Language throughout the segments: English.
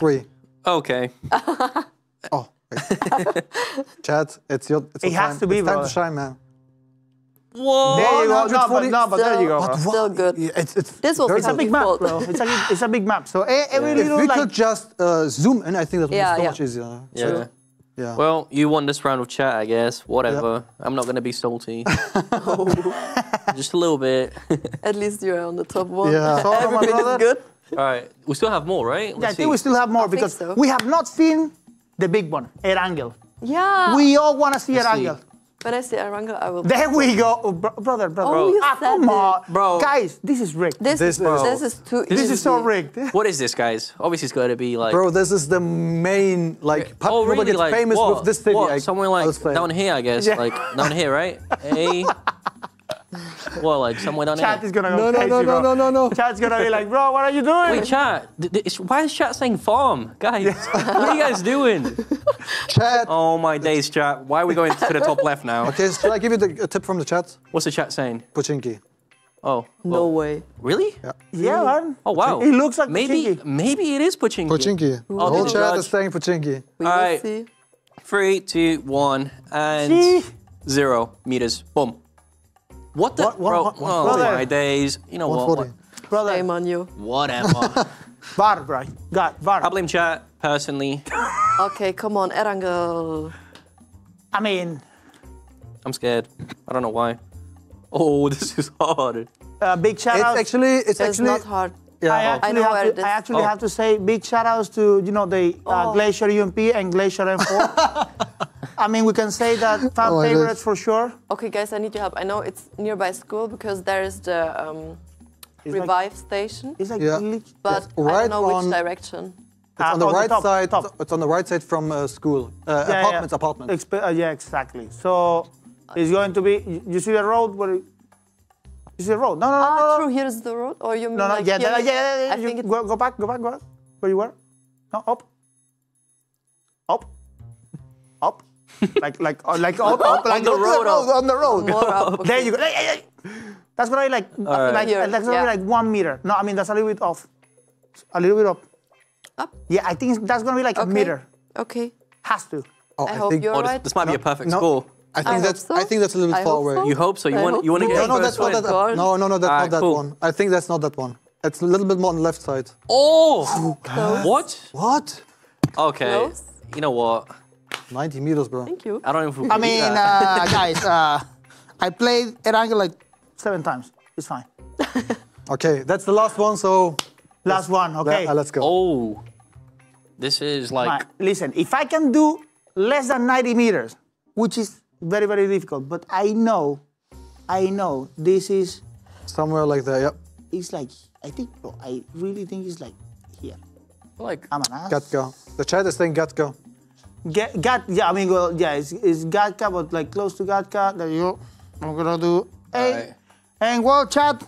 Three. Okay. Oh. wait. Chad, it's your. It's It your has time. to be, it's time to shine, man. Whoa. There you go. No, but, 140. no, but there you go. But bro. Still good. Yeah, It's, it's This was very It's a big map, Default. bro. It's a, it's a big map. So every If little we like could just uh, zoom in, I think that would Yeah, be so yeah. much easier. Yeah. Yeah. Well, you won this round of chat, I guess. Whatever. I'm not gonna be salty. Just a little bit. At least you're on the top one. Yeah. So, my Everything brother- is good. All right. We still have more, right? Yeah, I Let's think we still have more I because so. we have not seen the big one, Erangel. Yeah. We all want to see Let's see. Erangel. when I see Erangel, I will. There we go, oh, bro- brother, brother. Oh, you ah, said come it. on, Bro. Guys, this is rigged. This, This is, is- this is too This easy. is so rigged. What is this, guys? Obviously, it's going to be like. Bro, this is the main like. pub oh, really? gets Like famous what? with this city. What? I- Somewhere like down here, I guess. Yeah. Like down here, right? A. well, like somewhere down Chat is gonna go No, no, crazy, no, no, no, no, no. Chat's gonna be like, bro, what are you doing? Wait, chat. th- th- Why is chat saying farm, guys? what are you guys doing? Chat. Oh my days, chat. Why are we going to the top left now? Okay, should I give you the, a tip from the chat? What's the chat saying? Pochinki. Oh. No way. Really? yeah, Yeah, man. Oh wow. He looks like maybe Pochinki. maybe it is Pochinki. Pochinki. The Oh, whole chat you is saying Pochinki. We All right. See. Three, two, one, and See? zero meters. Boom. What the? What- what- bro, what- oh what- Brother. my days. You know what? 140. what? Brother, Shame on you. Whatever. VAR, bro. God, VAR. I blame chat personally. Okay, come on, Erangel. I mean, I'm scared. I don't know why. Oh, this is hard. uh, big shout It's out. actually, it's It's actually. not hard. I actually, I know have, to. I actually Oh. have to say big shout outs to you know the uh, Oh. Glacier UMP and Glacier M4. I mean, we can say that fan Oh favorites God. for sure. Okay, guys, I need your help. I know it's nearby school because there is the um, It's like- revive station, It's like Yeah. lit- but I right don't know which on- direction. It's uh, on the on the right top, side. top. It's on the right side from uh, school. Uh, Yeah, apartments, yeah. apartments. Expe- uh, yeah, exactly. So it's going to be. You, you see the road? Where it- you the road? No, no, no, Ah, no. true. Here's the road, or you mean No, no, like yeah, here? yeah, yeah, yeah, yeah. I You think go, go back, go back, go back. Where you were? No, up, up, up, like, like, uh, like, up, up, like the up road, on the road. more up. There you go. Hey, hey, hey. That's gonna be like, uh, like, Here, that's gonna yeah. be like one meter. No, I mean that's a little bit off. A little bit up. Up? Yeah, I think that's gonna be like a meter. Okay. Has to. Oh, I, I hope think, you're Oh, right. this might be a perfect no, score. I think I that's. so. I think that's a little I far away. so. You hope so. You I want you want to get No, no, first that's not that. God. No, no, no, that's Alright, not that cool. one. I think that's not that one. It's a little bit more on the left side. Oh, what? What? Okay. Close. You know what? 90 meters, bro. Thank you. I don't know if I mean, uh, guys, uh, I played Erangel like seven times. It's fine. Okay, that's the last one. So Last one, okay. uh, let's go. oh, this is like Right, Listen, if I can do less than 90 meters, which is very, very difficult, but I know, I know this is, Somewhere like that, Yep. it's like, I think, bro, I really think it's like here. like I'm an ass. Gatka. The chat is saying Gatka. Get, gat, yeah, I mean, well, yeah, it's, it's Gatka, but like close to Gatka. There you go. I'm gonna do A. Alright. And well, chat,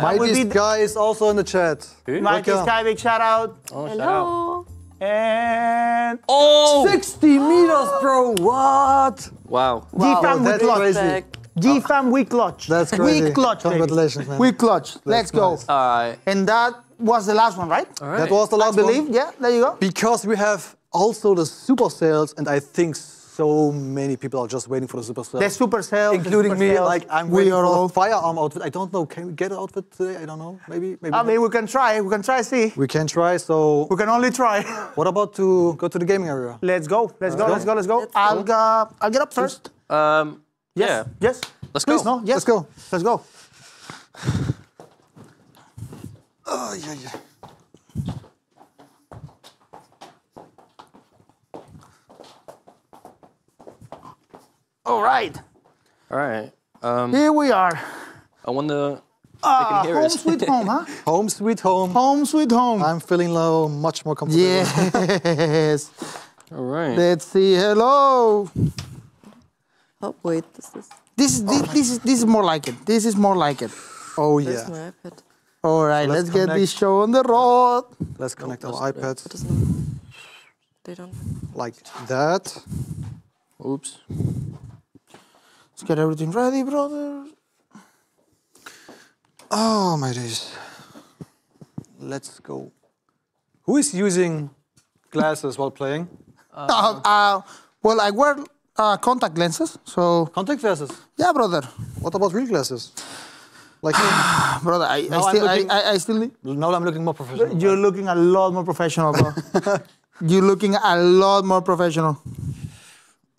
Mighty will be- Sky is also in the chat. Who? Mighty Welcome. Sky, big shout out. oh, shout out. Hello. And Oh, 60 meters, bro. What? wow. G-Fam that's with clutch. crazy. Perfect. G-Fam we clutch. That's crazy. We clutch, baby. Congratulations, man. We clutch. Let's go. nice. All right. And that was the last one, right? All right. That was the I last believe. one. Yeah, there you go. Because we have also the super sales, and I think so many people are just waiting for the super sales. The super sales, the including super me. Like I'm we waiting are for all. firearm outfit. I don't know. Can we get an outfit today? I don't know. Maybe. Maybe. I not. mean, we can try. We can try. See, we can try. So, we can only try. what about to go to the gaming area? let's go. Let's go. go. Let's go. Let's go. Let's go. I'll go. I'll get up first. Um. Yes. Yeah. Yes. Let's Please, go. no. Yes. Let's go. Let's go. Oh yeah, yeah. All right. All right. Um. Here we are. I wonder. Ah, hear home us. sweet home, huh? Home sweet home. Home sweet home. I'm feeling low, much more comfortable. Yes. All right. Let's see. Hello. Oh wait, this is This is this, this is this is more like it. This is more like it. Oh there's yeah. my iPad. All right. let's let's get this show on the road. Let's connect our iPads What is? They don't. like that. Oops. Let's get everything ready, brother. Oh my days. Let's go. Who is using glasses while playing? Uh, uh, well, I wear uh, contact lenses, so Contact glasses. yeah, brother. What about real glasses? Like. Brother, I, I still, I, looking- I, I still need. now I'm looking more professional. You're looking a lot more professional, bro. You're looking a lot more professional.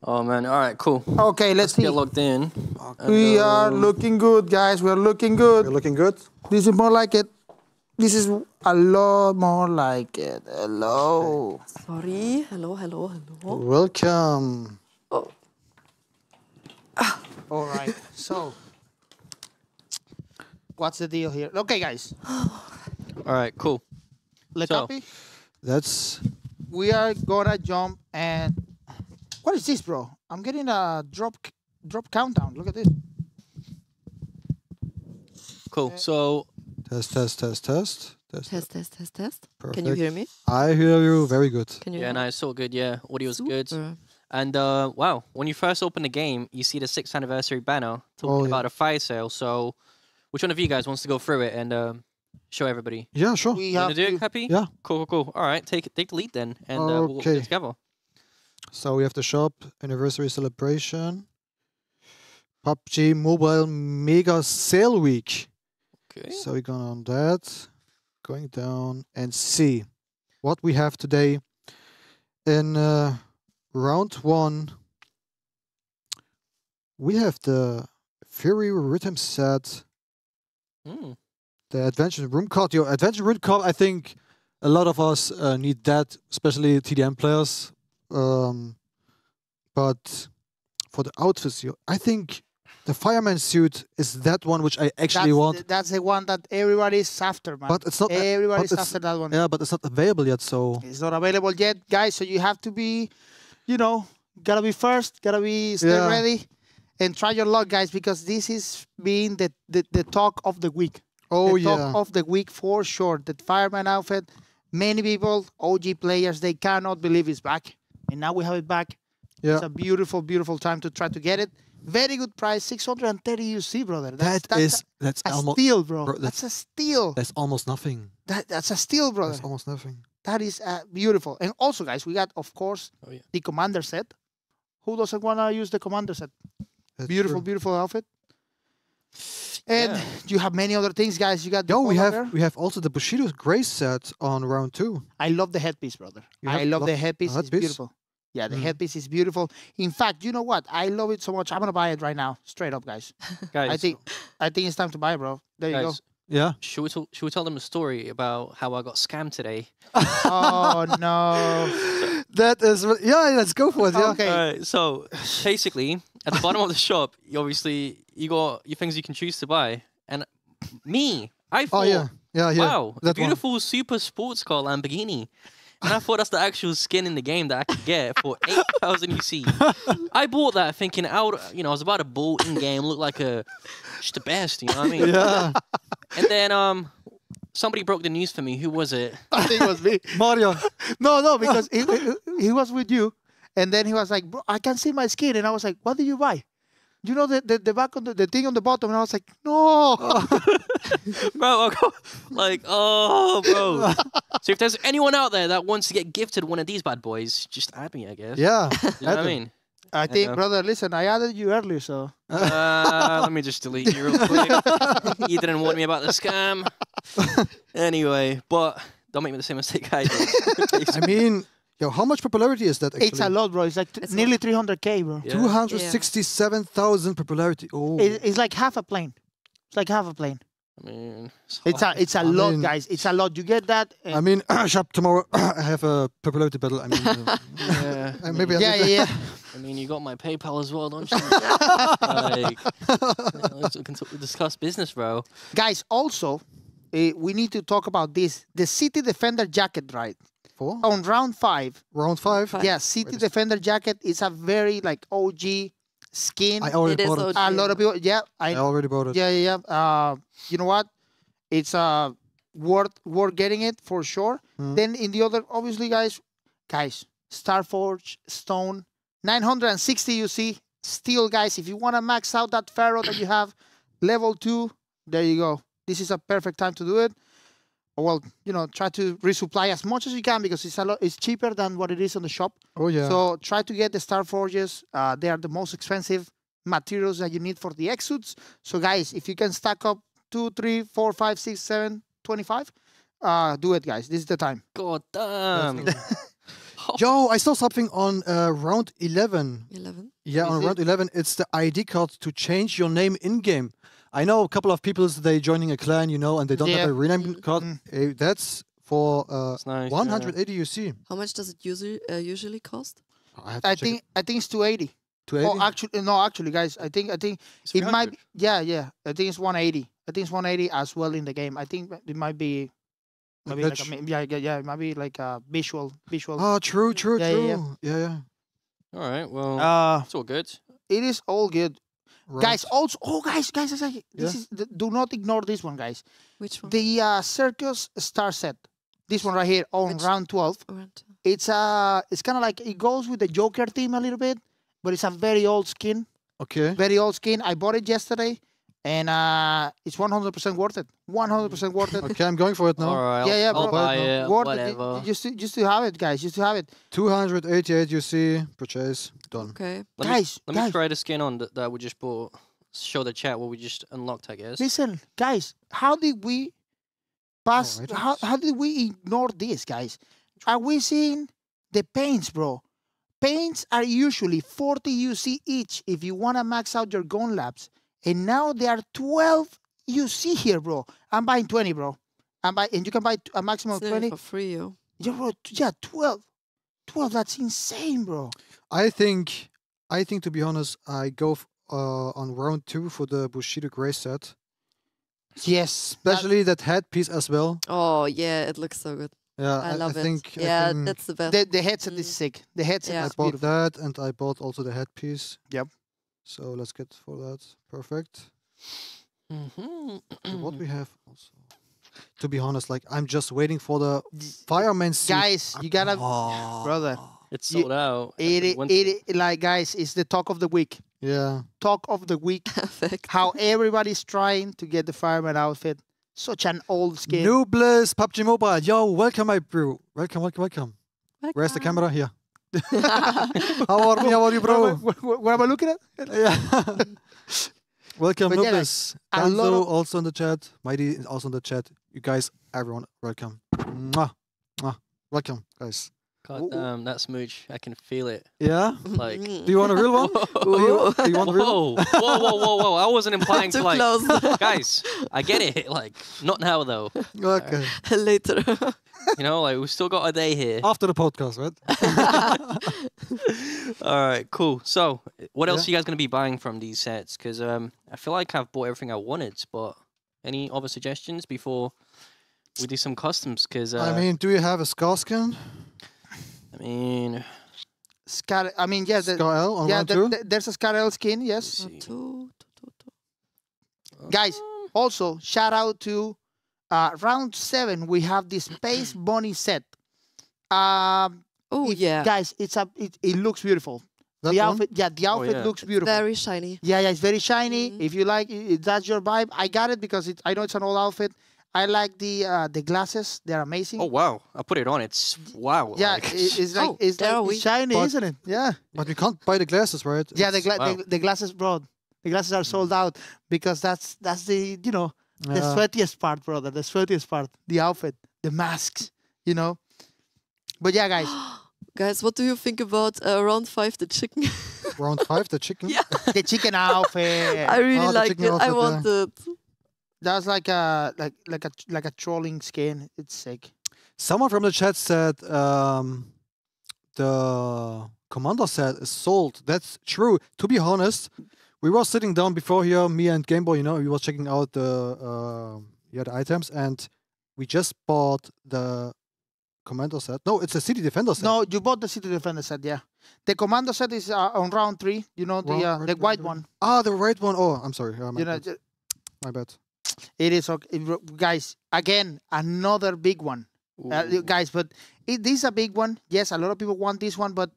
Oh man. All right. Cool. Okay, let's see. Get locked in. We uh, are looking good, guys. We are looking good. You're looking good. This is more like it. This is a lot more like it. Hello. Sorry. Hello, hello, hello. Welcome. Oh, All right. So, what's the deal here? Okay, guys. All right. Cool. Let's So- copy. That's We are gonna jump and what is this, bro? I'm getting a drop drop countdown. Look at this. Cool. So test, test, test, test. Test. test, test, test, test. Perfect. Can you hear me? I hear you. Very good. Can you yeah, hear no, me? it's all good. Yeah, audio's good. And uh, wow, when you first open the game, you see the sixth anniversary banner talking Oh, yeah. about a fire sale. So, which one of you guys wants to go through it and um, show everybody? Yeah, sure. We You have wanna do it, Happy? Yeah. Cool, cool, cool. All right, take take the lead then, and uh, we'll we'll do it together. So we have the shop anniversary celebration. PUBG Mobile Mega Sale Week. Okay. So we're going on that, going down and see what we have today in uh, round one. We have the Fury Rhythm set, Mm. the Adventure Room card. Your Adventure Room card, I think a lot of us uh, need that, especially TDM players. Um, but for the outfits, I think the fireman suit is that one which I actually that's, want. that's the one that everybody's after, man. But it's not. everybody's after that one. Yeah, but it's not available yet. So It's not available yet, guys. So you have to be, you know, gotta be first, gotta be stay Yeah. ready, and try your luck, guys, because this is being the the, the talk of the week. oh the yeah, talk of the week for sure. The fireman outfit. Many people, OG players, they cannot believe it's back, and now we have it back. yeah. It's a beautiful, beautiful time to try to get it. Very good price, 630 UC, brother. That's, That that's is that's a, a almost steal, bro. bro, that's, that's- a steal. that's almost nothing. That, that's a steal, brother. That's almost nothing. That is uh, beautiful. And also, guys, we got, of course, Oh, yeah. the commander set. Who doesn't want to use the commander set? That's Beautiful, true. beautiful outfit. And Yeah. you have many other things, guys. You got the Yo, we have bear. we have also the Bushido Grace set on round two. I love the headpiece, brother. You I have love lo- the a headpiece. It's headpiece? beautiful. Yeah, the Mm. headpiece is beautiful. In fact, you know what? I love it so much. I'm gonna buy it right now, straight up, guys. Guys, I think I think it's time to buy, it, bro. There you go. Yeah. should we tell, should we tell them a story about how I got scammed today? Oh no. That is yeah. Let's go for it. Yeah. Okay. Alright, so basically, at the bottom of the shop, you obviously you got your things you can choose to buy, and me, I Oh yeah. Yeah. Yeah. wow, a that one. beautiful super sports car Lamborghini. And I thought that's the actual skin in the game that I could get for eight thousand UC. I bought that thinking I would, you know, I was about to bull in game, look like a just the best, you know what I mean? Yeah. And then um, somebody broke the news for me. Who was it? I think it was me. Mario. No, no, because he, he, he was with you, and then he was like, "Bro, I can see my skin," and I was like, "What did you buy?" You know the, the, the back on the, the thing on the bottom, and I was like, "No." bro, like, oh, bro. so if there's anyone out there that wants to get gifted one of these bad boys, just add me, I guess. Yeah. You know what I mean? I think, know. brother, listen, I added you earlier, so Uh, let me just delete you real quick. you didn't warn me about the scam. anyway, but don't make me the same mistake I did. I mean, yo, how much popularity is that? Actually? it's a lot, bro. It's like It's nearly 300k, bro. Yeah. Two hundred sixty-seven thousand popularity. Oh. It, it's like half a plane. It's like half a plane. I mean, It's a it's a I lot, mean- guys. It's a lot. You get that? I mean, shop tomorrow. I have a popularity battle. I mean, uh, yeah. uh, maybe. I yeah, yeah, yeah. I mean, you got my PayPal as well, don't you? like, let's we can discuss business, bro. guys, also, uh, we need to talk about this. The City Defender jacket, right? Four. On round five, Round five. yeah, City Defender jacket is a very like OG skin. I already It is bought it. OG. a lot of people, yeah, I, I already bought it. yeah, yeah, yeah. Uh, you know what? It's uh worth worth getting it for sure. Hmm. Then in the other, obviously, guys, guys, Starforge Stone, 960 UC. Still, guys, if you want to max out that Pharaoh that you have, level two, there you go. This is a perfect time to do it. Well, you know, try to resupply as much as you can because it's a lot. It's cheaper than what it is on the shop. Oh yeah. So try to get the Star Forges. Uh, they are the most expensive materials that you need for the X-Suits. So guys, if you can stack up two, three, four, five, six, seven, 25, uh, do it, guys. This is the time. God damn. Yo, I saw something on uh, round 11. 11. Yeah, Is on it? round 11, it's the ID card to change your name in game. I know a couple of people they joining a clan, you know, and they don't Yeah. have a rename Mm. card. Mm. Eh, that's for uh, That's nice. yeah. 180 UC. How much does it usually uh, usually cost? I, have I check think I think it's 280. it. 280. Oh, actually, no, actually, guys, I think I think it might. Be, yeah, yeah. I think it's 180. I think it's 180 as well in the game. I think it might be. Maybe like a, That's- yeah, yeah, yeah. It might be like a visual, visual. Oh, true, true, Yeah, yeah, yeah. Yeah, yeah. All right. Well, Uh, it's all good. it is all good, Right. guys. Also, oh, guys, guys, guys, guys, this Yeah. is th- do not ignore this one, guys. Which one? The uh, circus star set, this one right here on Which- round 12. Orange. It's uh, it's kind of like it goes with the Joker theme a little bit, but it's a very old skin, Okay. very old skin. I bought it yesterday, and uh, it's 100% worth it. 100% worth it. Okay, I'm going for it now. All right. Yeah, yeah, I'll, I'll buy it. Worth it, Whatever. ju- Just to, just to have it, guys. Just to have it, 288 UC. Purchase. Done. Okay. Let me, guys. let me guys, try the skin on that, that we just bought. Show the chat what we just unlocked, I guess. listen, guys. How did we pass? Alright. How how did we ignore this, guys? Are we seeing the paints, bro? Paints are usually 40 UC each if you want to max out your gun labs, and now there are 12 UC here, bro. I'm buying 20, bro. I'm buy, and you can buy a maximum It's of 20. for free, yo. Yeah, bro. Yeah, 12. 12. That's insane, bro. I think, I think to be honest, I go f- uh, on round two for the Bushido Grey set. Yes, Especially that headpiece as well. Oh yeah, it looks so good. Yeah, I love it. think. I yeah, think that's the best. the the headset is Mm. sick. The headset Yeah. I bought beautiful. that and I bought also the headpiece. Yep. So let's get for that. Perfect. Mhm. So what we have also. To be honest, like I'm just waiting for the fireman suit. Guys, you gotta, Oh, brother. It's You- sold out. It, it, it, like guys, it's the talk of the week. Yeah. Talk of the week. Perfect. How everybody's trying to get the fireman outfit. Such an old skin. Noobless PUBG Mobile. Yo, welcome, my bro. Welcome, welcome, welcome. Where's the camera? Here. How are me? How are you, What, am I, bro? what, what- what am I looking at? yeah. welcome, But yeah, like, Noobless. a lot Danzo also in the chat. Mighty is also in the chat. You guys, everyone, welcome. Mwah. Mwah. Welcome, guys. God Ooh. damn, that smooch. I can feel it. Yeah. Like. Do you want a real one? Do you, do you want a real? Whoa, whoa, whoa, whoa, whoa! I wasn't implying to like, close. guys. I get it. Like, not now though. Okay. Later. You know, like we've still got a day here. After the podcast, right? All right, cool. So, what else Yeah. are you guys gonna be buying from these sets? Because um, I feel like I've bought everything I wanted. But any other suggestions before we do some customs? Because uh, I mean, do you have a Scar skin? I mean, Scar, I mean, yeah, the, Scar L on yeah. round The, two? the- there's a Scar L skin. let's Yes, see. two, two, two, two. guys. Also, shout out to uh, round seven. We have the Space Bunny set. Um, Oh it- yeah, guys, it's a it, it looks beautiful. That the one? outfit, yeah, the outfit yeah. looks beautiful. very shiny. Yeah, yeah, it's very shiny. Mhm. If you like, i- if that's your vibe, I got it because it, I know it's an old outfit. I like the uh, the glasses; they're amazing. Oh wow! I put it on. It's wow. yeah, like- it's like Oh, it's like we. shiny, But- isn't it? Yeah, But we can't buy the glasses, right? yeah. The, gla- wow. the the glasses, bro. The glasses are sold out because that's that's the you know the sweatiest part, brother. The sweatiest part, the outfit, the masks, you know. But yeah, guys, Guys, what do you think about uh, round five, the chicken? round five, the chicken. Yeah. the chicken outfit. I really Oh, like chicken it. I outfit, want it. That's like a like like a like a trolling skin. It's sick. Someone from the chat said um, the commander set is sold. That's true. To be honest, we were sitting down before here, me and Gameboy. You know, we were checking out the uh, yeah the items, and we just bought the commander set. No, it's a city defender set. No, you bought the city defender set, yeah. The commander set is uh, on round three. You know the Round- uh, round- the white three. one. Ah, the red one. Oh, I'm sorry. Yeah, my, You know, bad. my bad. It is okay, it guys. Again, another big one, uh, guys. But it, this is a big one. Yes, a lot of people want this one, but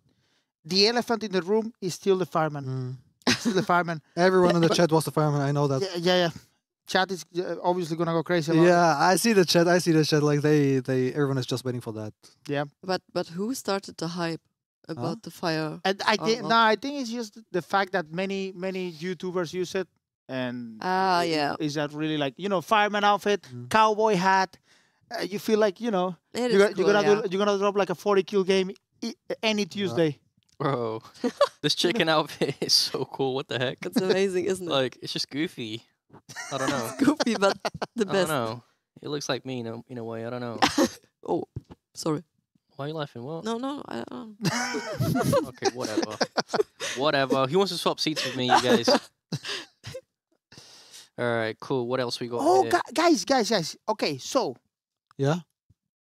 the elephant in the room is still the fireman. Mm. Still the fireman. Everyone in the chat was the fireman. I know that. Yeah, yeah, yeah. Chat is uh, obviously gonna go crazy. About it. Yeah, I see the chat. I see the chat. Like they, they, everyone is just waiting for that. Yeah. But but who started the hype about the fire? And I think no, I think it's just the fact that many many YouTubers use it, and Ah, i- yeah. is that really like you know fireman outfit, Mm. cowboy hat? Uh, you feel like you know It you're, is gonna- you're cool, gonna yeah. do, you're gonna drop like a 40 kill game i- any Tuesday. Bro, this chicken outfit is so cool. What the heck? It's amazing, isn't it? Like, it's just goofy. I don't know. Goofy, but the best I don't know. It looks like me in a, in a way. I don't know. Oh, sorry. Why are you laughing? What? No, no, I don't. Okay, whatever. whatever. He wants to swap seats with me, you guys. All right, cool. What else we got? Oh, gu- guys, guys, guys. Okay, so Yeah.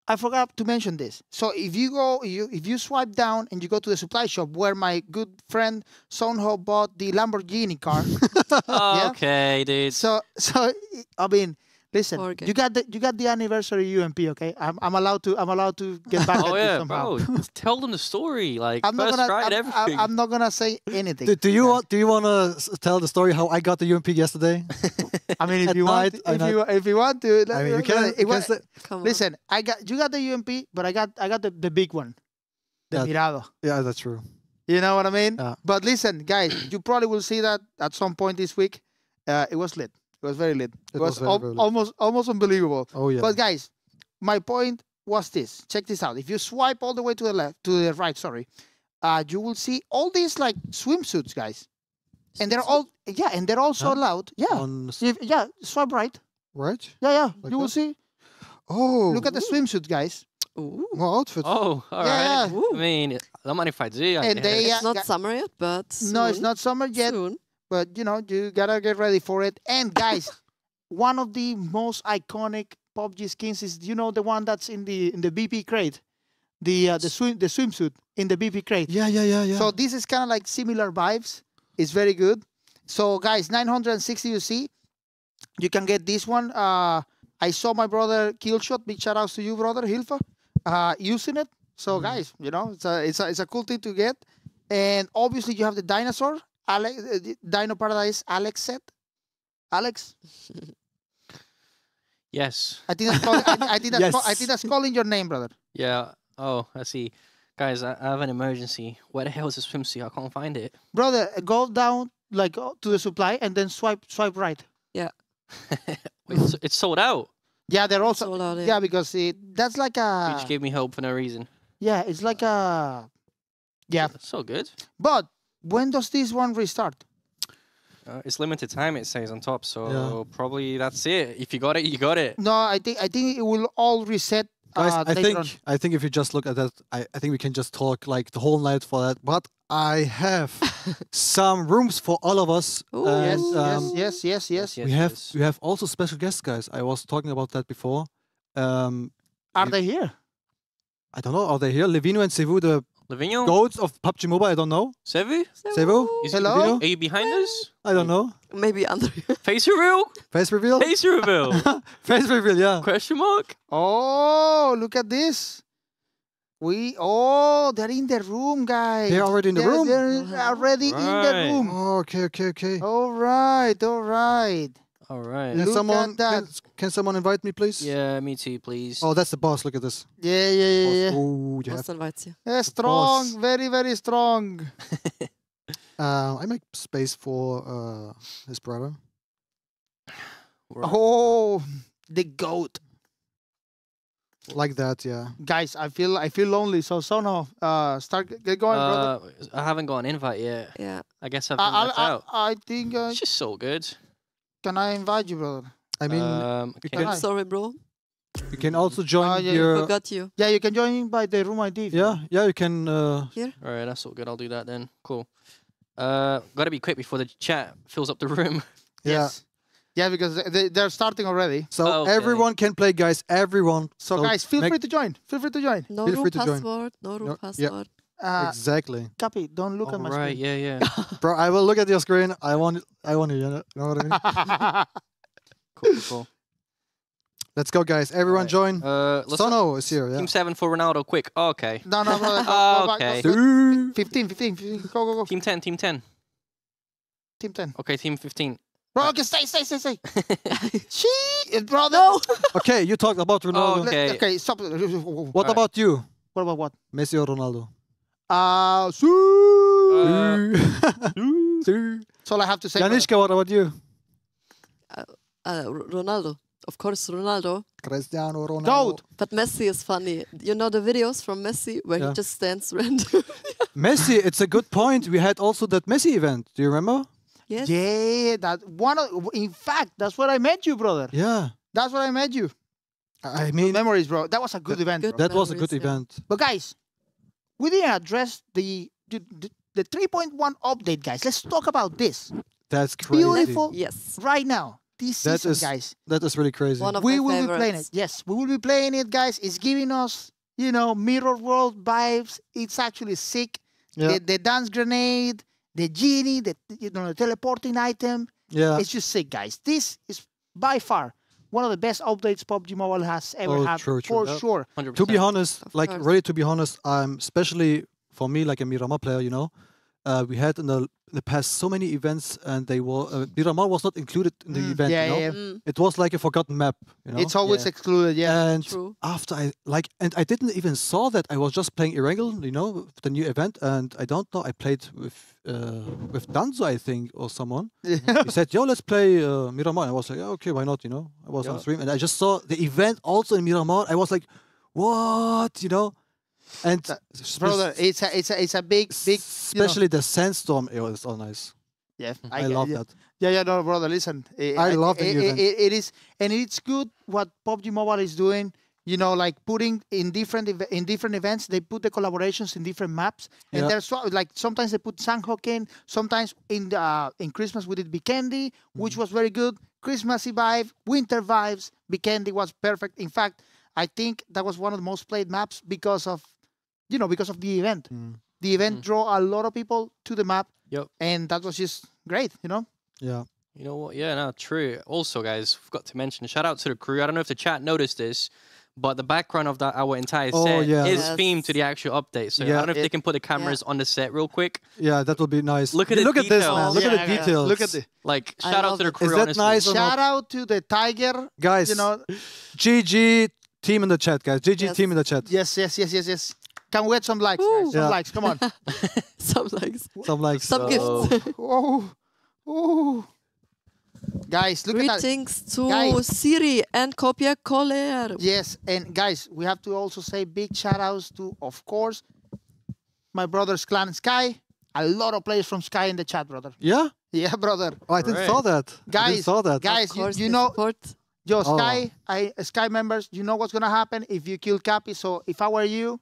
I forgot to mention this. So if you go, you if you swipe down and you go to the supply shop where my good friend Sonho bought the Lamborghini car. yeah. Okay, dude. so so I mean, listen, Poor you got the you got the anniversary UMP. Okay, I'm I'm allowed to I'm allowed to get back Oh at you yeah, somehow. bro. Tell them the story. Like I'm not gonna I'm, everything. I'm, I'm not gonna say anything. Do, do you want? Do you want to tell the story how I got the UMP yesterday? I mean, if you want, night, I if you if you want to, I mean, you can. it You wa- can say, Come on. listen. I got you got the UMP, but I got I got the, the big one, the Yeah. Mirado. yeah, that's true. You know what I mean? Yeah. But listen, guys, you probably will see that at some point this week. Uh, it was lit. It was very lit. It, It was, was very, al- very lit. almost almost unbelievable. Oh yeah. But guys, my point was this. Check this out. If you swipe all the way to the left, to the right, sorry, uh, you will see all these like swimsuits, guys, and they're all yeah, and they're all Huh? sold out. Yeah, On s- If- yeah. Swipe right. right. Yeah, yeah. Like you will see. Oh, Look at the swimsuit, guys. Ooh. more outfits. Oh, all right. Yeah, yeah. I mean, I'm not if I do. I And they, guess. uh, It's not summer yet, but No, it's not summer yet, Soon. But you know you gotta get ready for it. And guys, one of the most iconic PUBG skins is you know the one that's in the in the BP crate, the uh, the swim the swimsuit in the BP crate. Yeah, yeah, yeah, yeah. So this is kind of like similar vibes. It's very good. So guys, 960 UC. You can get this one. Uh, I saw my brother Killshot. Big shout outs to you, brother Hilfa, uh, using it. So Mhm. guys, you know it's a it's a it's a cool thing to get. And obviously you have the dinosaur, Alex, uh, the Dino Paradise, Alex set. Alex, Yes. I think that's calling, I, I think that's call, I think that's calling your name, brother. Yeah. Oh, I see. Guys, I, I have an emergency. Where the hell is this swimsuit? I can't find it. Brother, go down like uh, to the supply and then swipe swipe right. Wait, it's, it's sold out. Yeah, they're also Sold out, Yeah, yeah. because it, that's like You a just gave me hope for no reason. yeah, it's like a yeah. That's so good. But when does this one restart? Uh, it's limited time. It says on top, so probably that's it. If you got it, you got it. No, I think I think it will all reset. Guys, uh, I later think on. I think if you just look at that, I, I think we can just talk like the whole night for that. But I have some rooms for all of us. Ooh. Yes, um, yes, yes, yes, yes. we have yes. we have also special guests, guys. I was talking about that before. Um, Are you- they here? I don't know. Are they here? Levinho and Sevou, the Levinho? goats of PUBG Mobile. I don't know. Sevou? Sevou? Is Hello? Levinho? Are you behind us? I don't know. Maybe under. Face reveal? Face reveal. Face reveal? Face reveal. Yeah. Question mark? Oh, look at this. We oh, they're in the room, guys. They're already in the They're- room? They're already in the room. Oh, okay, okay, okay. All right, all right. All right. Can Look at someone that. Can, can someone invite me, please? Yeah, me too, please. Oh, that's the boss. Look at this. Yeah, yeah, yeah, yeah. Oh, you have. Must invite you. Yeah, strong, course. very, very strong. Uh, I make space for uh, his brother. Right. Oh, the goat. Like that, yeah. Guys, I feel I feel lonely. So Sono, uh, start get going, brother. Uh, I haven't got an invite yet. Yeah. I guess I've been I, left I, out. I, I think uh, It's just so good. Can I invite you, brother? I mean, um, you can- Hi. Sorry, bro. you can also join Ah, yeah, your. Forgot you. Yeah, you can join by the room ID. if you Yeah, yeah, you can. Uh, all right, that's all good. I'll do that then. Cool. Uh, gotta be quick before the chat fills up the room. yeah. Yes. Yeah, because they, they're starting already. So Okay. everyone can play, guys. Everyone. So, guys, feel free to join. Feel free to join. No Feel room free to join. password. No room No- yeah. Password. Uh, Exactly, Copy. don't look at my right, screen. yeah, yeah. bro. I will look at your screen. I want. I want to. You know know what I mean? cool, cool, cool. Let's go, guys. Everyone Alright. join. Uh, let's Sono is here. Yeah. team seven for Ronaldo. Quick. okay. no, no, brother. Go, go Okay. go, go. Two. 15, 15, 15. Go, go, go. Team ten. Team ten. Team 10. Okay, team fifteen. Bro, okay, stay, stay, stay, stay. Shit, no. Okay, you talked about Ronaldo. Oh, okay. Okay, stop. What Alright. about you? What about what? Messi or Ronaldo? Uh, see. Uh, That's all I have to say. brother. Yanishka, what about you? Uh, R- Ronaldo. Of course, Ronaldo. Cristiano Ronaldo. Goat. But Messi is funny. You know the videos from Messi where Yeah. he just stands random. Messi, it's a good point. We had also that Messi event. Do you remember? yes. Yeah, that one. Of, in fact, that's where I met you, brother. Yeah. That's where I met you. I mean, Memories, bro. That was a good event. good bro. that was a good yeah. event. But guys, we didn't address the the, the, the 3.1 update, guys. Let's talk about this That's crazy. Beautiful. Yes. right now. This That season, is guys. That is really crazy. One of we my will be playing it. Yes, we will be playing it, guys. It's giving us, you know, mirror world vibes. It's actually sick. yeah. The, the dance grenade, the genie, the you know, the teleporting item. yeah. It's just sick, guys. This is by far one of the best updates PUBG Mobile has ever Oh, had, true, true. for Yeah. sure. 100%. to be honest, Of like course. really to be honest, I'm especially for me like a Miramar player, you know, uh, we had in the in the past so many events and they were uh, Miramar was not included in the Mm, event. yeah, you know? yeah, Mm, It was like a forgotten map. You know? It's always Yeah. excluded, yeah. and true. after I like, and I didn't even saw that. I was just playing Irregular, you know, the new event, and I don't know. I played with uh, with Danzo, I think, or someone. he said, "Yo, let's play uh, Miramar." I was like, yeah, "Okay, why not?" You know, I was on stream, and I just saw the event also in Miramar. I was like, "What?" You know, and Brother, it's a it's a it's a big big you know- especially the sandstorm. It was all nice. yeah. I, get- love yeah. that. Yeah, yeah, no, brother. Listen, eh, I love it, it, it- it is, and it's good what PUBG Mobile is doing. You know, like putting in different in different events, they put the collaborations in different maps, and Yeah. there's so, like sometimes they put Sanhok in, sometimes in the uh, in Christmas we did Vikendi, which Mm-hmm. was very good. Christmassy vibe, winter vibes. Vikendi was perfect. In fact, I think that was one of the most played maps because of, you know, because of the event. Mm. The event Mm. draw a lot of people to the map, Yep. and that was just great. You know. Yeah. You know what? Yeah, no, true. Also, guys, forgot to mention, shout out to the crew. I don't know if the chat noticed this, but the background of that our entire Oh, set yeah. is Yes. themed to the actual update. So I don't know if they can put the cameras on the set real quick. Yeah, that would be nice. Look at Yeah, the look at this, man. Look Yeah, at the details. Look at the Like, shout out to the crew. Is that honestly. nice or not? Shout out to the Tiger. guys. You know, GG team in the chat, guys. GG Yes. team in the chat. yes, yes, yes, yes, yes. Can we get some likes, guys? Some Yeah. likes. Come on. Some likes. Some likes. Some So- gifts. oh, oh. Guys, look at that. Greetings to Guys. Siri and Kopia Koller. Yes, and guys, we have to also say big shout outs to, of course, my brother's clan Sky. A lot of players from Sky in the chat, brother. Yeah. Yeah, brother. Oh, I didn't Right. saw that. I didn't Guys, saw that. guys, Of you, course, you they know, support. yo, Oh. Sky, I, Sky members, you know what's gonna happen if you kill Cappy. So if I were you,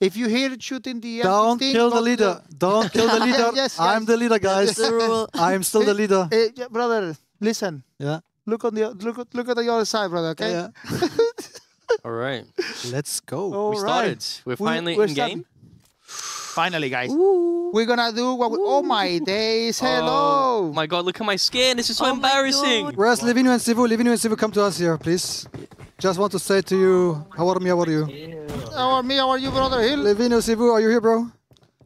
if you hear it shooting the Don't kill the to leader. Don't kill the leader. yes, I'm guys. the leader, guys. The. I'm still the leader. Eh, yeah, brother, listen. Yeah. Look on the look look at the other side, brother. Okay. Yeah. All right. Let's go. All we right. started. We're finally we're in game. Finally, guys. Ooh. We're gonna do what? We, oh my days! Hello. Oh my god, look at my skin. This is so Oh my embarrassing. God. Where's Levinho and Sevou? Levinho and Sevou, come to us here, please. Just want to say to you, how are me? How are you? How are me? How are you, brother Hill? Levinho, Sevou, are you here, bro?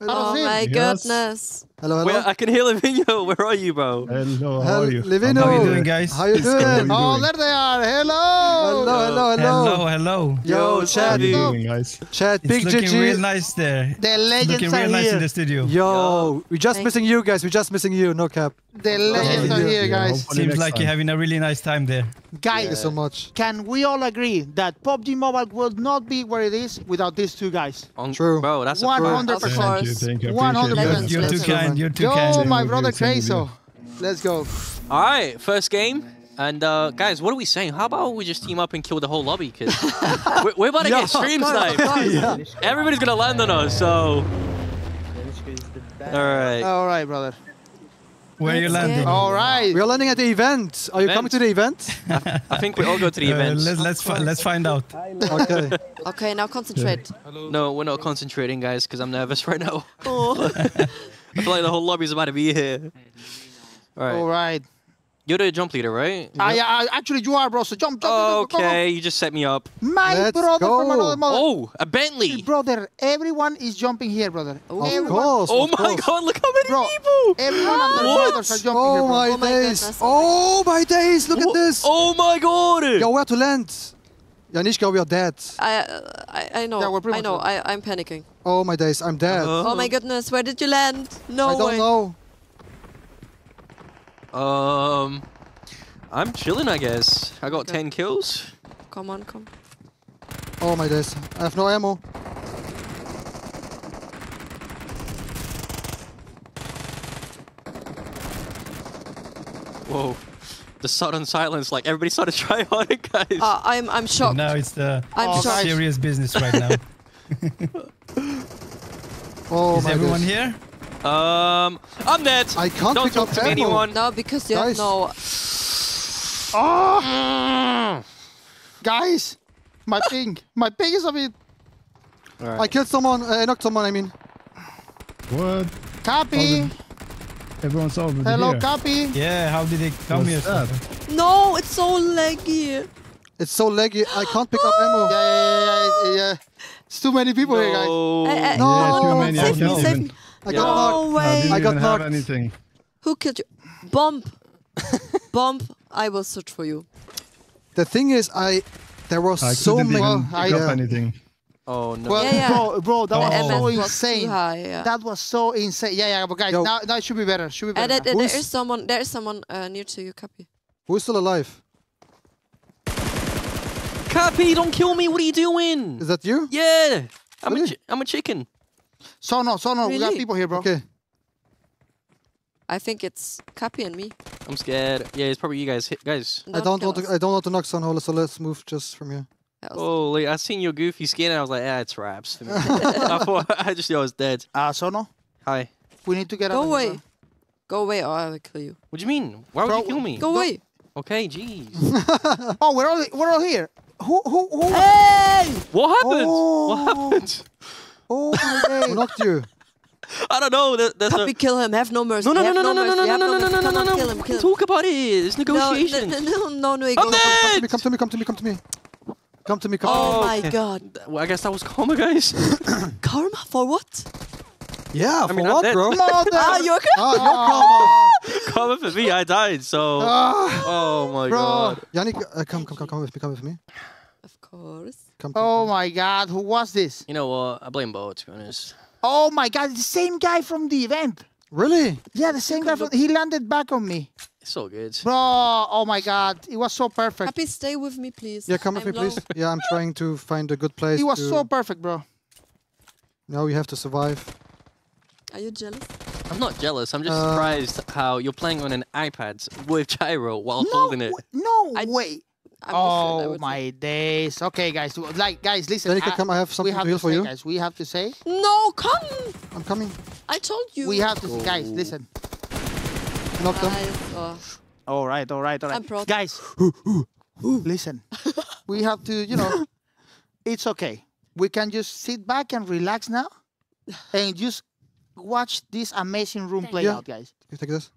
Oh Hill. my Yes. goodness. Hello, hello. Where, I can hear Levinho. Where are you, bro? Hello, how Hel- are you? Levinho. How are you doing, guys? How you It's good. doing? Oh, there they are. Hello. Hello, hello, hello. Hello, hello. Yo, what's chat, up, How you dude? doing, guys? chat, It's big looking real GG. nice there. The legends Looking legends real are nice in the studio. Yo, we're just Thank- missing you guys. We're just missing you. No cap. The legends are yeah, here, guys. Hopefully next Seems like time. you're having a really nice time there. Thank you so much. can we all agree that PUBG Mobile would not be where it is without these two guys? On, True. Bro, that's a One fact. hundred Of percent. Thank you, thank you. 100%. appreciate Legends, that. You're too legends. Kind. You're too Go, kind. my brother with you, same with Creso. Let's go. All right, first game. And uh, guys, what are we saying? How about we just team up and kill the whole lobby? Because we're, we're about to Yeah. get stream Of course, of sniped. course. Everybody's gonna land on us. So, all right. All right, brother. Where are you landing? All right. We are landing at the event. Are you coming to the event? I think we all go to the Uh, events. let's let's fi- let's find out. Okay. Okay, now concentrate. No, we're not concentrating, guys, because I'm nervous right now. Oh. I feel like the whole lobby's about to be here. All right. All right. You're the jump leader, right? Ah, yeah, uh, actually, you are, bro. So jump, jump. jump, jump, Okay, you just set me up. Go, go. My Let's brother from another mother. Oh, a Bentley. Brother, everyone is jumping here, brother. Oh. Of Everyone, course. Oh of my course. god, look how many Bro, people! everyone and their What? brothers are jumping here, Oh bro. my Oh my days. goodness. Oh my days. Look at this. Oh my god! Yo, where to land? Yanishka, we are dead. I, uh, I, I know. Yeah, we're pretty I know. dead. I, I'm panicking. Oh my days, I'm dead. Uh-huh. Oh my goodness, where did you land? No I don't know. Um, I'm chilling, I guess. I got Okay. 10 kills. Come on, come. Oh my days. I have no ammo. Whoa. The sudden silence, like everybody started trying on it, guys. Uh, I'm, I'm shocked. Now it's the I'm Oh, shocked. serious business right now. Oh Is my everyone days. here? Um, I'm dead. I can't Don't pick talk up to me, ammo. anyone. No, because you Guys. have no. Oh, guys, my ping, my ping is a bit. I killed someone. Uh, I knocked someone, I mean. What? Copy. Everyone's over Hello, here. copy. Yeah, how did they come What's here? that? No, it's so laggy. It's so laggy. I can't pick up ammo. Yeah, yeah, yeah, yeah, yeah. It's too many people here, guys. No. Uh, uh, No. come on, too come on, many. I Save me, save me. I Yeah. got knocked. No I way. didn't I got even have knocked. anything. Who killed you? Bomb. Bomb. I will search for you. The thing is, I there was I so couldn't many. even I- pick up yeah. anything. Oh no. Well, Yeah, yeah. bro, bro, that was so was insane. high. Yeah. That was so insane. Yeah, yeah, but guys, Yo. now, now it should be better. Should be better. there, now. there Who's- someone. There is someone uh, near to you, copy. Who's still alive? Cappy, don't kill me. What are you doing? Is that you? Yeah. I'm a, Really? chi- I'm a chicken. So no, so no, we got people here, bro. Okay. I think it's copy and me. I'm scared. Yeah, it's probably you guys. Hit, guys. I don't want to. I don't want to knock someone. So let's move just from here. Oh, like, I seen your goofy skin and I was like, ah, it's raps. for me." I thought I just knew I was dead. Uh, so no, Hi. we need to get Go out of here, away. Go away or I will kill you. What do you mean? Why would Bro, you kill me? Go away. Okay, jeez. Oh, we're all we're all here. Who who who? Hey! what happened? Oh. What happened? Oh my Who knocked you? I don't know. There, there's Copy, a... kill him. Have no mercy. No, no, no, have no, no, no, no, mercy, no, have no, no, no, mercy. no, no, Come no, on, no. Kill him. Kill him. Talk about it. It's No, negotiations. no, no, no, no, I'm go. dead. Come to me. Come to me. Come to me. Come to me. Come to me. Come Oh, to my okay. god. Well, I guess that was karma, guys. Karma for what? Yeah. I For mean, I'm what, dead. bro? No, Ah, you're Ah, your karma. karma for me. I died. So. Ah, Oh my Bro. god. Yannick, uh, come, come, come, come with me. Come with me. Of course. Come. come, Oh come. my God, who was this? You know what? I blame Bo, to be honest. Oh my God, it's the same guy from the event. Really? Yeah, the same guy from. He landed back on me, It's so good. bro. Oh my God, it was so perfect. Happy, stay with me, please. Yeah, come with I'm me, please. Yeah, I'm trying to find a good place. It was to... so perfect, bro. Now we have to survive. Are you jealous? I'm not jealous. I'm just Uh, surprised how you're playing on an iPad with gyro while No, holding it. no I- way. I would say- I Oh would say. my days. Okay, guys. Like, guys, listen. Yannick, I- come. I have we something have to heal to for say, you. guys. We have to say. No, come! I'm coming. I told you. We have to, say, guys. Listen. Knock them. Oh, All right, all right, all right. I'm proud. Guys, listen. we have to, you know, it's okay. We can just sit back and relax now, and just watch this amazing room play Yeah. out, guys. You take this.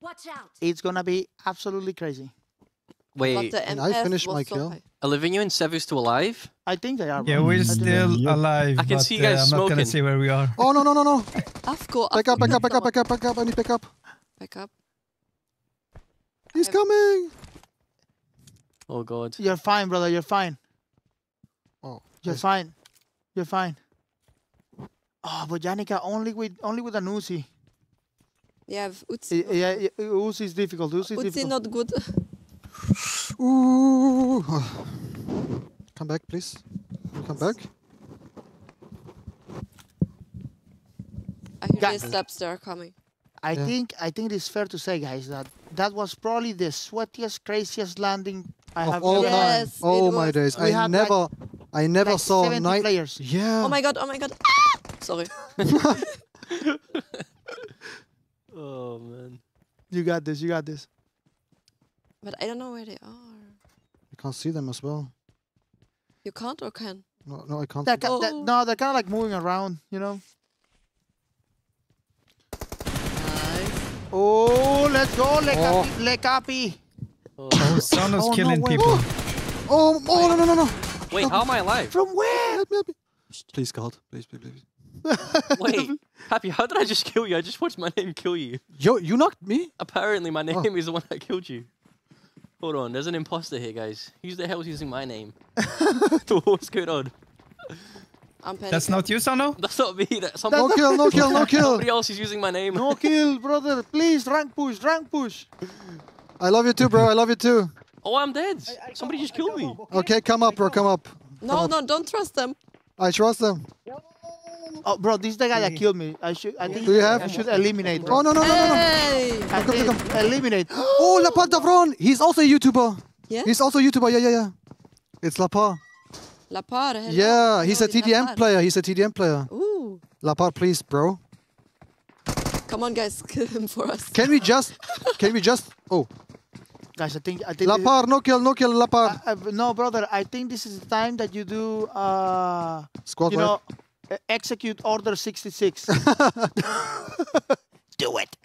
Watch out. It's gonna be absolutely crazy. Wait, the and I MF finished my so kill. high. are Levinho and Sevou still alive? I think they are. Yeah, bro. we're I think they still are. Yep. alive. I can but, see you guys uh, I'm not gonna say where we are. Oh no no no no! Of course. Back up! Back up! Back up! Back up! Back up! I need back up. Back up. He's have- coming. Oh god. You're fine, brother. You're fine. Oh, You're nice. fine. You're fine. Oh, but Janica only with only with an Uzi. Yeah, Uzi. I- Yeah, yeah, Uzi is difficult. Uzi is Uzi difficult. not good. Ooh. Come back, please. Come back. I hear Guys. the steps they are coming. I Yeah. think I think it is fair to say, guys, that that was probably the sweatiest, craziest landing I Of have all ever. time. Yes, Oh my was. days! We I had, like- never, I never like saw 70 night. players. Yeah. Oh my god, oh my god. Ah! Sorry. Oh man. You got this. You got this. But I don't know where they are. You can't see them as well. You can't or can? No, no, I can't. They're, see them. they're- Oh. no, they're kind of like moving around. You know. Oh, let's go, Le Oh. Capi. Le Capi. Oh, Sono's Oh, killing way. people. Oh, oh no no no no! Wait, how am I alive? From where? Help me, help me. Please God, please please please. Wait, Happy, how did I just kill you? I just watched my name kill you. Yo, you knocked me? Apparently, my oh. name Oh. is the one that killed you. Hold on, there's an imposter here, guys. Who the hell's using my name? What's going on? I'm panicking. That's not you, Sono? That's not me. That's some, No kill, no kill, no kill. somebody else is using my name. No kill, brother. Please, rank push, rank push. I love you too, bro. I love you too. Oh, I'm dead. Somebody just killed me. Okay, come up, bro. Come up. No, no, don't trust them. I trust them. Oh, bro, this is the guy that killed me. I should. I think Do you have- I should eliminate. Bro. Oh no no no no no! Hey! I Come, think come, eliminate. Oh, Lapar Davron. He's also a YouTuber. Yeah? He's also a YouTuber. Yeah yeah yeah. It's Lapar. Lapar, hello. Yeah, he's a TDM Lapar. player. He's a TDM player. Ooh. Lapar, please, bro. Come on, guys, kill him for us. Can we just? Can we just? Oh, Guys, I think I think. Lapar, no kill, no kill, Lapar. Uh, uh, no, brother. I think this is the time that you do. Uh, Squad you wipe. know, uh, execute order 66. do it.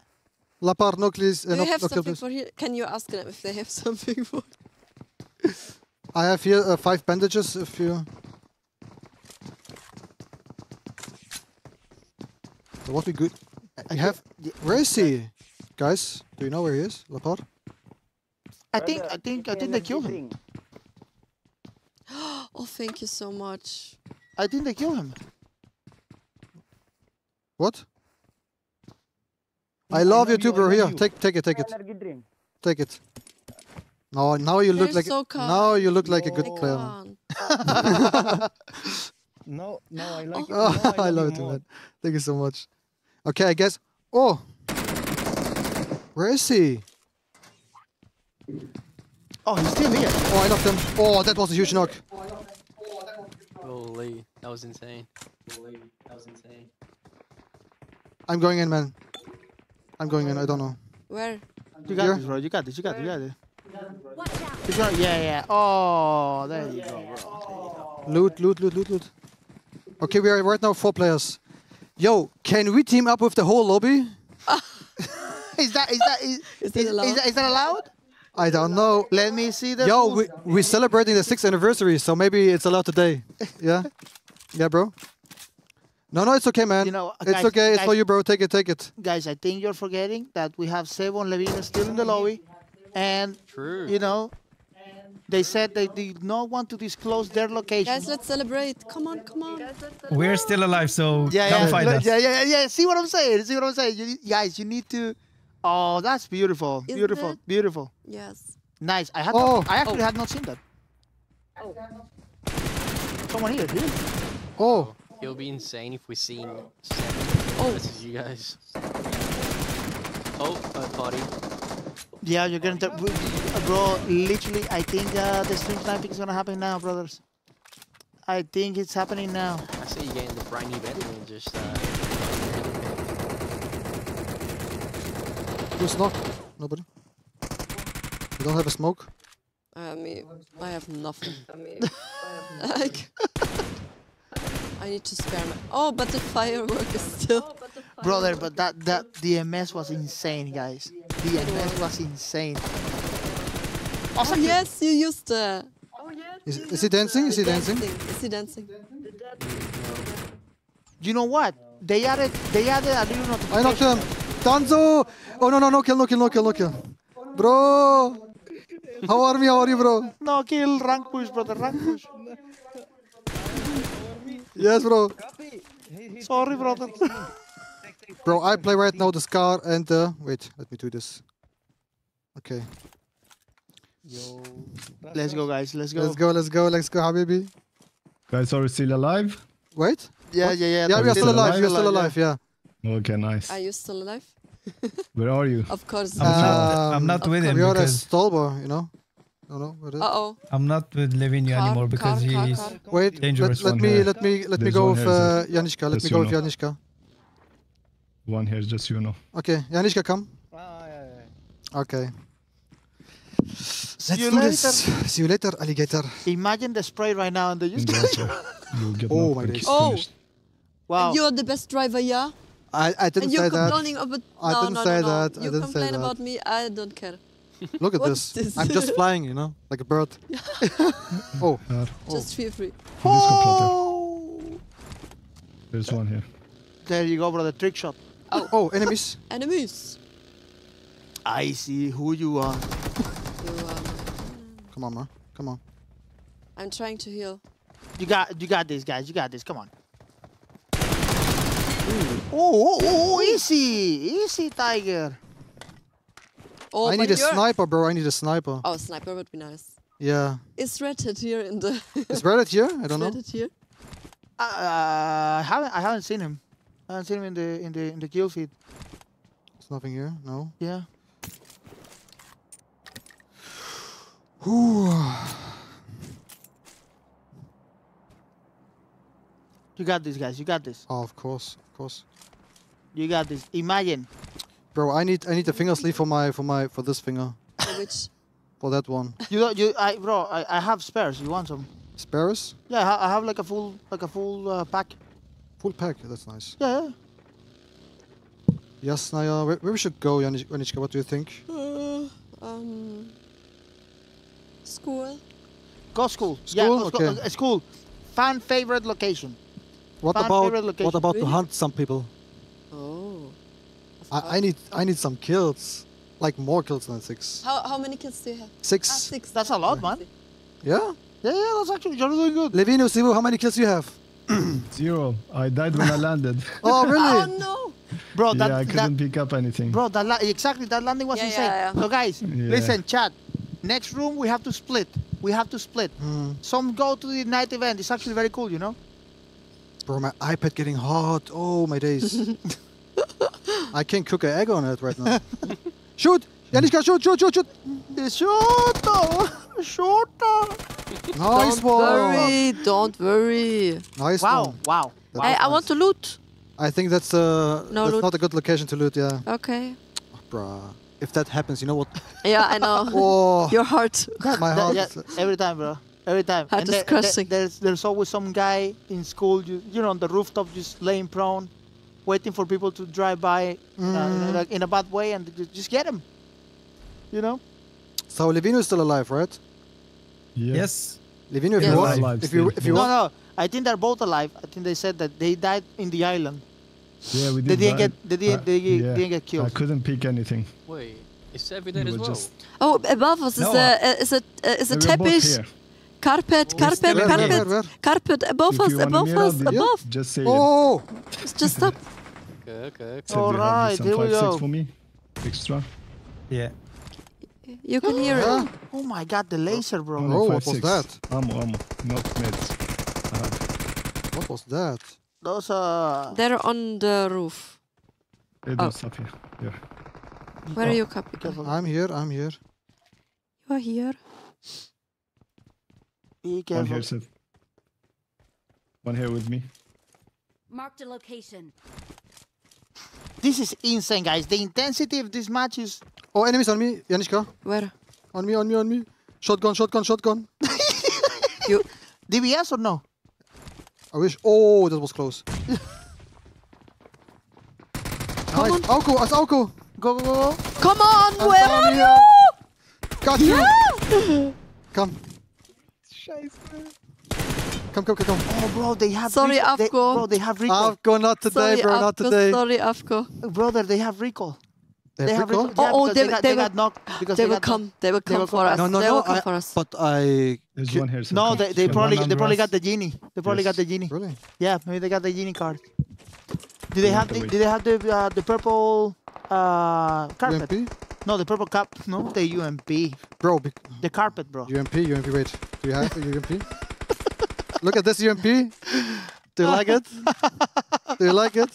Lapar, no please. Uh, Do no, you have no something please. for here? Can you ask them if they have something for? I have here uh, five bandages. If you. So what we good? I have. Where is he, guys? Do you know where he is, Lapar? I think. I think. I think they killed him. Oh, thank you so much. I think they killed him. What? I I love know you too, bro. Here, take, take it, take it, take it. No, now you look You're like. so now you look like a good player. Come man. on. No, no, I like you. Oh, No, I love it more. man. Thank you so much. Okay, I guess. Oh, where is he? Oh, he's still here. Oh, I knocked him. Oh, that was a huge knock. Holy, that was insane. Holy, that was insane. I'm going in, man. I'm going in. I don't know. Where? You got Here. this, bro. You got this. You got this. You got this. He's gonna- yeah, yeah. Oh, there you go, bro. Loot, loot, loot, loot, loot. Okay, we are right now four players. Yo, can we team up with the whole lobby? Is that is that is, Is is, that allowed? is that, is that allowed? I don't know. Let me see the. Yo, proof. we we celebrating the sixth anniversary, so maybe it's allowed today. Yeah, yeah, bro. No, no, it's okay, man. You know, it's guys- okay. It's for you, bro. Take it, take it. guys, I think you're forgetting that we have Sebon Levine still in the lobby, and True. you know, they said they did not want to disclose their location. Guys, let's celebrate. Come on, come on. We're still alive, so yeah, come yeah, fight look, us. yeah, yeah, yeah, yeah. See what I'm saying? See what I'm saying? You, guys, you need to. Oh, that's beautiful, Isn't beautiful, it? beautiful. Yes. Nice. I had. Oh. Not, I actually oh. had not seen that. Oh. Someone here. here. Oh, It'll be insane if we seen seven Oh. versus you guys. Oh, third party. Yeah, you're gonna, bro. Literally, I think uh, the stream sniping is gonna happen now, brothers. I think it's happening now. I see you getting the brand new Bentley and just uh, who's knocked? Nobody. You don't have a smoke? I mean, I have nothing. like, I need to spare my. Oh, but the firework is still. Brother, but that that DMS was insane, guys. DMS was insane. Oh, oh yes, you used the. Oh, is, is he dancing? Is he dancing? Is he dancing? You know what? They added they added a little I knocked notification. him. Danzo! Oh no no no kill no kill no kill no kill. Bro! How are me? How are you, bro? No kill, rank push, brother, rank push. Yes, bro. Sorry, brother. Bro, I play right now the Scar and the. Wait, let me do this. Okay. Yo. Let's go, guys. Let's go. Let's go, let's go, let's go, Habibi. Guys, are you still alive? Wait? Yeah, yeah, yeah. Yeah, we are still still alive. alive? We are still alive, yeah. Okay, nice. Are you still alive? Where are you? Of course. I'm not, I'm Um, not with him We are a because you know? No, no. what is- Uh oh. I'm not with Lavinia Car, anymore because car, car, he's car. Wait, let, dangerous let one me let me let me go one with here, uh, Janishka. Let just me you go with know. Janishka. One here, just so you know. Okay, Janishka, come. Okay. Let's you do this. See you later, alligator. Imagine the spray right now and they In the answer. You'll get Oh, my days. Oh! Wow. And you are the best driver, yeah? I, I didn't and you're say that. complaining about. I no, didn't no, say no, no. that. I You didn't say complain that. about me. I don't care. Look at this. this? I'm just flying, you know, like a bird. oh, Uh, Just feel free. Oh! There's one here. There you go, brother. Trick shot. Oh, enemies. Enemies. I see who you are. You, um, Come on, man. Come on. I'm trying to heal. You got, you got this, guys. You got this. Come on. Oh, oh, oh, easy, easy, Tiger. Oh, I need a you're- sniper, bro. I need a sniper. Oh, sniper would be nice. Yeah. Is Reddit here in the? Is Reddit here? I don't know. Reddit here? Uh, I haven't, I haven't seen him. I haven't seen him in the in the in the kill feed. There's nothing here. No. Yeah. You got this, guys. You got this. Oh, of course, of course. You got this. Imagine. Bro, I need I need a finger sleeve for my for my for this finger For which? for that one. You don't- you I bro. I, I have spares. You want some? Spares, Yeah, I I have like a full like a full uh, pack. Full pack. That's nice. Yeah. yeah. Yes, Naya. Where, where we should go, Janic- Janichka? What do you think? Uh, um. School. Go school. Yeah, School? go school. Uh, school. Fan favorite location. What Fan about favorite what location. about to hunt some people? Oh. I, I need I need some kills, like more kills than six. How how many kids do you have? Six. Ah, six. That's a lot, man. Yeah. Yeah, yeah. That's actually you're doing good. Levinho, Sevou, how many kills do you have? Zero. I died when I landed. Oh, really? Oh no! Bro, that, yeah, I couldn't pick up anything. bro, that la- exactly that landing was Yeah, insane. yeah, yeah. So guys, Yeah. listen, chat. Next room we have to split. We have to split. Hmm. Some go to the night event. It's actually very cool, you know. Bro, my iPad getting hot. Oh my days. I can't cook an egg on it right now. shoot! Janichka, shoot, shoot, shoot, shoot! Shoot! shorter. Nice don't one! worry, don't worry. Nice Wow, one. wow. That Hey, was I want to loot. I think that's uh No that's loot. not a good location to loot. Yeah, Okay. bruh. If that happens, you know what? Yeah, I know. Oh, Your heart. my That- heart. yeah, every time, bro. Every time. Heart And is there- there- there's there's always some guy in school, you, you know, on the rooftop, just laying prone, waiting for people to drive by, uh, you know, Mm. like in a bad way, and just get him. You know. So Levinho is still alive, right? Yeah. Yes. Levinho, if Yes. you They're want, alive if you if you No, no. I think they're both alive. I think they said that they died in the island. Yeah, we They did. didn't die. get. They didn't. Uh, They yeah. didn't get killed. I couldn't pick anything. Wait, is every as well? just- Oh, above us is No. a uh, is a uh, is a we were both tapis, carpet, carpet, still where, carpet, where, where, where? carpet above If us, above us, up, yeah, above. Just say. Oh, It's just up. Okay, okay, okay. Said Alright, here we go. for me. Extra. Yeah. You can hear yeah. it. Oh my God, the laser, bro. Oh, Oh, what was that? Ammo, ammo, not meds. I have. What was that? Those uh. They're on the roof. It Oh. was up here. Yeah. Where are you, Capi? Careful. I'm here. I'm here. You are here. Be One here, Seth. One here with me. Mark the location. This is insane, guys. The intensity of this match is. Oh, enemies on me, Janichka. Where? On me, on me, on me. Shotgun, shotgun, shotgun. You. DBS or no? I wish. Oh, that was close. nice. on. Auko, it's Auko. Go, go, go, go. Come on, I'm where down are here. you? Got you. Come. Come, come, come, come. Oh, bro, they have. Sorry, recall. They, Afko. bro, they have recall. Auko, not today, sorry, bro, not today. Sorry, Afko. Brother, they have recall. They have recall? Yeah, Oh, oh, because they they, will- got, they they will- got knocked because They they, will come. They will come for us. No, no, they no. will come I, for us. but I. There's one here. No, they, they probably they probably under got the genie. They probably Yes. got the genie. Really? Yeah, maybe they got the genie card. Do they have the, Walk away. did they have the uh, the purple uh, carpet? UMP? No, the purple cap. No, the UMP. Bro, bec- The carpet, bro. UMP, UMP, wait. Do you have a UMP? Look at this UMP. Do you like it? Do you like it?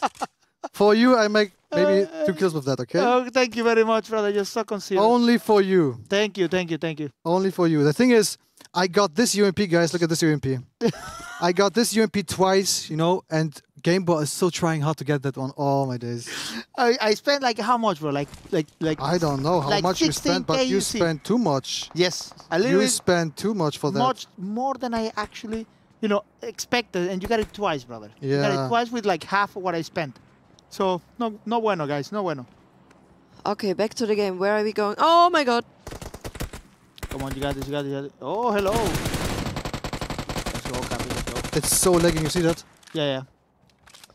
For you, I make maybe uh, two kills with that, okay? Oh, thank you very much, brother. You're so considerate. Only for you. Thank you, thank you, thank you. Only for you. The thing is, I got this UMP, guys. Look at this UMP. I got this UMP twice, you know, and Gamebot is still trying hard to get that one. all my days. I, I spent like how much, bro? Like like like. I don't know how Like much you spent, but you spent too much. Yes, a little You spent too much for that. much more than I actually, you know, expected, and you got it twice, brother. You got Yeah. it twice with like half of what I spent. So no, no bueno, guys. No bueno. Okay, back to the game. Where are we going? Oh my god. Come on, you got this. You got this. You got this. Oh, hello. Let's go, Cappy. Let's go. It's so lagging. You see that? Yeah, yeah.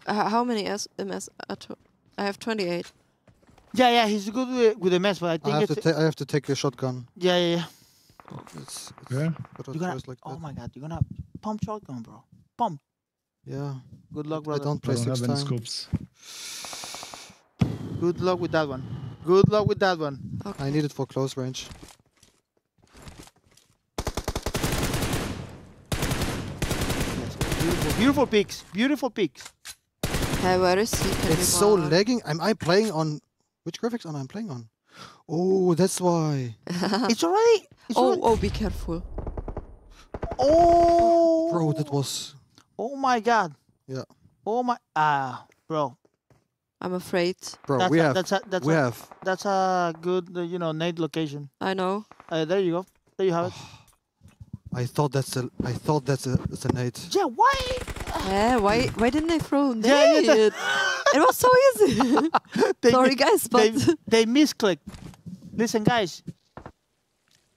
Uh, how many S- MS? are to- I have 28. Yeah, yeah. He's good with, with the mess, but I I think have it's. ta- I have to take a shotgun. yeah, yeah, yeah. It's, it's Where? better gonna. like oh that. my God, you're gonna pump shotgun, bro. Pump. Yeah. Good luck, brother. I don't I play don't six have any scopes. Good luck with that one. Good luck with that one. I need it for close range. Beautiful, beautiful picks. Beautiful picks. Hey, where is he? Can It's so mark? lagging. Am I playing on which graphics am I playing on? Oh, that's why. it's already. It's Oh, already- oh, be careful. oh. Bro, that was Oh my God. Yeah. Oh my. Ah, bro. I'm afraid. bro. That's we a, have That's a, that's we a, have That's a good, uh, you know, nade location. I know. Uh, there you go. There you have it. I thought that's a I thought that's a that's a nade. Yeah, why? Eh, why, why didn't I throw Yeah, yeah, that- it was so easy. They Sorry, mi- guys, but they misclicked. Listen, guys.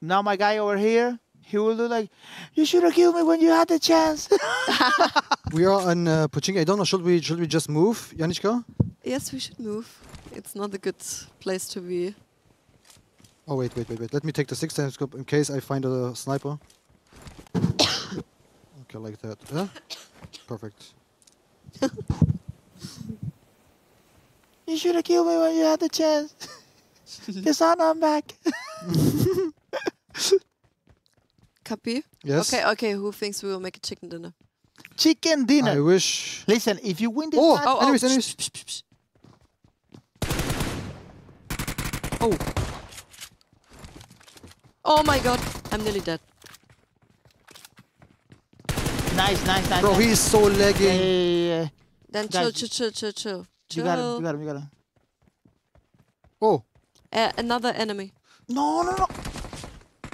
Now my guy over here, he will do like, you should have killed me when you had the chance. We are on uh, Pochinki. I don't know. Should we should we just move, Janichka? Yes, we should move. It's not a good place to be. Oh wait, wait, wait, wait. Let me take the six times scope in case I find a sniper. okay, like that. Yeah. Perfect. you should have killed me when you had the chance. Yes, I'm back. Copy? Yes. Okay, okay. Who thinks we will make a chicken dinner? Chicken dinner. I wish. Listen, if you win this Oh, match, Oh, oh, enemies, psh, psh, psh, psh. Oh. Oh my god. I'm nearly dead. nice, nice, nice. Bro, nice. he's so Yeah, lagging. yeah, yeah, yeah. Then chill, Guys, chill, chill, chill, chill. You got him, you got him, you got him. Oh, Uh, another enemy. No, no, no.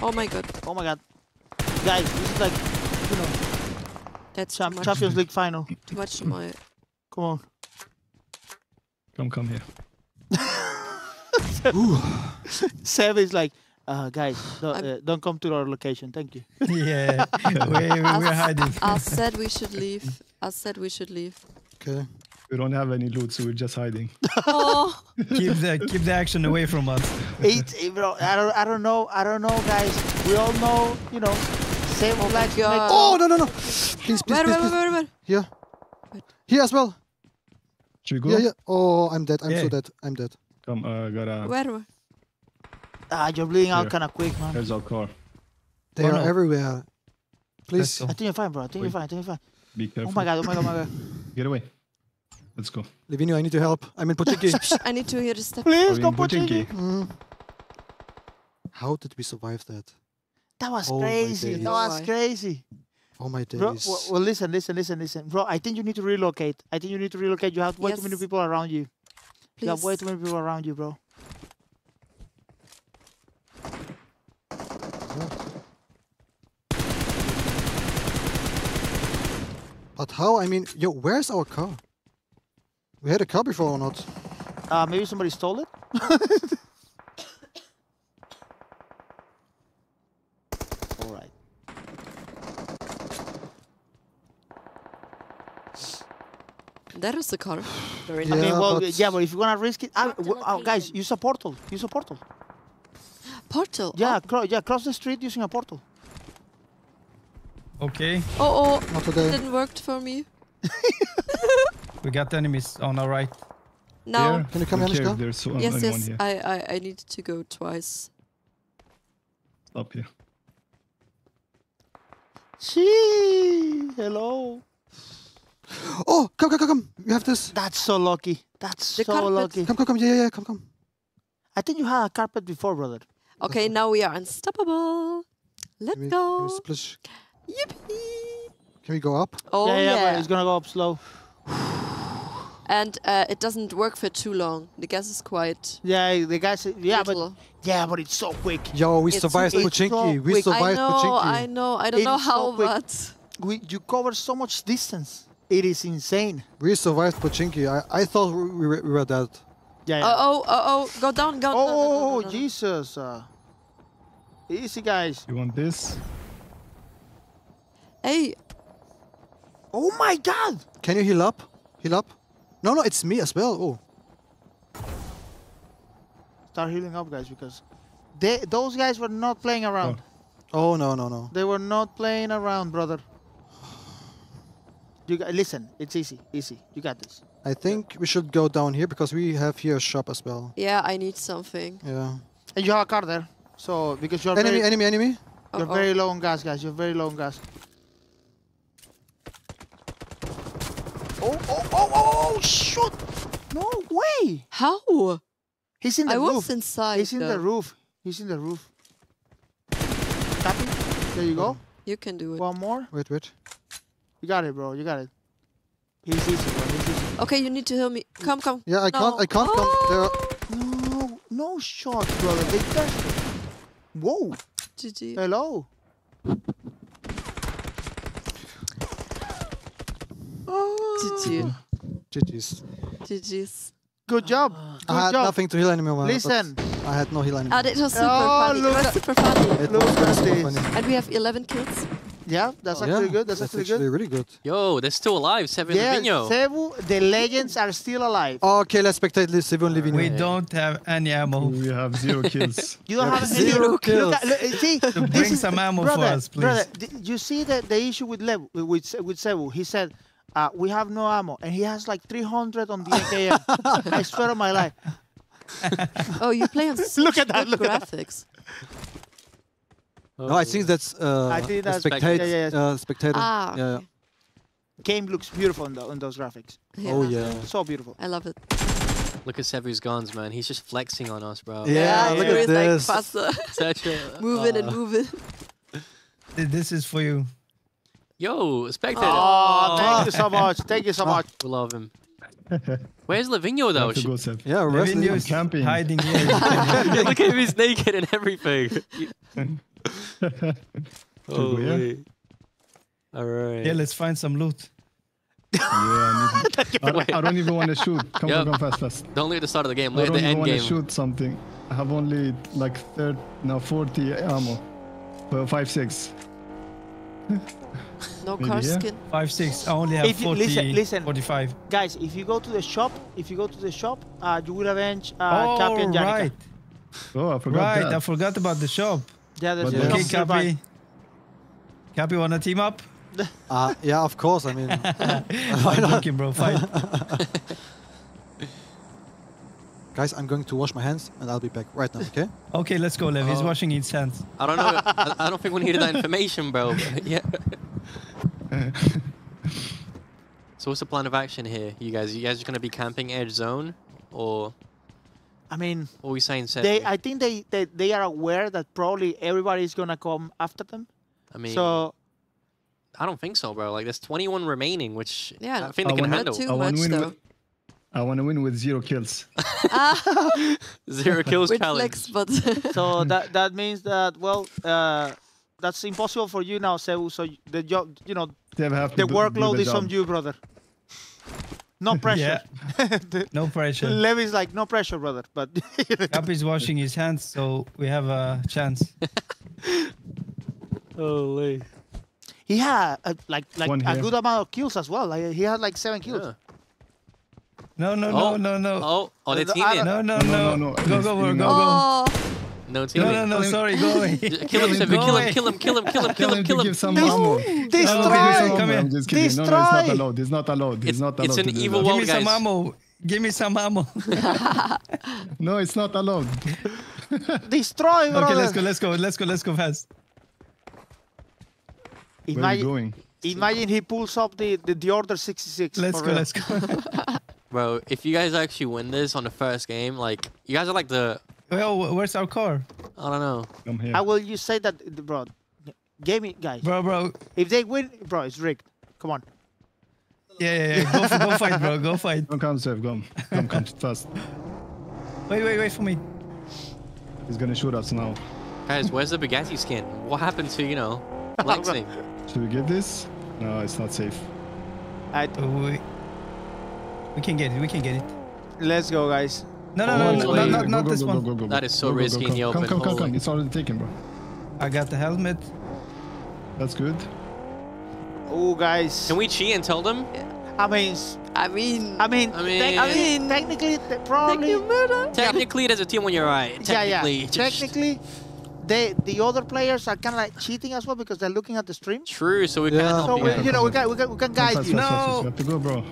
Oh my god. Oh my god. Guys, this is like, you know, That's Champ- too much. Champions League final. Too much to my. Come on. Come, come here. Seb is like, uh, guys, don't, uh, don't come to our location. Thank you. yeah, we, we, we're hiding. I said we should leave. I said we should leave. okay. We don't have any loot, so we're just hiding. Oh, keep the keep the action away from us. It's, eh, bro, I don't, I don't know. I don't know, guys. We all know, you know, Seb Oh would my like to make God. Oh no no no! Please please where, please, where, where, please. where, where? Here. Here as well. Should we go? Yeah yeah. Oh, I'm dead. I'm so dead. I'm dead. Come, uh, gotta. Where, where? Ah, you're bleeding out kind of quick, man. There's our car. They Oh, are no. everywhere. Please. I think you're fine, bro. I think you're fine. I think you're fine. Be careful. Oh my god. Oh my god. Oh my god. Get away. Let's go. Levinho, I need your help. I'm in Pochinki. I need to hear the step. Please Are we go in Pochinki? Mm. How did we survive that? That was Oh crazy. That was crazy. Oh my days. Bro, well, well, listen, listen, listen, listen. Bro, I think you need to relocate. I think you need to relocate. You have way too many people around you. You have way Please. too many people around you, bro. But how? I mean, yo, where's our car? We had a car before or not? Uh, maybe somebody stole it. All right. There is the car. Very Yeah, I mean, well, but- yeah, but if you wanna risk it, ah, Mark oh, guys, use a portal. Use a portal. Portal. Yeah, cro- yeah, cross the street using a portal. Okay, Oh, oh, Not today. didn't work for me. we got enemies on our right. Now, Here, Can you come don't here, care if Anushka? There's so- yes, yes, here. I, I, I needed to go twice. Up here. Gee, hello. Oh, come, come, come, come. You have this. That's so lucky. That's The so carpet. lucky. Come, come, come. Yeah, yeah, yeah. Come, come. I think you had a carpet before, brother. Okay, now we are unstoppable. Let's Can we, can go. we splish? Yippee! Can we go up? Oh yeah, yeah, yeah, but it's gonna go up slow. and uh, it doesn't work for too long. The gas is quite Yeah, the guys. Yeah, but yeah, but it's so quick. Yo, we It's survived so- it's so we quick. I survived I know, Pochinki. I know. I don't know It's so how, quick. but We you cover so much distance. It is insane. We survived Pochinki. I, I thought we, we, were- we were dead. Yeah. yeah. Oh, oh, oh, oh, go down, go down. oh, Jesus. Uh, easy, guys. You want this? Hey, Oh my God. Can you heal up? Heal up? No, no, it's me as well. Oh. Start healing up, guys, because they those guys were not playing around. Oh, no, no, no. They were not playing around, brother. You got, listen, it's easy, easy. You got this. I think we should go down here because we have here a shop as well. yeah, I need something. Yeah. And you have a car there, so because you're Enemy, very, enemy, enemy. you're Uh-oh. very low on gas, guys. You're very low on gas. Oh, oh, oh, oh, oh, shoot! No way! How? He's in the I roof. was inside. He's in the roof. He's in the roof. Copy. There you go. You can do it. One more. Wait, wait. You got it, bro. You got it. He's easy, bro. He's easy. Okay, you need to heal me. Come, come. Yeah, I can't. I can't come. There are, No, no shots, brother. They touched. Whoa. GG. Hello. GG. GG's. GG's. Good job. Good I had job. nothing to heal anymore. man, Listen. I had no heal anymore. Ah, it was super Oh, funny. It look was super funny. It Look was at super funny. And we have 11 kills. Yeah, that's Yeah, actually good. That's, That's actually actually good. really good. Yo, they're still alive. Seven Yeah, Levinho. Sevou, the legends are still alive. Okay, let's spectate Li- Sivon living. We don't have any ammo. We have zero kills. You don't Yeah, have any zero look, kills. at, look, see, this bring is- some ammo for brother, us, please. Brother, you see the, the issue with Lev, with with Sevou. He said, uh, "We have no ammo," and he has like 300 on the AKM. I swear on my life. Oh, you play on such Look at that, good look at that. Graphics. No, I think that's. Uh, I think that's- spectate. yeah, yeah, yeah. Uh, spectator. Ah, yeah, yeah. Game looks beautiful on, the, on those graphics. Oh yeah. So beautiful. I love it. Look at Sevou's guns, man. He's just flexing on us, bro. Yeah, look Drew at is like this. faster. Such a moving and uh, moving. This is for you. Yo, spectator. Oh, thank you so much. Thank you so much. We love him. Where's Levinho though? have go, Seb. Yeah, Maybe wrestling. camping. hiding here. Look at him, he's naked and everything. Should we, yeah? All right. yeah, let's find some loot. Yeah, I, I, don't- I don't even want to shoot. Come Yep. on, come fast, fast. Don't leave the start of the game. I Leave at don't the even end want to shoot something. I have only like third, now 40 ammo. Well, five, six. No Maybe car skin. Five, six. I only have If you- 40, listen, listen. 45. Guys, if you go to the shop, if you go to the shop, uh, you will avenge uh, oh, Cappy and Janica. right. Oh, I forgot Right, that. I forgot about the shop. Yeah, there's But a Okay, shop nearby. Cappy. Cappy, wanna team up? Uh, yeah, of course. I mean, I'm joking, bro. Fight. guys, I'm going to wash my hands and I'll be back right now. Okay? Okay, let's go, Lev. He's Oh. washing his hands. I don't know. I, I don't think we needed that information, bro. yeah. so what's the plan of action here, you guys? You guys just gonna be camping edge zone, or I mean, what are we saying? Seth? they. I think they, they they are aware that probably everybody is gonna come after them. I mean, so I don't think so, bro. Like, there's 21 remaining, which Yeah, I think they I can handle. Too I wanna much win though. with- I want to win with zero kills. Zero kills with challenge. flex, but so that that means that well, uh, that's impossible for you now, Seu. So the job, you know, have the do- do workload is on you, brother. No pressure. The- No pressure. Levy's like no pressure, brother. But Cappy's washing his hands, so we have a chance. Holy. he had a, like like One a here. good amount of kills as well. Like he had like seven kills. Yeah. No, no, Oh. no, no, no. Oh, oh, they're Uh, I teaming. No, no, No, no. no, no. Go, He's go, go, go, that. go. oh, No No, no, no, sorry, go away. Kill him, Go Sevou. Kill away. him, kill him, kill him, kill him, kill him, him kill him. give some This- ammo. Destroy! Tell him to give some Come here. Just kidding. No, no, it's not Destroy! allowed. It's not allowed. It's, It's- not allowed it's an to do evil that. Give me some ammo. Give me some ammo. No, it's not allowed. Destroy, brother. okay, let's go, let's go, let's go, let's go fast. Where are you going? imagine he pulls up the, the, the order 66. Let's go, real. let's go. Bro, if you guys actually win this on the first game, like, you guys are like the, Well, where's our car? I don't know. Come here. Uh, How will you say that, bro? Game it, guys. Bro, bro. If they win, bro, it's rigged. Come on. Yeah, yeah, yeah. Go, f- go fight, bro. Go fight. Come, come, Seth. Come. Come, come fast. Wait, wait, wait for me. He's gonna shoot us now. Guys, where's the Bugatti skin? What happened to, you know, flexing? Should we get this? No, it's not safe. I, oh, We, we can get it. We can get it. let's go, guys. No, no, no, no, Holy- not, not, go, not go, this one. That is so go, go, go, risky in come. the Come, open, come, come, come. holy. It's already taken, bro. I got the helmet. That's good. Oh, guys. Can we cheat and tell them? I mean, s- I mean, I mean, I mean- I mean- technically, te- probably. technically murder. Technically, there's a team when you're right. Yeah, yeah. Technically, they the other players are kind of like cheating as well because they're looking at the stream. True, so we Yeah. can't So help we, you. you know, we can we can, we can guide you. No. You have to go, bro.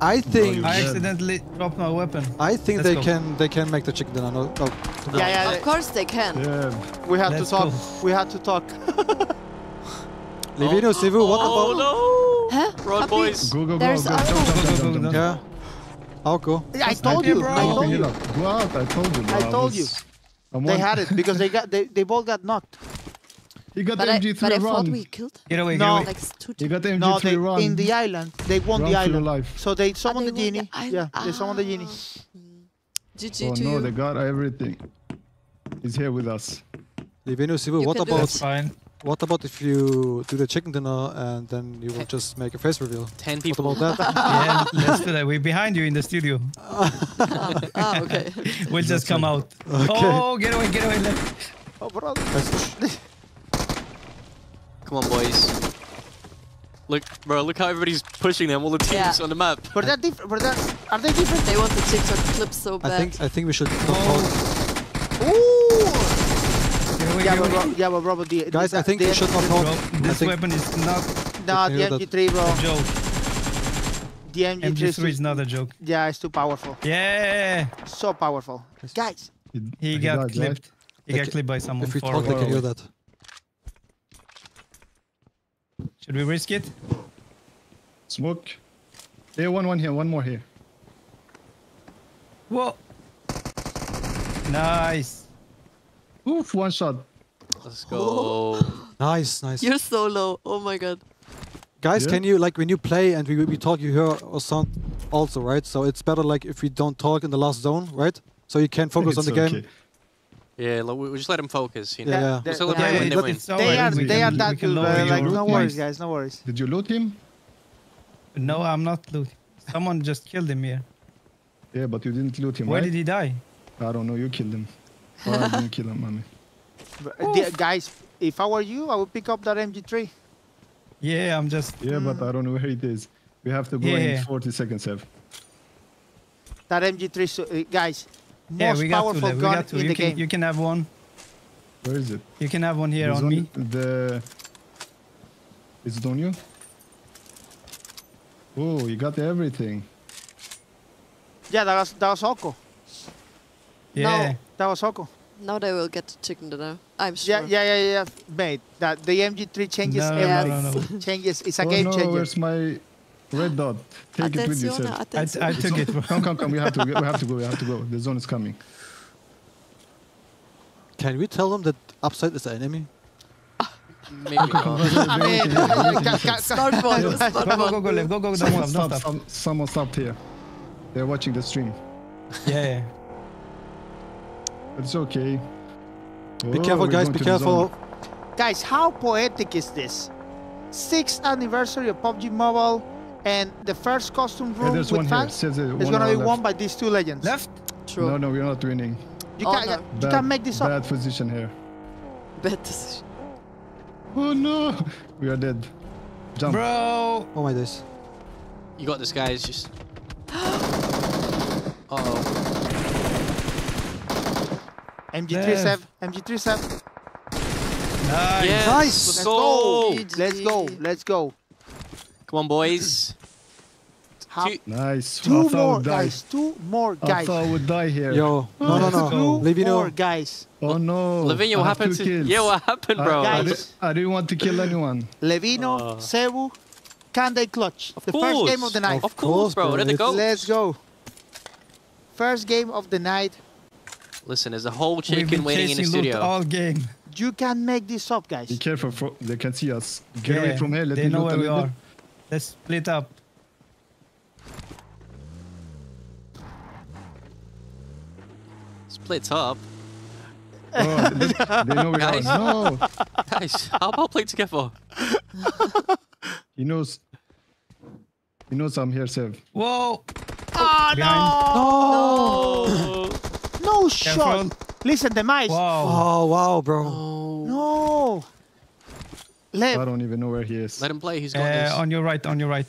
I think you- I Yeah. accidentally dropped my weapon. I think Let's they go. can they can make the chicken dinner. No, oh, Yeah, yeah. Of course they can. Yeah. We have Let's to talk. go. We have to talk. Levinho, oh, Sevou, what oh, about? no! Huh? Run, Happy? boys. Go, go, go. There's go. other- Jump, jump, Go, jump, go, jump, go, jump. Yeah, I'll go. I told here, you. bro. I Open told it you. up. Go out. I told you. bro. I told was- you. I'm They one- had it because they got they, they both got knocked. He got But the I, MG3 but I thought we killed Get away, No. get away. like s- got the MG3 No, they run. in the island. They won Run the island. life. So they ah, summoned the they the genie. island. Yeah, they summoned the genie. Mm. GG Oh to no, you. they got everything. He's here with us. Levinho, Sevou, You what about fine. what about if you do the chicken dinner and then you will just make a face reveal? Ten What people. about that? yeah, let's do that. We're behind you in the studio. Ah, ah, okay. We'll just come out. Okay. Oh, get away, get away. Let- Oh, brother. That's- Come on, boys. Look, bro, look how everybody's pushing them, all the teams Yeah. on the map. But they're different. But they're, are they different? They want the TikTok clip so bad. I think I think we should not oh. talk. Ooh. Get away, Yeah, get but, away. bro, yeah, but bro, but the, Guys, the, I think the, we should not Bro, talk. This weapon is not Nah, Can the MG3, bro. a joke. The MG3, MG3 is is not a joke. yeah, it's too powerful. Yeah, So powerful. Guys, he got died, clipped. He Like, got clipped by someone if we talk, they can hear that. Should we risk it? Smoke. There, one, one here, one more here. Whoa. Nice. Oof, one shot. Let's go. Nice, nice. You're so low. Oh my god. Guys, Yeah. can you like when you play and we, we talk, you hear our sound also, right? So it's better like if we don't talk in the last zone, right? So you can focus on It's the game. Okay. Yeah, like, we we just let them focus, you know? Yeah, yeah. They're- We'll celebrate yeah, when they win. they are We they can- are that good. lower Like, no worries, guys. No worries. Did you loot him? No, I'm not looting. Someone just killed him here. Yeah, but you didn't loot him, Where right? did he die? I don't know. You killed him. Or I didn't kill him, mommy. But, uh, the- guys, if I were you, I would pick up that MG3. Yeah, I'm just. Yeah, but I don't know where it is. We have to go Yeah. in 40 seconds, Ev. That MG3, so, uh, guys, Yeah, most we got to. powerful Lev, We gun got to. in You the can, game. you can have one. Where is it? You can have one here It's on me. The... Is it on you? Oh, you got everything. Yeah, that was that was Oko. Yeah. That was Oko. Now they will get the chicken dinner. I'm sure. Yeah, yeah, yeah, yeah, mate. That the MG3 changes No, no, everything. no, no, no. Changes. It's a oh game no, changer. where's my red dot? Take it with you, Attenzione, sir. I, attenzione. I took it. Come, come, come. We have to. We have to go. We have to go. The zone is coming. Can we tell them that upside is the enemy? Maybe not. I mean, ca- ca- one. Go, go, go, go, Lev. Go, go. Don't Someone. Don't stopped. stop. Someone stopped here. They're watching the stream. Yeah, yeah. It's okay. Be Oh, careful, guys. Be careful. Guys, how poetic is this? Sixth anniversary of PUBG Mobile, and the first costume room there's with one here. fans Says it, is gonna be our won by these two legends. Left? True. No, no, we're not winning. You Oh, can't, no. you Bad, can't make this up. Bad position here. Bad decision. Oh no, we are dead. Jump. Bro. Oh my days. You got this, guys. Just. Uh oh. MG3 Sev, MG3 Sev. Nice. Yes, Nice. Let's Let's go. go. Let's go. Let's go. Come on, boys. Two- Nice. Two thought more guys. Two more I guys. thought I would die here. Yo, no, no, no. Let's go. Two more guys. Oh no. Lavinia, I what happened to kills. Yeah, what happened, I- bro? I, Guys. di- I didn't want to kill anyone. Levinho, Uh. Sevou, can they clutch? Of the course. first game of the night. Of course, bro. bro, Let it go. Let's go. First game of the night. Listen, there's a whole chicken waiting in the chasing loot studio. all game. You can make this up, guys. Be careful, for, they can see us. Get away from here. Let they me know where we are. bit. Let's split up. Split up. Oh, they, they know we are. No, Guys, how about play together? he knows. He knows I'm here, Sev. Whoa! Oh, Behind. Oh. No shot. Listen, the mice. Wow. Oh wow, bro. No. I don't even know where he is. Let him play. He's got this. Uh, on your right, on your right.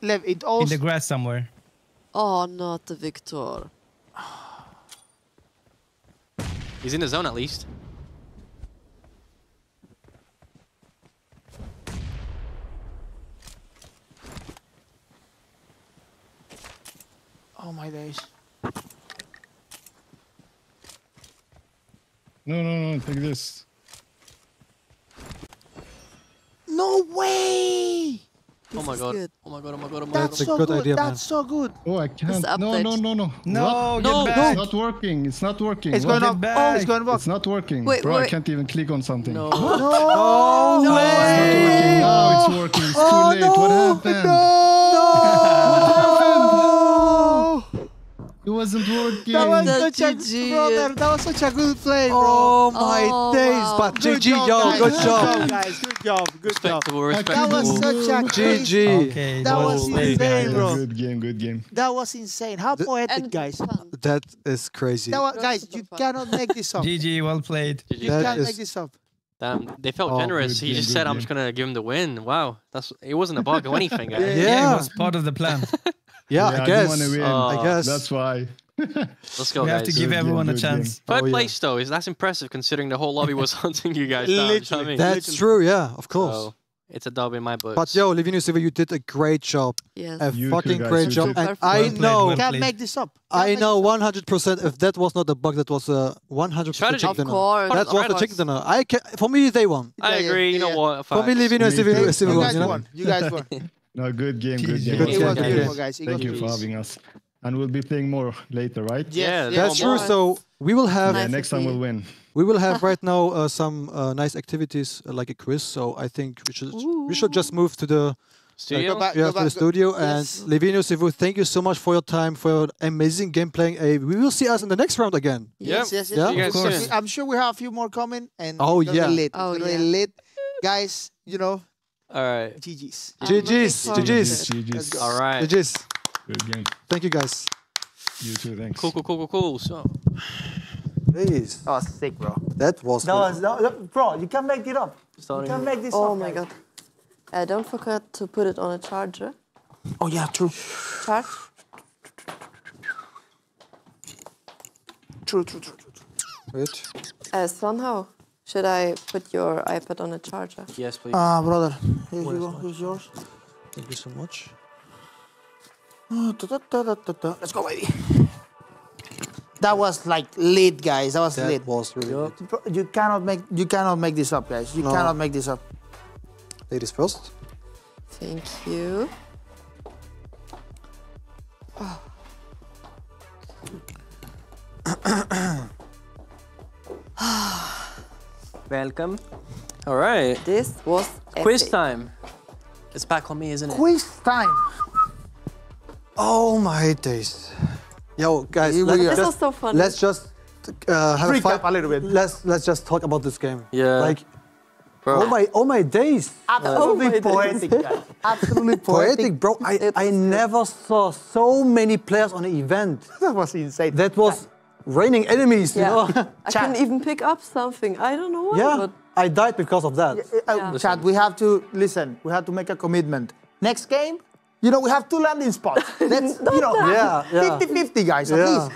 Lev, it In the grass somewhere. Oh, not the Victor. He's in the zone at least. Oh my days. No, no, no, take this. No way. Oh my god. good. Oh my god. Oh my god. Oh my That's god. a so good good. idea, man. That's so good. Oh, I can't. the No, no, no, no. No, get No, back. It's not working. It's not working. It's What? going Get up. Oh, it's going up. It's not working. Wait, Bro, I can't even click on something. No. No, No no way. It's not working. Now it's working. It's too Oh, late. What happened? No. It wasn't working. That was The such a GG. brother. That was such a good play, bro. Oh, oh my Oh, days. wow. But Good GG, job, yo, guys. good job. guys. Good job. Good job. Respectable. That Respectable. was such a. GG. Okay, That no was way insane, behind bro. Good game, good game. That was insane. How poetic, And guys. fun. That is crazy. That was, guys, you fun. cannot make this up. GG, well played. GG. That can't is- make this up. Damn, they felt Oh, generous. good He just good said, "I'm just gonna give him the win." Wow, that's it wasn't a bug or anything, guys. Yeah. Yeah, it was part of the plan. yeah, I didn't guess. wanna win. Uh, I guess. That's why. Let's go, we have to give Good game, everyone a good chance. Third Oh, yeah. place though is that's impressive considering the whole lobby was hunting you guys down. you know I mean? That's true, yeah, of course. So, it's a dub in my book. But yo, Livinius Silva, you did a great job. Yes. A You fucking great you job. And I know, well Can't played. make this up. I Can't know make this up. 100% if that was not a bug, that was a 100% Strategy. chicken Of dinner. course. That was the Red chicken dinner. I can, for me, they won. I Yeah, yeah, agree. you know what? For me, Facts. Livinius Me too. Silva Silva You won, guys you won. You guys won. No, good game, good game. Good It game, was beautiful, game. guys. It Thank was you for having us. And we'll be playing more later, right? Yes, Yeah, That's yes. true. So we will have Yeah, next time we'll win. we will have right now uh, some uh, nice activities uh, like a quiz. So I think we should we should just move to the Studio. Go back, yeah go to back, the go- studio. yes. And Livinius Silva, thank you so much for your time, for your amazing game playing. Uh, we will see us in the next round again. Yes, yes, yes. Yeah, You of course. I'm sure we have a few more coming. And Oh, it's gonna be yeah. lit. Oh, yeah. be lit. Guys, you know, All right. GG's. GG's, GG's. GG's. All right. GG's. Good game. Thank you guys. You too, thanks. Cool, cool, cool, cool, cool. So, Please. That was sick, bro. That was. That was, that, that- bro, you can't make it up. Sorry. You starting. can make this Oh up. Oh my guys. god. Uh, don't forget to put it on a charger. Oh, yeah, true. Charge. True, true, true, true. Wait. Uh, somehow, should I put your iPad on a charger? yes, please. Ah, brother. Here you go. Here's yours. Thank you so much. Oh, da, da, da, da, da, da. Let's go, baby. That was like lit, guys. That was That lit. was really good. Bro, You cannot make you cannot make this up, guys. You No. cannot make this up. Ladies first. Thank you. Welcome. All right. This was Quiz epic. time. It's back on me, isn't it? Quiz time. Oh my days. Yo, guys, Here we let's. This just, was so fun. let's just uh, have a Recap fight. a little bit. Let's let's just talk about this game. Yeah. Like, Bro. oh my oh my days. Absolutely Oh my poetic, guys. Absolutely Poetic, poetic. bro. I, I never saw so many players on an event. That was insane. That was raining enemies, you yeah. know? I Chat. couldn't even pick up something. I don't know why, yeah, but I died because of that. Uh, Yeah. Chad, we have to listen. We have to make a commitment. Next game, you know, we have two landing spots. Let's, you know, Yeah, yeah. 50-50, guys, at least.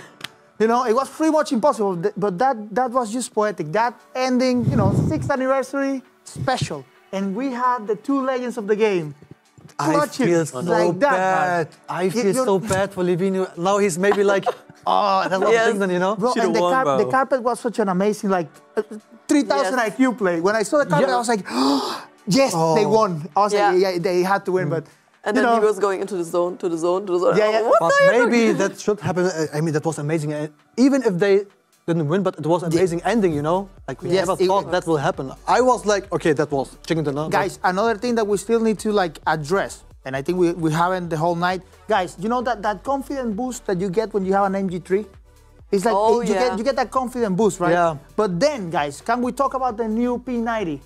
You know, it was pretty much impossible, but that that was just poetic. That ending, you know, sixth anniversary special, and we had the two legends of the game. I feel so like bad. man. I feel you're- so bad for Levinho. Now he's maybe like, oh, that was Yes. England, you know? Bro, and the, won, car- bro. the carpet was such an amazing, like, uh, 3,000 Yes. IQ play. When I saw the carpet, Yeah. I was like, yes, they Oh. won. I was Yeah. like, yeah, they had to win, but. and you then know, he was going into the zone, to the zone, to the zone. Yeah, yeah. What But maybe that should happen. I mean, that was amazing. Even if they didn't win, but it was amazing ending, you know? Like, we Yes, never thought was. that will happen. I was like, okay, that was chicken dinner. but- guys, another thing that we still need to like address, and I think we, we haven't the whole night. Guys, you know that, that confident boost that you get when you have an MG3? It's like Oh, you yeah. get you get that confident boost, right? Yeah. But then, guys, can we talk about the new P90?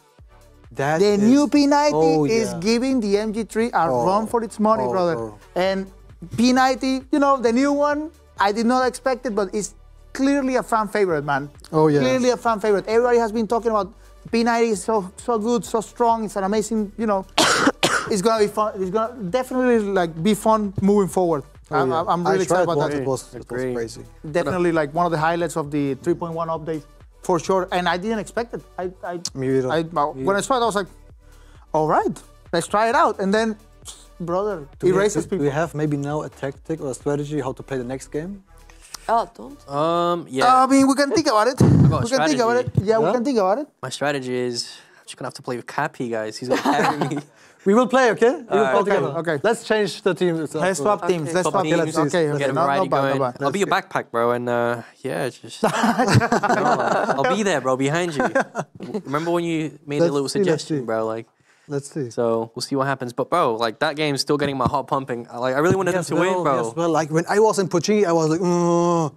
That The is- new P90 oh, is yeah. giving the MG3 a Oh. run for its money, Oh, brother. oh. And P90, you know, the new one, I did not expect it, but it's clearly a fan favorite, man. Oh, yeah. Clearly a fan favorite. Everybody has been talking about P90 is so so good, so strong. It's an amazing, you know. it's gonna be fun. It's gonna definitely like be fun moving forward. Oh, I'm, yeah. I'm really tried excited about once, that. It was, it was Agree. crazy. Definitely like one of the highlights of the 3.1 update for sure. And I didn't expect it. I, I, Me either. I when I saw it, I was like, all right, let's try it out. And then, brother, Do we have- erases do people. we have maybe now a tactic or a strategy how to play the next game? Oh, don't. Um, yeah. I mean, we can think about it. We can think about it. strategy. Yeah, we can think about it. My strategy is I'm just gonna have to play with Cappy, guys. He's gonna carry me. We will play, okay? We will play Alright. together. Okay, okay. Let's change the team. itself. Let's swap Okay. teams. Let's Swap swap teams. teams. Okay, okay. Get him No, no variety bad, no going. bad. I'll be your backpack, bro, and uh, yeah, just I'll be there, bro, behind you. Remember when you made a Let's little suggestion, bro? Like, Let's see. so we'll see what happens. But bro, like that game's still getting my heart pumping. I- Like, I really wanted Yes, them to win, well, bro. yes, well, like when I was in Pochinki, I was like, "Mm."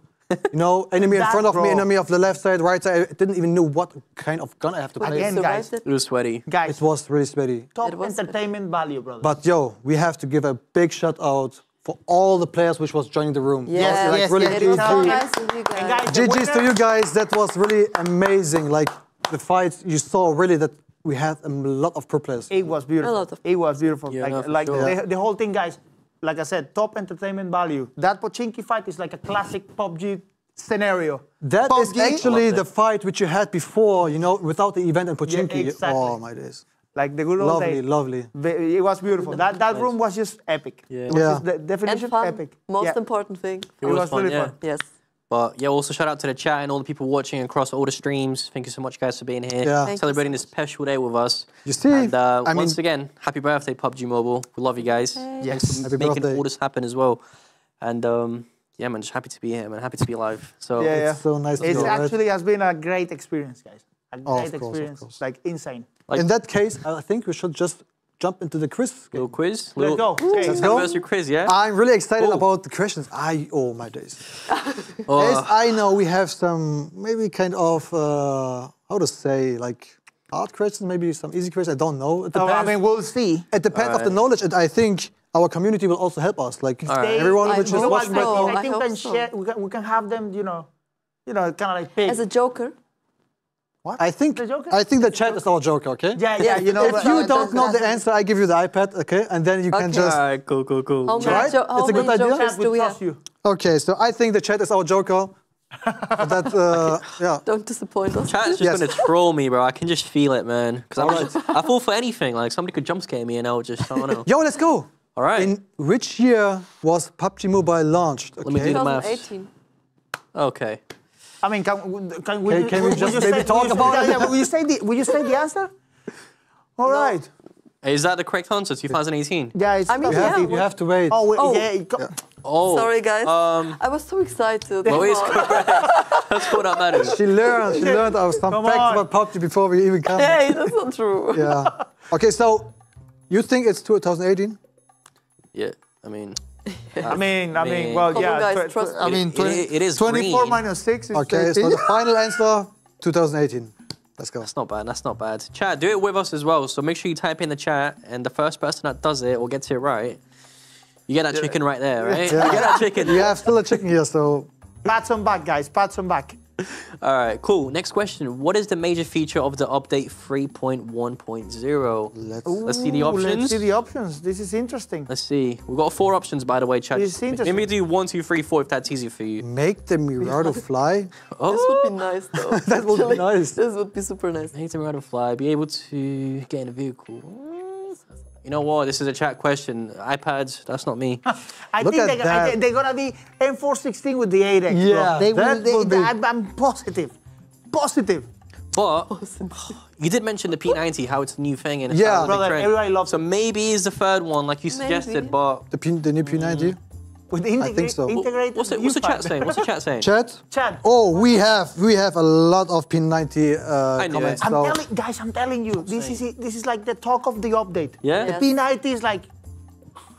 you know, enemy in front of me, enemy of the left side, right side. I didn't even know what kind of gun I have to play. Again, guys. it? It was sweaty. Guys, It was really sweaty. top was- entertainment value, brother. But yo, we have to give a big shout out for all the players which was joining the room. Yes, like yes, really yes, It was yes. so GG. nice of you And guys. guys, the GG's to you guys. That was really amazing. Like the fights, you saw really that we had a lot of pro players. It was beautiful. A lot of- It was beautiful. Yeah, like no, like sure. the, the whole thing, guys. Like I said, top entertainment value. That Pochinki fight is like a classic PUBG scenario. That is PUBG, actually the fight which you had before, you know, without the event in Pochinki. Yeah, exactly. Oh my days. like the good old Lovely, days. lovely. Ve- It was beautiful. That that room was just epic. Yeah. It was Yeah. just the And definition fun. epic. Most yeah. important thing. It, was was, fun, really yeah. fun. Yes. But yeah, also shout out to the chat and all the people watching across all the streams. Thank you so much, guys, for being here, Yeah. Celebrating so this special day with us. You see, and uh, I mean- once again, happy birthday, PUBG Mobile. We love you guys. Yes. Thanks for Happy making birthday. all this happen as well. And um, yeah, man, just happy to be here, man. Happy to be alive. So Yeah, yeah. It's so nice to It know, right? actually has been a great experience, guys. A Oh, of great course, of experience. course. Like insane. like- In that case, I think we should just jump into the quiz. little quiz. Let's little go. Okay. Let's go. Anniversary quiz, yeah. I'm really excited Oh. about the questions. I oh my days. Oh, As I know, we have some maybe kind of uh, how to say like hard questions, maybe some easy questions. I don't know. It So, depends. I mean, we'll see. it depends of the knowledge, and I think our community will also help us. Like Alright. everyone I which is watching right so. I I think we hope can, so. share, we, can, we can have them, you know, you know, kind of like pick. As a joker. I think The Joker? I think the chat is our joker. Okay. yeah, yeah, you know. If you don't know the answer, I give you the iPad. Okay, and then you can Okay. just. all right, cool, cool, cool. How many, Right? jo- how It's a good idea. do we trust have? you. Okay, so I think the chat is our joker. that uh, yeah. Don't disappoint us. Chat's just Yes. gonna troll me, bro. I can just feel it, man. Because I'm just, I fall for anything. Like somebody could jump scare me, and I'll just, I don't know. Yo, let's go. All right. In which year was PUBG Mobile launched? Let me do the maths. 2018. Okay. I mean, can, can, Can- will can we will just maybe say- talk will about it? yeah, will you say the Will you say the answer? All right. Is that the correct answer? 2018. Yeah, it's I mean, You have, Yeah, to, you have to wait. Oh, wait, Oh. yeah. it go- Oh. Sorry, guys. Um. I was so excited. Well, it's correct. That's what that matters. She learned. She learned of some Come facts on. about PUBG before we even come. Hey, that's not true. Yeah. Okay, so you think it's 2018? Yeah. I mean, I mean, I mean, well, Come on, yeah. guys, tw- trust I mean, 20 it- it is 24 green. minus 6 is Okay, so the final answer, 2018. Let's go. that's not bad. That's not bad. Chat, do it with us as well. So make sure you type in the chat, and the first person that does it or gets it right, you get that chicken right there, right? Yeah. You get that chicken. You have still a chicken here, so Pats on back, guys. Pats on back. All right, cool. Next question. What is the major feature of the update 3.1.0? let's. Let's see the options. Let's see the options. This is interesting. Let's see. We've got four options, by the way, chat. It's interesting. Maybe do one, two, three, four if that's easy for you. Make the Mirado fly. Oh, This would be oh. nice, though. That would be nice. This would be super nice. Make them ride and fly. Be able to get in a vehicle. You know what? This is a chat question. iPads, that's not me. I Look think at they're, that. I, they're gonna be M416 with the 8X. Yeah, bro. they will. that They, would be- I'm, I'm positive. Positive. But you did mention the P90, how it's a new thing and it's Yeah. now a big Brother, everybody loves So maybe is the third one, like you suggested, Maybe. but The, P, the new P90. With the integra- think so. integrated. what's, it, what's the chat saying? What's the chat saying? Chat. Chat. Oh, we have we have a lot of P90 uh, I knew comments. it. I'm so telling guys, I'm telling you, this is. This is like the talk of the update. Yeah? Yes. The P90 is like,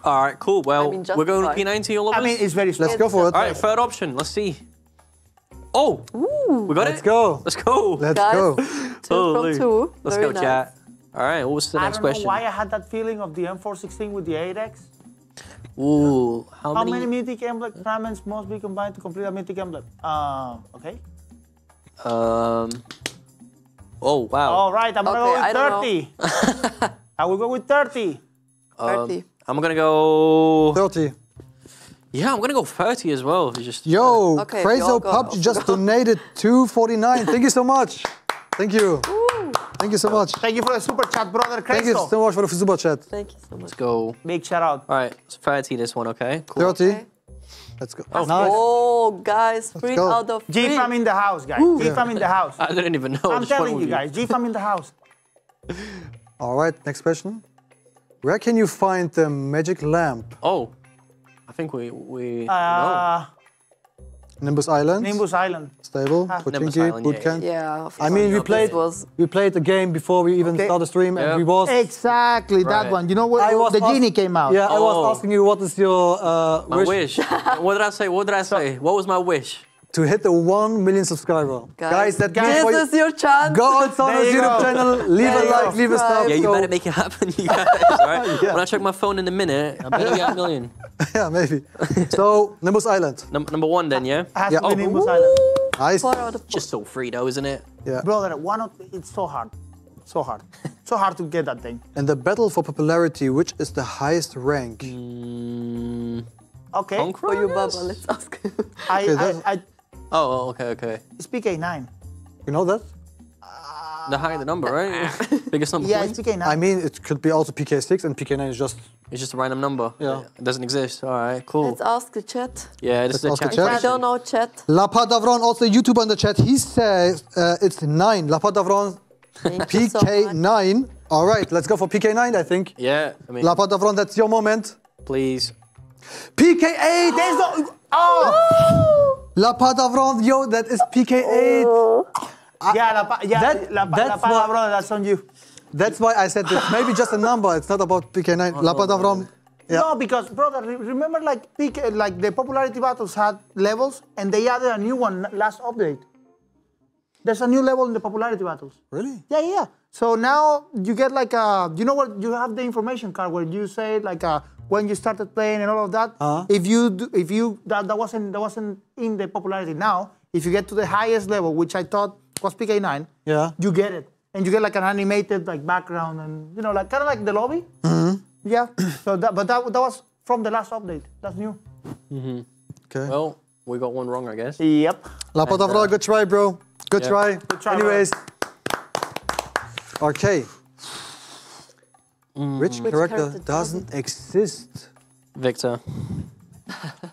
All right, cool. Well, mean, we're going with justified. P90 all of us. I mean, it's very. let's go for it. All right, third option. Let's see. Oh, we got Let's it. go. Let's go. Let's Guys. go. Two Holy. from two. Let's Very go, nice. chat. All right, what was the I next don't know question? why I had that feeling of the M416 with the 8X. Ooh, how, How many? many mythic emblem fragments must be combined to complete a mythic emblem? Uh, okay. Um. Oh wow. All right, I'm Okay, gonna go with 30. I will go with 30. Um, 30. I'm gonna go. 30. Yeah, I'm gonna go 30 as well. It's just Yo, Okay, we Crazo all go. Just donated 249. Thank you so much. Thank you. Thank you so much. Thank you for the super chat, brother Thank you so much for the super chat. Thank you so much. let's go. Big shout out. All right, it's 30 this one. Okay. Cool. 30. Okay. Let's go. Oh, nice. Oh, guys, three out of G three. fam in the house, guys. G fam in the house. I didn't even know. I I'm telling you guys, G fam in the house. All right, next question. Where can you find the magic lamp? Oh, I think we we. Uh, know. Nimbus Island. Nimbus Island. Stable. Ah. Nimbus Pochinki. Island, yeah, Bootcamp. Yeah. I mean, we played was we played the game before we even Okay. started the stream, and we was Exactly that one. You know what? I was the genie came out? Yeah, I was Oh. asking you what is your uh, My wish. what did I say? What did I say? What was my wish? To hit the one million subscriber. Guys, that guys, means this for you- is your chance. Go on Sona's There you YouTube go. channel, leave There a like, go. leave a star. Yeah, you go. better make it happen, you guys. All right. When I check my phone in a minute, I better get a million. yeah, maybe. so Nimbus Island, Num- number one, then, yeah. Has Yeah. Oh. Nimbus Island. nice. Four out of Just so free though, isn't it? Yeah. Brother, one of it's so hard. So hard. so hard to get that thing. And the battle for popularity, which is the highest rank? Mm, Okay. Conqueror, For you, I Baba, let's ask. I, Okay, I, I, Oh, okay, okay. it's PK9. You know that? The higher the number, right? Biggest number. Yeah, points? it's PK9. I mean, it could be also PK6 and PK9 is just. It's just a random number. Yeah. It doesn't exist. All right, cool. let's ask the chat. Yeah, this is Let's a ask the chat. chat. I don't know chat. Lapadavron, also a YouTuber in the chat, he says uh, it's 9. Lapadavron, Thank you so. PK9. All right, let's go for PK9, I think. Yeah, I mean, Lapadavron, that's your moment. please. PK8! There's no. Oh! Lapadavron, yo, that is PK8. yeah, la, pa- yeah, that- la, pa- la that's Pada, what- that's on you. That's why I said it's maybe just a number. It's not about PK9. Lapadavron. Yeah. No, because brother, remember like PK, like the popularity battles had levels, and they added a new one last update. There's a new level in the popularity battles. Really? Yeah, yeah. So now you get like a, you know what? You have the information card where you say like uh when you started playing and all of that. Uh-huh. If you do, if you that, that wasn't that wasn't in the popularity. Now, if you get to the highest level, which I thought was PK9, Yeah. you get it, and you get like an animated like background and you know like kind of like the lobby. Mm-hmm. Yeah. so that, but that that was from the last update. That's new. Mm -hmm. Okay. Well, we got one wrong, I guess. Yep. Lapadavron, good try, bro. Good Yeah. try. try, Anyways. Okay. Which, character, character doesn't exist? Victor.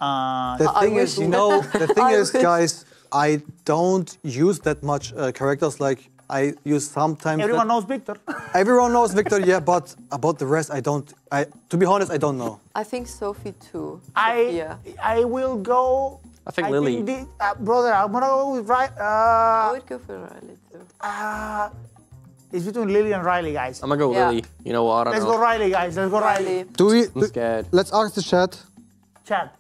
Uh, The thing wish is, you you- know, the thing I is, wish. guys, I don't use that much uh, characters. Like I use sometimes. everyone that- knows Victor. Everyone knows Victor, yeah, but about the rest, I don't. I, to be honest, I don't know. I think Sophie too. I Sophia. I will go. I think Lily. the- uh, brother, I'm gonna go with right. I Uh, would go for Riley too. uh, it's between Lily and Riley, guys. I'm gonna go Yeah. Lily. You know what? I don't Let's know. go Riley, guys. Let's go Riley. Riley. Do we? I'm scared. Let's ask the chat. Chat.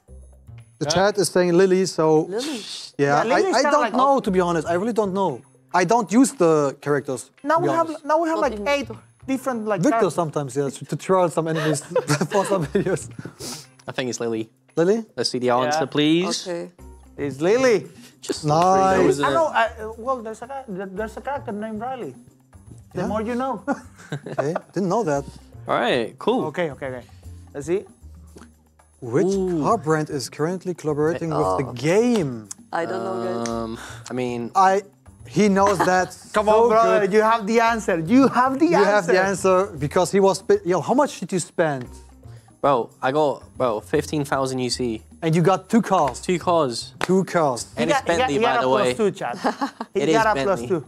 The chat is saying Lily, so Lily. yeah, Yeah, Lily's I, I don't like- know to be honest. I really don't know. I don't use the characters. Now to be we have now we have Not like eight store. different like. Victor characters. sometimes, yes, to troll some enemies for some videos. I think it's Lily. Lily, Let's see the answer, please. Okay. It's Lily. Just Nice. though, isn't I know. I, uh, well, there's a there's a character named Riley. The more you know. okay, didn't know that. All right, cool. okay, okay, okay. Let's see. Which Ooh. car brand is currently collaborating with the Oh. game? I don't know, guys. Um, I mean, I, he knows that. Come so on, brother. good. You have the answer. You have the You answer. have the answer because he was. spe- Yo, how much did you spend? bro, I got bro 15,000 UC, And you got two cars. two cars, Two cars. and He it's got- he got- he by got the a plus way. two, Chad. He It is got a Bentley. two.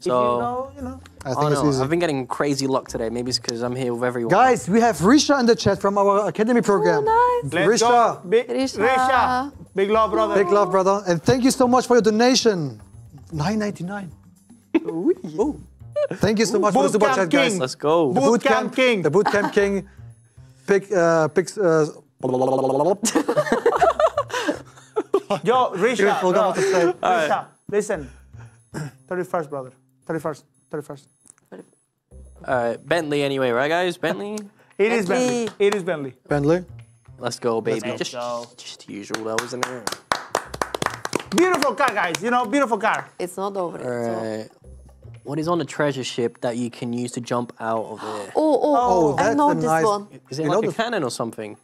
If you So- know, you know. I I think don't it's know. easy. I've been getting crazy luck today. Maybe it's because I'm here with everyone. Guys, we have Risha in the chat from our academy program. Oh, nice. Let's Risha. go. Big, Risha. Risha. Big love, brother. Big love, brother. And thank you so much for your donation. 9.99. Ooh. Thank you so much for the super Bootcamp chat, guys. King. Let's go. The Bootcamp King. The bootcamp king. Pick, uh, picks, uh, Yo, Risha. You forgot what to say. Risha, listen. 31st, brother. 31st. 31st. Uh, Bentley anyway, right, guys? Bentley. It is Bentley. Bentley. It is Bentley. Bentley. Let's go, baby. Let's just, go. just usual though, isn't it? Beautiful car, guys. You know, beautiful car. It's not over. It's all- Alright. What is on the treasure ship that you can use to jump out of it? Oh, oh, Oh, I that's know a this nice- one. Is it You like a cannon or something?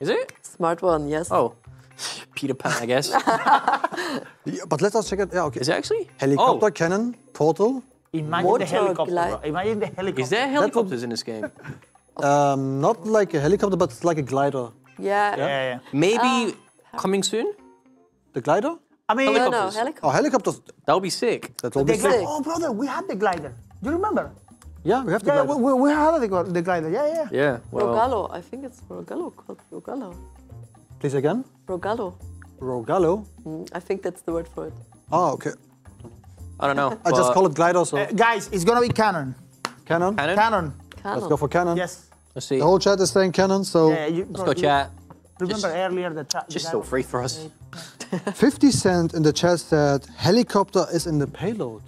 Is it? Smart one, yes. Oh, Peter Pan, I guess. Yeah, but let us check it. Yeah, okay. Is it actually? Helicopter Oh, cannon portal. Imagine Motor the helicopter. glide. Bro. Imagine the helicopter. is there helicopters in this game? Um, not like a helicopter, but like a glider. Yeah. Yeah, yeah. Maybe coming soon? The glider? I mean, No, no, Helicopters. helicopter. Oh, helicopters. That would be sick. That will be glider. sick. Oh, brother, we had the glider. Do you remember? Yeah, we have the Yeah, glider. we, we, we had the, the glider. Yeah, yeah. Yeah. Well, Rogallo. I think it's Rogallo called Rogallo. Please again. Rogallo. Rogallo. Mm, I think that's the word for it. Oh, okay. I don't know. I just call it glider, so Uh, guys, it's gonna be cannon. cannon. Cannon? Cannon. Canon. Let's go for cannon. Yes. Let's see. The whole chat is saying cannon, so Yeah, you, Let's go chat. Remember Just- earlier the chat. Just so free for us. 50 Cent in the chat said helicopter is in the payload.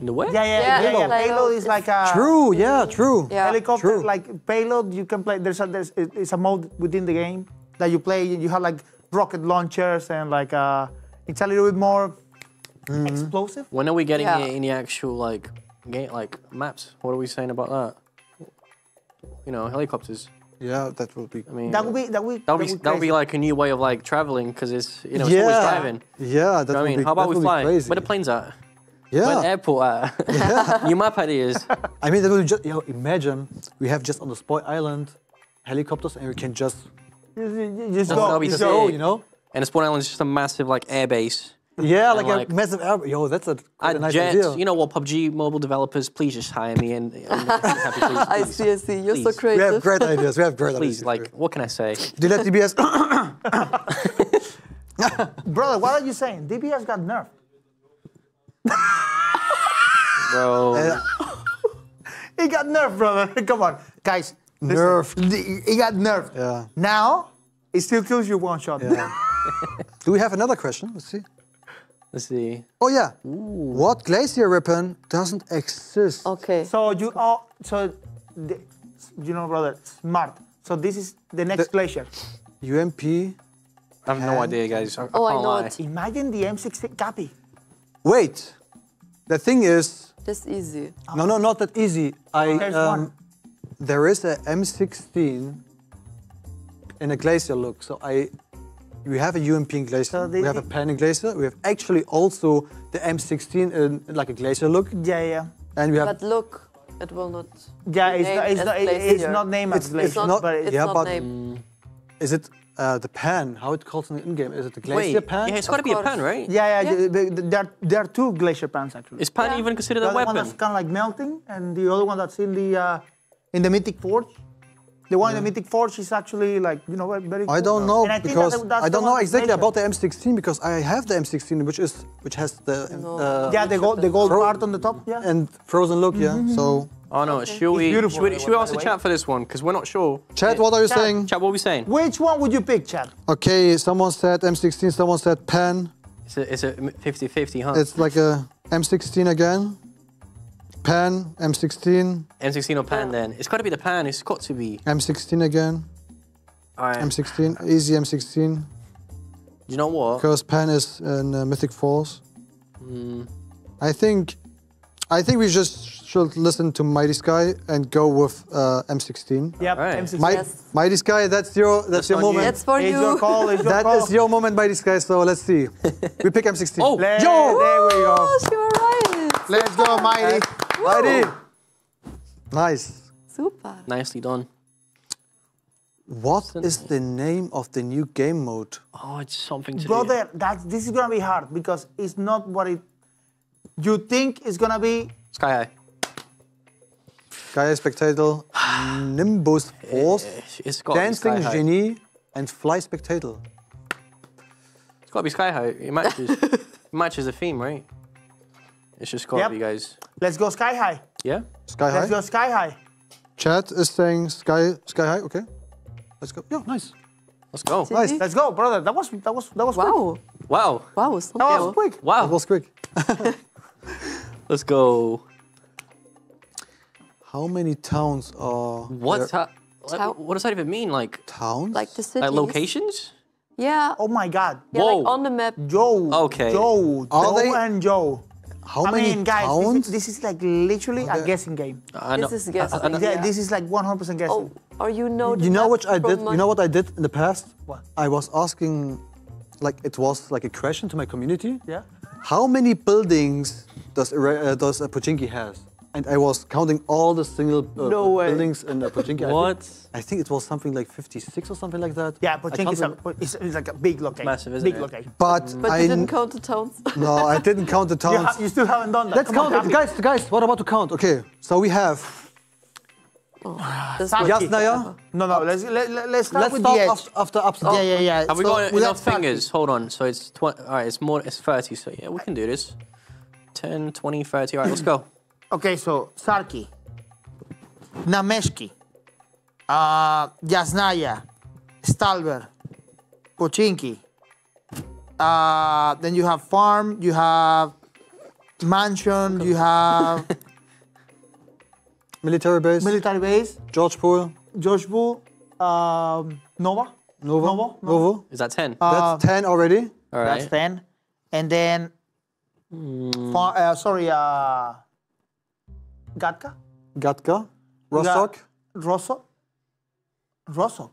In the way? Yeah, yeah, Yeah, yeah. yeah, payload. Payload is like a True, yeah, true. Yeah. helicopter, True. like payload. You can play. There's a there's it's a mode within the game that you play. You have like rocket launchers and like uh, it's a little bit more Mm-hmm. explosive. When are we getting Yeah. it in the actual like game like maps? What are we saying about that? You know, helicopters. Yeah, that will be. I mean, That would be that would that would be that would be like a new way of like traveling because it's you know it's yeah, always driving. yeah, that You know what I mean, be, how about we would fly? Where the planes at? Where the yeah, airport at? Yeah. New map ideas. I mean, that would just, you know, imagine we have just on the Spawn Island helicopters and we can just You- you- you just That'll go. be just go. go, you know? And the Spawn Island is just a massive like air base. Yeah, like, like- a massive air. Yo, that's a, a nice jets, idea. you know what, PUBG mobile developers, please just hire me and I'm happy, please, I see, I see. You're so Please. we have great ideas. We have great Please, ideas. like, what can I say? do you let DBS? Brother, what are you saying? DBS got nerfed. Bro, He got nerfed, brother. Come on, guys. Listen. Nerfed. He- He got nerfed. yeah. Now it still kills you one shot. Yeah. do we have another question? Let's see. let's see. Oh yeah. What glacier weapon doesn't exist? Okay. So you all so the, you know, brother, smart. So this is the next The- glacier. UMP. I have no idea, guys. I, I Oh, I can't know lie. it. Imagine the M16 Cappy. Wait. The thing is, That's easy. no, no, not that easy. I There's um, one. There is a M16 in a glacier look. So I, we have a UMP in glacier. So they- we have a pan in glacier. We have actually also the M16 in like a glacier look, Yeah, yeah. and we have But look, it will not. Yeah, be it's named not, it's not, it's not named It's- as glacier. it's not- but It's Yeah, not but- named. is it uh, the pan? How it calls in the in-game? Is it the glacier Wait, pan? yeah, it's got to Of be a course. pan, right? yeah, yeah, Yeah. the- the- there, are, there are two glacier pans actually. Is pan Yeah. even considered the a one weapon? that's kind of like melting, and the other one that's in the uh, in the Mythic Forge. The one in the Mythic Forge is actually like you know very. very I don't know And I think because that- that's I don't know exactly about the M16 because I have the M16 which is which has the No. uh, Yeah, the gold, the gold Fro- part on the top. Yeah. and frozen look. Yeah. So Oh no, should we, beautiful, should we, should we ask the chat for this one? Because we're not sure. chat, what are you Chat. saying? Chat, what are we saying? Which one would you pick, Chad? Okay, someone said M16, someone said pen. It's a, it's a 50-50, huh? It's like a M16 again. Pan, M16, M16 or pan then? It's got to be the pan. It's got to be. M16 again. All right. M16, easy M16. you know what? Because pan is in uh, Mythic Forge. Hmm. I think, I think we just should listen to Mighty Sky and go with uh, M16. Yep. Alright. M16. Mi- Yes. Mighty Sky, that's your that's, That's your on you. moment. That's for It's you. your call. It's your That call. is your moment, Mighty Sky. So let's see. we pick M16. Oh, There, Yo! there we go. Oh, you're right. Let's go, Mighty. Mighty. Nice. Super. Nicely done. What is the name of the new game mode? Oh, it's something to do. Brother, that's this is gonna be hard because it's not what it you think it's gonna be. Sky High. Gaia Spectator, Nimbus eh, Force, It's got Dancing Sky High. Genie, and Fly Spectator. It's got to be Sky High. It matches. it matches the theme, right? It's just got to Yep. be, guys. Let's go sky high. Yeah? Sky high? Let's go sky high. Chat is saying Sky Sky High. Okay. Let's go. Yeah, nice. Let's go. Nice. Let's go, brother. That was that was that was quick. Wow. Wow. Wow. It's That not was quick. Wow. That was quick. Let's go. How many towns are What? there? ta- what does that even mean? Like, towns? Like the cities. like locations? Yeah. Oh my God. Yeah, like Whoa. on the map. Joe. Okay. Joe. Are Joe they- and Joe. How I many mean, guys, this is, this is like literally a guessing game. I know. This is guessing. I know- Yeah, Yeah. this is like 100% guessing. Oh, or you know. you know what I did? my- You know what I did in the past? What? I was asking, like it was like a question to my community. Yeah. How many buildings does Ira- uh, does uh, Pochinki has? And I was counting all the single uh, No buildings in uh, Pochinki. I think- What? I think it was something like 56 or something like that. Yeah, I Pochinki can't is, a, it's, it's like a big location. Massive, isn't big it? location. But, But I you didn't count the towns. no, I didn't count the You, towns. ha- you still haven't done that. Let's Come on, count it, guys. Guys, what about to count? Okay, so we have. This Zharki. one. Yasnaya. No, no, let's, let, let, let's start Let's with start the edge. after, after ups. Yeah, yeah, yeah. Have we So got we enough let fingers? Hold on. So it's 20. All right, it's more. It's 30. So yeah, we can do this. 10, 20, 30. All right, let's go. Okay, so Zharki, Kameshki, uh, Yasnaya, Stalber, Pochinki. Uh, then you have farm, you have mansion, you have Military base. military base, Georgopol. George Bull, um, Nova. Novo. Novo. Novo. Is that 10? Uh, That's 10 already. All That's 10. And then, far, uh, sorry, uh, Gatka? Gatka. We got Rozhok. Rosso? Rozhok.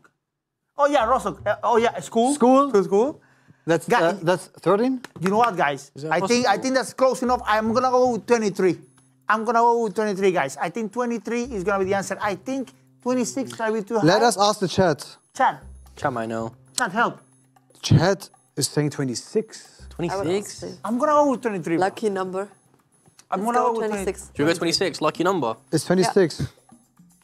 Oh yeah, Rozhok. Uh, oh yeah, school. School. School. school. That's, Ga- uh, that's 13. You know what, guys? I think I think that's close enough. I'm gonna go with 23. I'm gonna go with 23, guys. I think 23 is gonna be the answer. I think 26 might be too high. Let us ask the chat. Chat, Chat I know. chat, help. Chat is saying 26. I would also 26. I'm gonna go with 23. Lucky number. I'm Let's gonna go go with 26. Should we go 26? Lucky number. It's 26.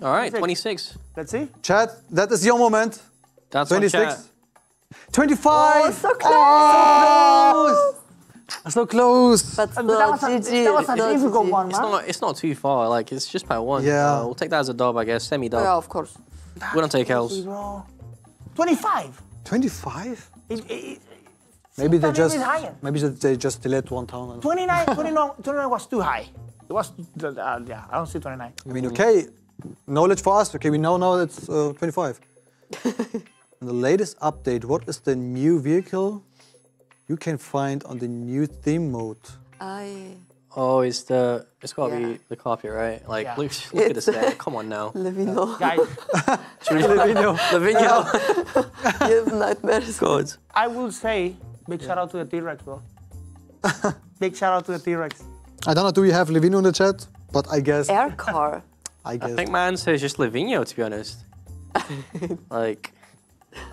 All right, 26. 26. Let's see. Chat, that is your moment. That's 26. chat. 25. Oh, so close. Oh, so close. But Uh, still, that was a, GG. that was a difficult GG. one, It's not. It's not too far. Like it's just by one. Yeah. Uh, we'll take that as a dub, I guess. Semi dub. Oh, yeah, of course. we don't take L's. 25. 25? It- it- it- Maybe they just bit higher. maybe they just delete one town. and- 29, 29, 29 was too high. It was, uh, yeah, I don't see 29. I mean, okay, knowledge for us. Okay, we know now it's uh, 25. and the latest update. What is the new vehicle you can find on the new theme mode? I. Oh, it's the. It's got to Yeah. be the carpet, right? Like, Yeah. look, look at It's- this there. Come on now. Levinho. Guys, Levinho. Levinho. you have nightmares. God. I will say big shout out to the T-Rex, bro. big shout out to the T-Rex. I don't know. Do we have Levinho in the chat? But I guess Air car. I guess I think man says just Levinho, to be honest. like,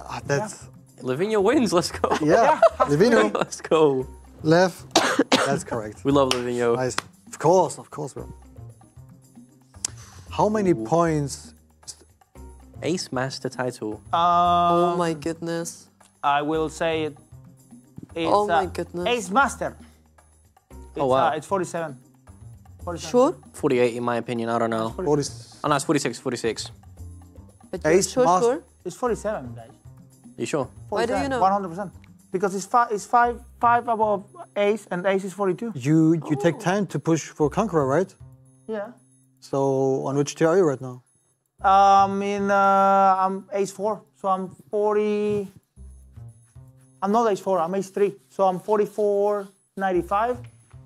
ah, that's Levinho wins. Let's go. yeah. Levinho Let's go. left. That's correct. We love Levinho. Nice. Of course, of course, bro. How many points? Ace Master title. Um, Oh my goodness. I will say it. It's, Oh my uh, goodness. Ace Master. It's, Oh, wow. Uh, it's 47. 47. Sure? 48, in my opinion. I don't know. 40, Oh, no, it's 46. 46. But Ace sure, Master- sure? It's 47, guys. You sure? Why do you know? 100%. Because it's five, it's five, five above Ace, and Ace is 42. you you take time to push for Conqueror, right? Yeah. So on which tier are you right now? Um, in uh, I'm Ace 4, so I'm 40. I'm not Ace 4, I'm Ace 3, so I'm 44, 95.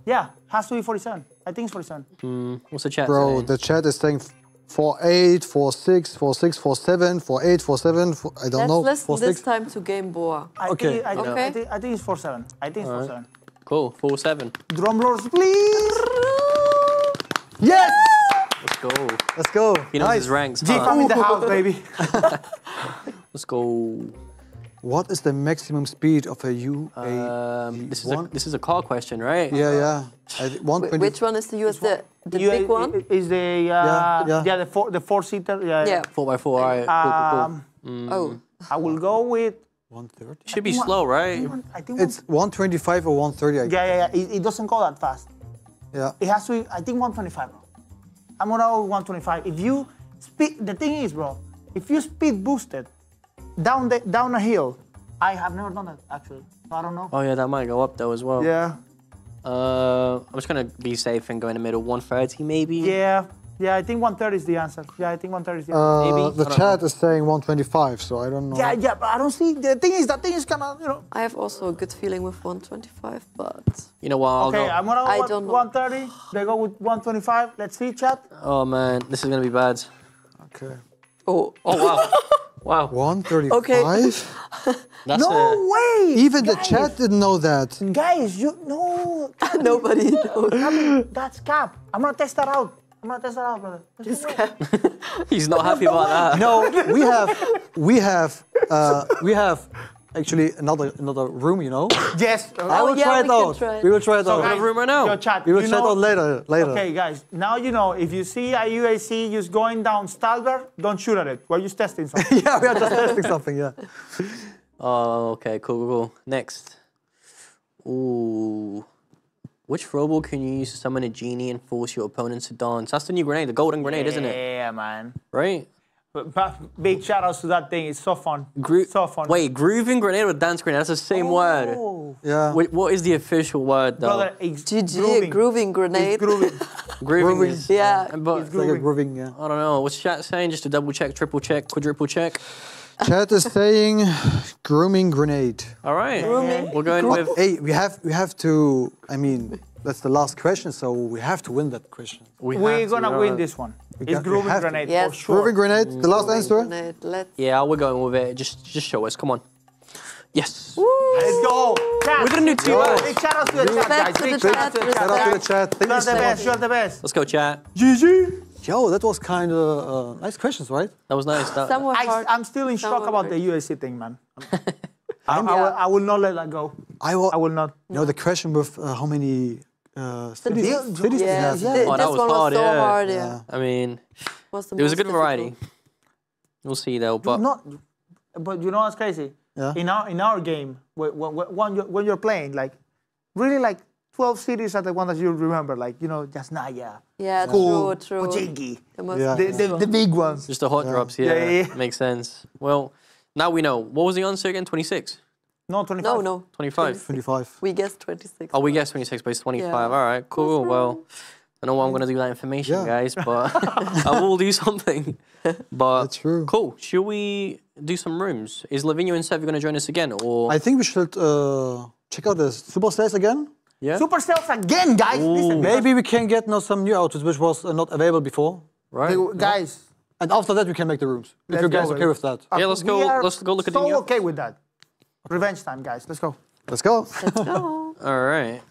Yeah, has to be 47. I think it's 47. Mm, What's the chat Bro, saying? the chat is saying 48, 46, 46, 47, 48, 47, four, I don't Let's know. listen 46. this time to Game Boy. I Okay. Think, I, think, Okay. I, think, I think it's 47. I think it's 47. Cool. 47. Drum rolls, please. Yes! Let's go. Let's go. He knows nice. his ranks. G huh? fam in the house, baby. Let's go. What is the maximum speed of a UA? Um, this is a, one? this is a car question, right? yeah, yeah. I thi- Wh- Which one is the US? The, the You- big one? Is the uh, Yeah, yeah. the four the four seater. Yeah. Yeah. Four by four. All right. Cool, cool, cool. Um, Oh. I will go with. 130? Should be slow, right? I think It's 125 or 130. I Yeah, yeah, yeah. It, it doesn't go that fast. yeah. It has to be, I think 125, bro. I'm gonna go 125. If you speed, the thing is, bro, if you speed boosted down the down a hill, I have never done that actually. So I don't know. Oh yeah, that might go up though as well. Yeah, Uh, I'm just gonna be safe and go in the middle. 130 maybe. yeah. Yeah, I think 130 is the answer. Yeah, I think 130 is the answer. Uh, Maybe? the I don't chat is saying 125, so I don't know. yeah, yeah, but I don't see. The thing is, that thing is kind of, you know. I have also a good feeling with 125, but You know what? I'll Okay, go. I'm gonna go I with don't know. 130. They go with 125. Let's see, chat. Oh man, this is gonna be bad. Okay. oh, Oh wow, wow. 135? That's no a, way! Even the chat didn't know that. Guys, you no. nobody knows. Cappy, that's cap. I'm gonna test that out. I'm gonna test that out, brother. There's no way. he's not happy about that. No, we have, we have, uh, we have actually another another room, you know. Yes. I will oh, yeah, try we it can out. try it. We will try it So out. guys, room right now. Your chat. we will you try it out later. Later. Okay, guys. Now you know if you see a UAZ just going down Stalber, don't shoot at it. We're just testing something. yeah, we are just testing something. Yeah. Oh, okay, cool, cool, cool. Next. Ooh. Which throwable can you use to summon a genie and force your opponent to dance? That's the new grenade, the golden grenade, isn't it? Yeah, man. Right? But, but big shout outs to that thing. It's so fun. Gro- so fun. Wait, grooving grenade or dance grenade? That's the same word. Oh. Yeah. Wait, what is the official word though? Brother, it's GG, grooving. grooving grenade. It's grooving. grooving grooving. is. Yeah. Uh, but It's like a grooving. Yeah. I don't know. What's chat saying? Just to double check, triple check, quadruple check. Chat is saying grooming grenade. All right. Grooming. We're going with. Hey, we have we have to. I mean, that's the last question, so we have to win that question. We We're have to, gonna win right. this one. It's got- grooving grenade Yes. for sure. Grooving grenade. The last Grooving answer. grenade. Let's. Yeah, we're going with it. Just, just show us. Come on. Yes. Let's go. Chat. We're gonna do two hours. Big shout out to the chat, Respect guys. to Big the shout out to the chat. Shout out to the chat. Thank You're the so best. much. You're the best. Let's go, chat. GG. Yo, that was kind of uh, nice questions, right? That was nice. That, Some were I, hard. I'm still in Some shock were about the hard. UAZ thing, man. I, I, will, I will not let that go. I will. I will not. You know the question with uh, how many uh, cities, deal- cities we yeah, have. thi- Oh, this that was one was hard, so yeah. hard. Yeah. Yeah. I mean, Was the it was a most good variety. We'll see though. But not, but you know what's crazy? Yeah. In our in our game, when, when, when, you're, when you're playing, like really like 12 cities are the ones that you remember, like you know, Yasnaya, Yeah, Cool, true, true. Pochinki, The most Yeah. the, the, the big ones. just the hot drops, yeah, Yeah, yeah, yeah. makes sense. Well, now we know. What was the answer again? 26? No, 25. No, no. 25? 25. We guessed 26. Oh, we guessed 26, but it's 25. Yeah. All right, cool. Well, I know I'm going to do that information, Yeah. guys, but I will do something. But That's true. Cool. Should we do some rooms? Is Levinho and Seth going to join us again? Or I think we should uh, check out the super stairs again. yeah? Super sales again, guys. Listen, Maybe we can get now some new outfits which was uh, not available before. right. They- guys. And after that, we can make the rooms. If Let's you guys go, okay with that. Yeah, let's go- let's go look at the so okay with that. Revenge time, guys. Let's go. Let's go. Let's go. All right.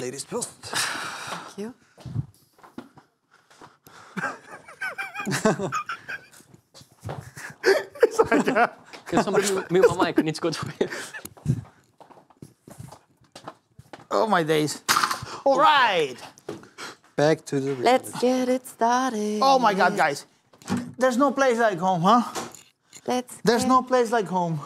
Ladies first. Thank you. Can somebody mute- mute my mic? I need to go to it. Oh my days. All right. Back to the. Let's get it started. Oh my God, guys. There's no place like home, huh? Let's. There's get- no place like home.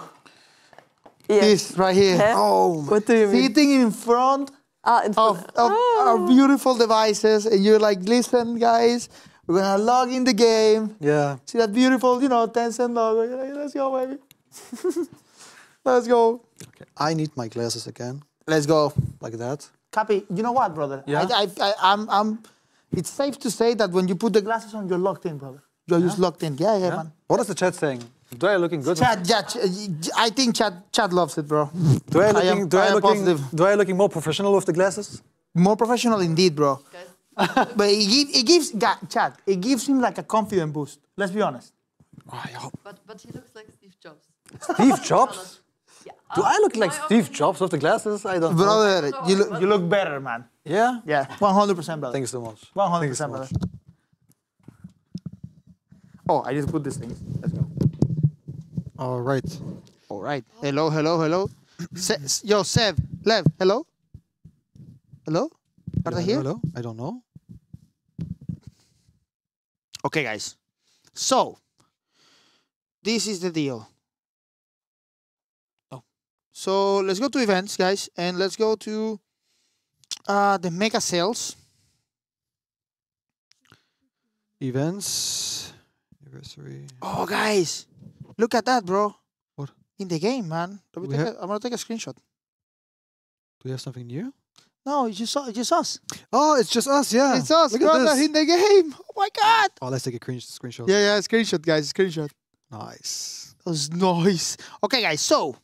Yeah. This right here. Huh? Oh my. What do you mean? Sitting in front Ah, in of, of Ah. our beautiful devices, and you're like, listen, guys, we're gonna log in the game. Yeah. See that beautiful, you know, Tencent logo. You're like, Let's go, baby. Let's go. Okay. I need my glasses again, Let's go. like that. Cappy, you know what, brother? Yeah? I, I, I, I'm, I'm, it's safe to say that when you put the glasses on, you're locked in, brother. You're just locked in. Yeah, yeah, man. What is the chat saying? Do I looking good? Chad, yeah, Ch- I think Chad, Chad loves it, bro. Do I I looking? am- do I I, am looking? positive. Do I looking more professional with the glasses? More professional indeed, bro. but it, give, it gives ga- Chad, it gives him like a confident boost. Let's be honest. Ah, but, but he looks like Steve Jobs. Steve Jobs? Do I look like Steve Jobs with the glasses? I don't know. Brother, you look, you look better, man. Yeah. Yeah, 100%, brother. Thank you so much. 100%, Thank you so brother. much. Oh, I just put this thing. Let's go. All right. All right. Hello, hello, hello. Se- yo, Sev, Lev, hello? Hello? Are they here? Hello? I don't know. Okay, guys. So, this is the deal. Oh. So, let's go to events, guys, and let's go to uh, the mega sales. Events. Anniversary. Oh, guys. Look at that, bro. What? In the game, man. Let me take a, I'm to take a screenshot. Do we have something new? No, it's just, it's just us. Oh, it's just us. Yeah. It's us. Look this. in the game. Oh my god. Oh, let's take a cringe screenshot. Yeah, yeah. Screenshot, guys. Screenshot. Nice. That was nice. Okay, guys. So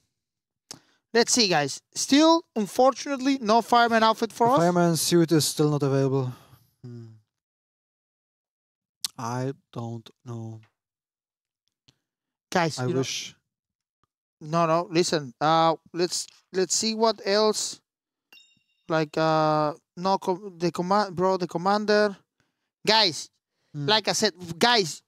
let's see, guys. Still, unfortunately, no fireman outfit for The us. fireman suit is still not available. Hmm. I don't know. Guys, I you know- wish. No, no. Listen. Uh, let's let's see what else. Like uh, no, com- the command, bro. The commander, guys. Hmm. Like I said, guys.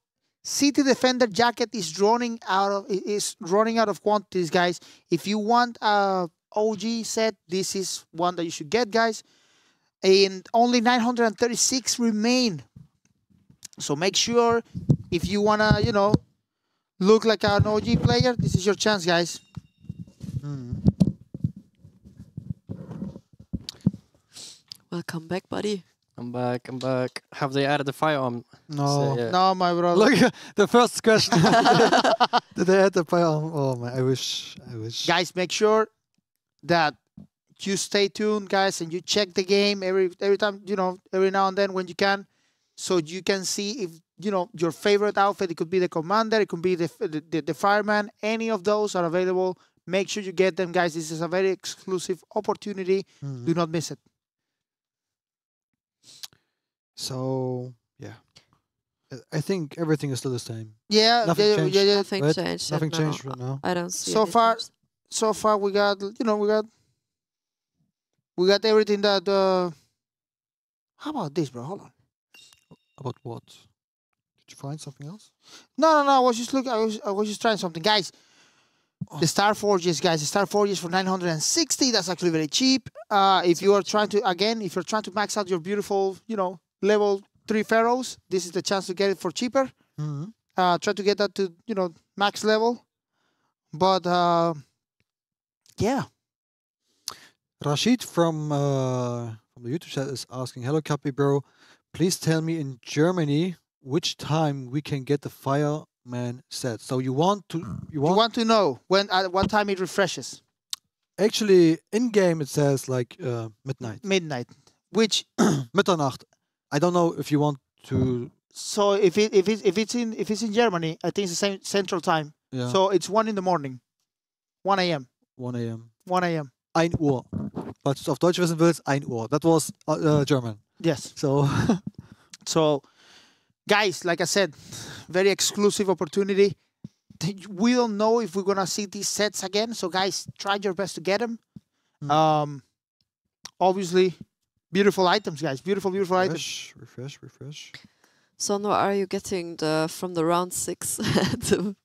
City Defender jacket is running out of is running out of quantities, guys. If you want a OG set, this is one that you should get, guys. And only 936 remain. So make sure if you wanna, you know, look like an OG player, this is your chance, guys. Hmm. Welcome back, buddy. I'm back. I'm back. Have they added the firearm? No. yeah. No, my brother. Look, the first question. Did they add the firearm? Oh man, I wish. I wish. guys, make sure that you stay tuned, guys, and you check the game every every time, you know, every now and then when you can, so you can see if you know your favorite outfit. It could be the commander, it could be the the, the, the fireman. Any of those are available. Make sure you get them, guys. This is a very exclusive opportunity. Hmm. Do not miss it. So yeah, I- I think everything is still the same. Yeah, Nothing yeah, changed. yeah, yeah. Nothing Right? changed. yet, Nothing no. changed right now. I don't see. So far- changes. so far we got you know we got we got everything that uh how about this bro hold on About what? You find something else? no no no i was just looking i was, I was just trying something. Guys the star forges guys the star forges for 960 that's actually very cheap. Uh if you are trying to again if you're trying to max out your beautiful you know level three pharaohs this is the chance to get it for cheaper. Hmm uh try to get that to you know max level. But uh yeah. Rashid from uh, from the YouTube chat is asking, "Hello, Cappy bro, please tell me in Germany which time we can get the fireman set." So you want to you you want, want to know when at what time it refreshes actually in game it says like uh, midnight, midnight which Mitternacht. I don't know if you want to. so if it if it's if it's in if it's in Germany, I think it's the same central time. Yeah, So it's one in the morning, one a.m. 1 a.m. one a.m. 1 Uhr. Falls du es auf Deutsch wissen willst, 1 Uhr. That was uh, uh, German. Yes. So So, guys, like I said, very exclusive opportunity. We don't know if we're gonna see these sets again. So, guys, try your best to get them. Mm. Um, obviously, beautiful items, guys. Beautiful, beautiful items. refresh, refresh, refresh. So now are you getting the from the round six the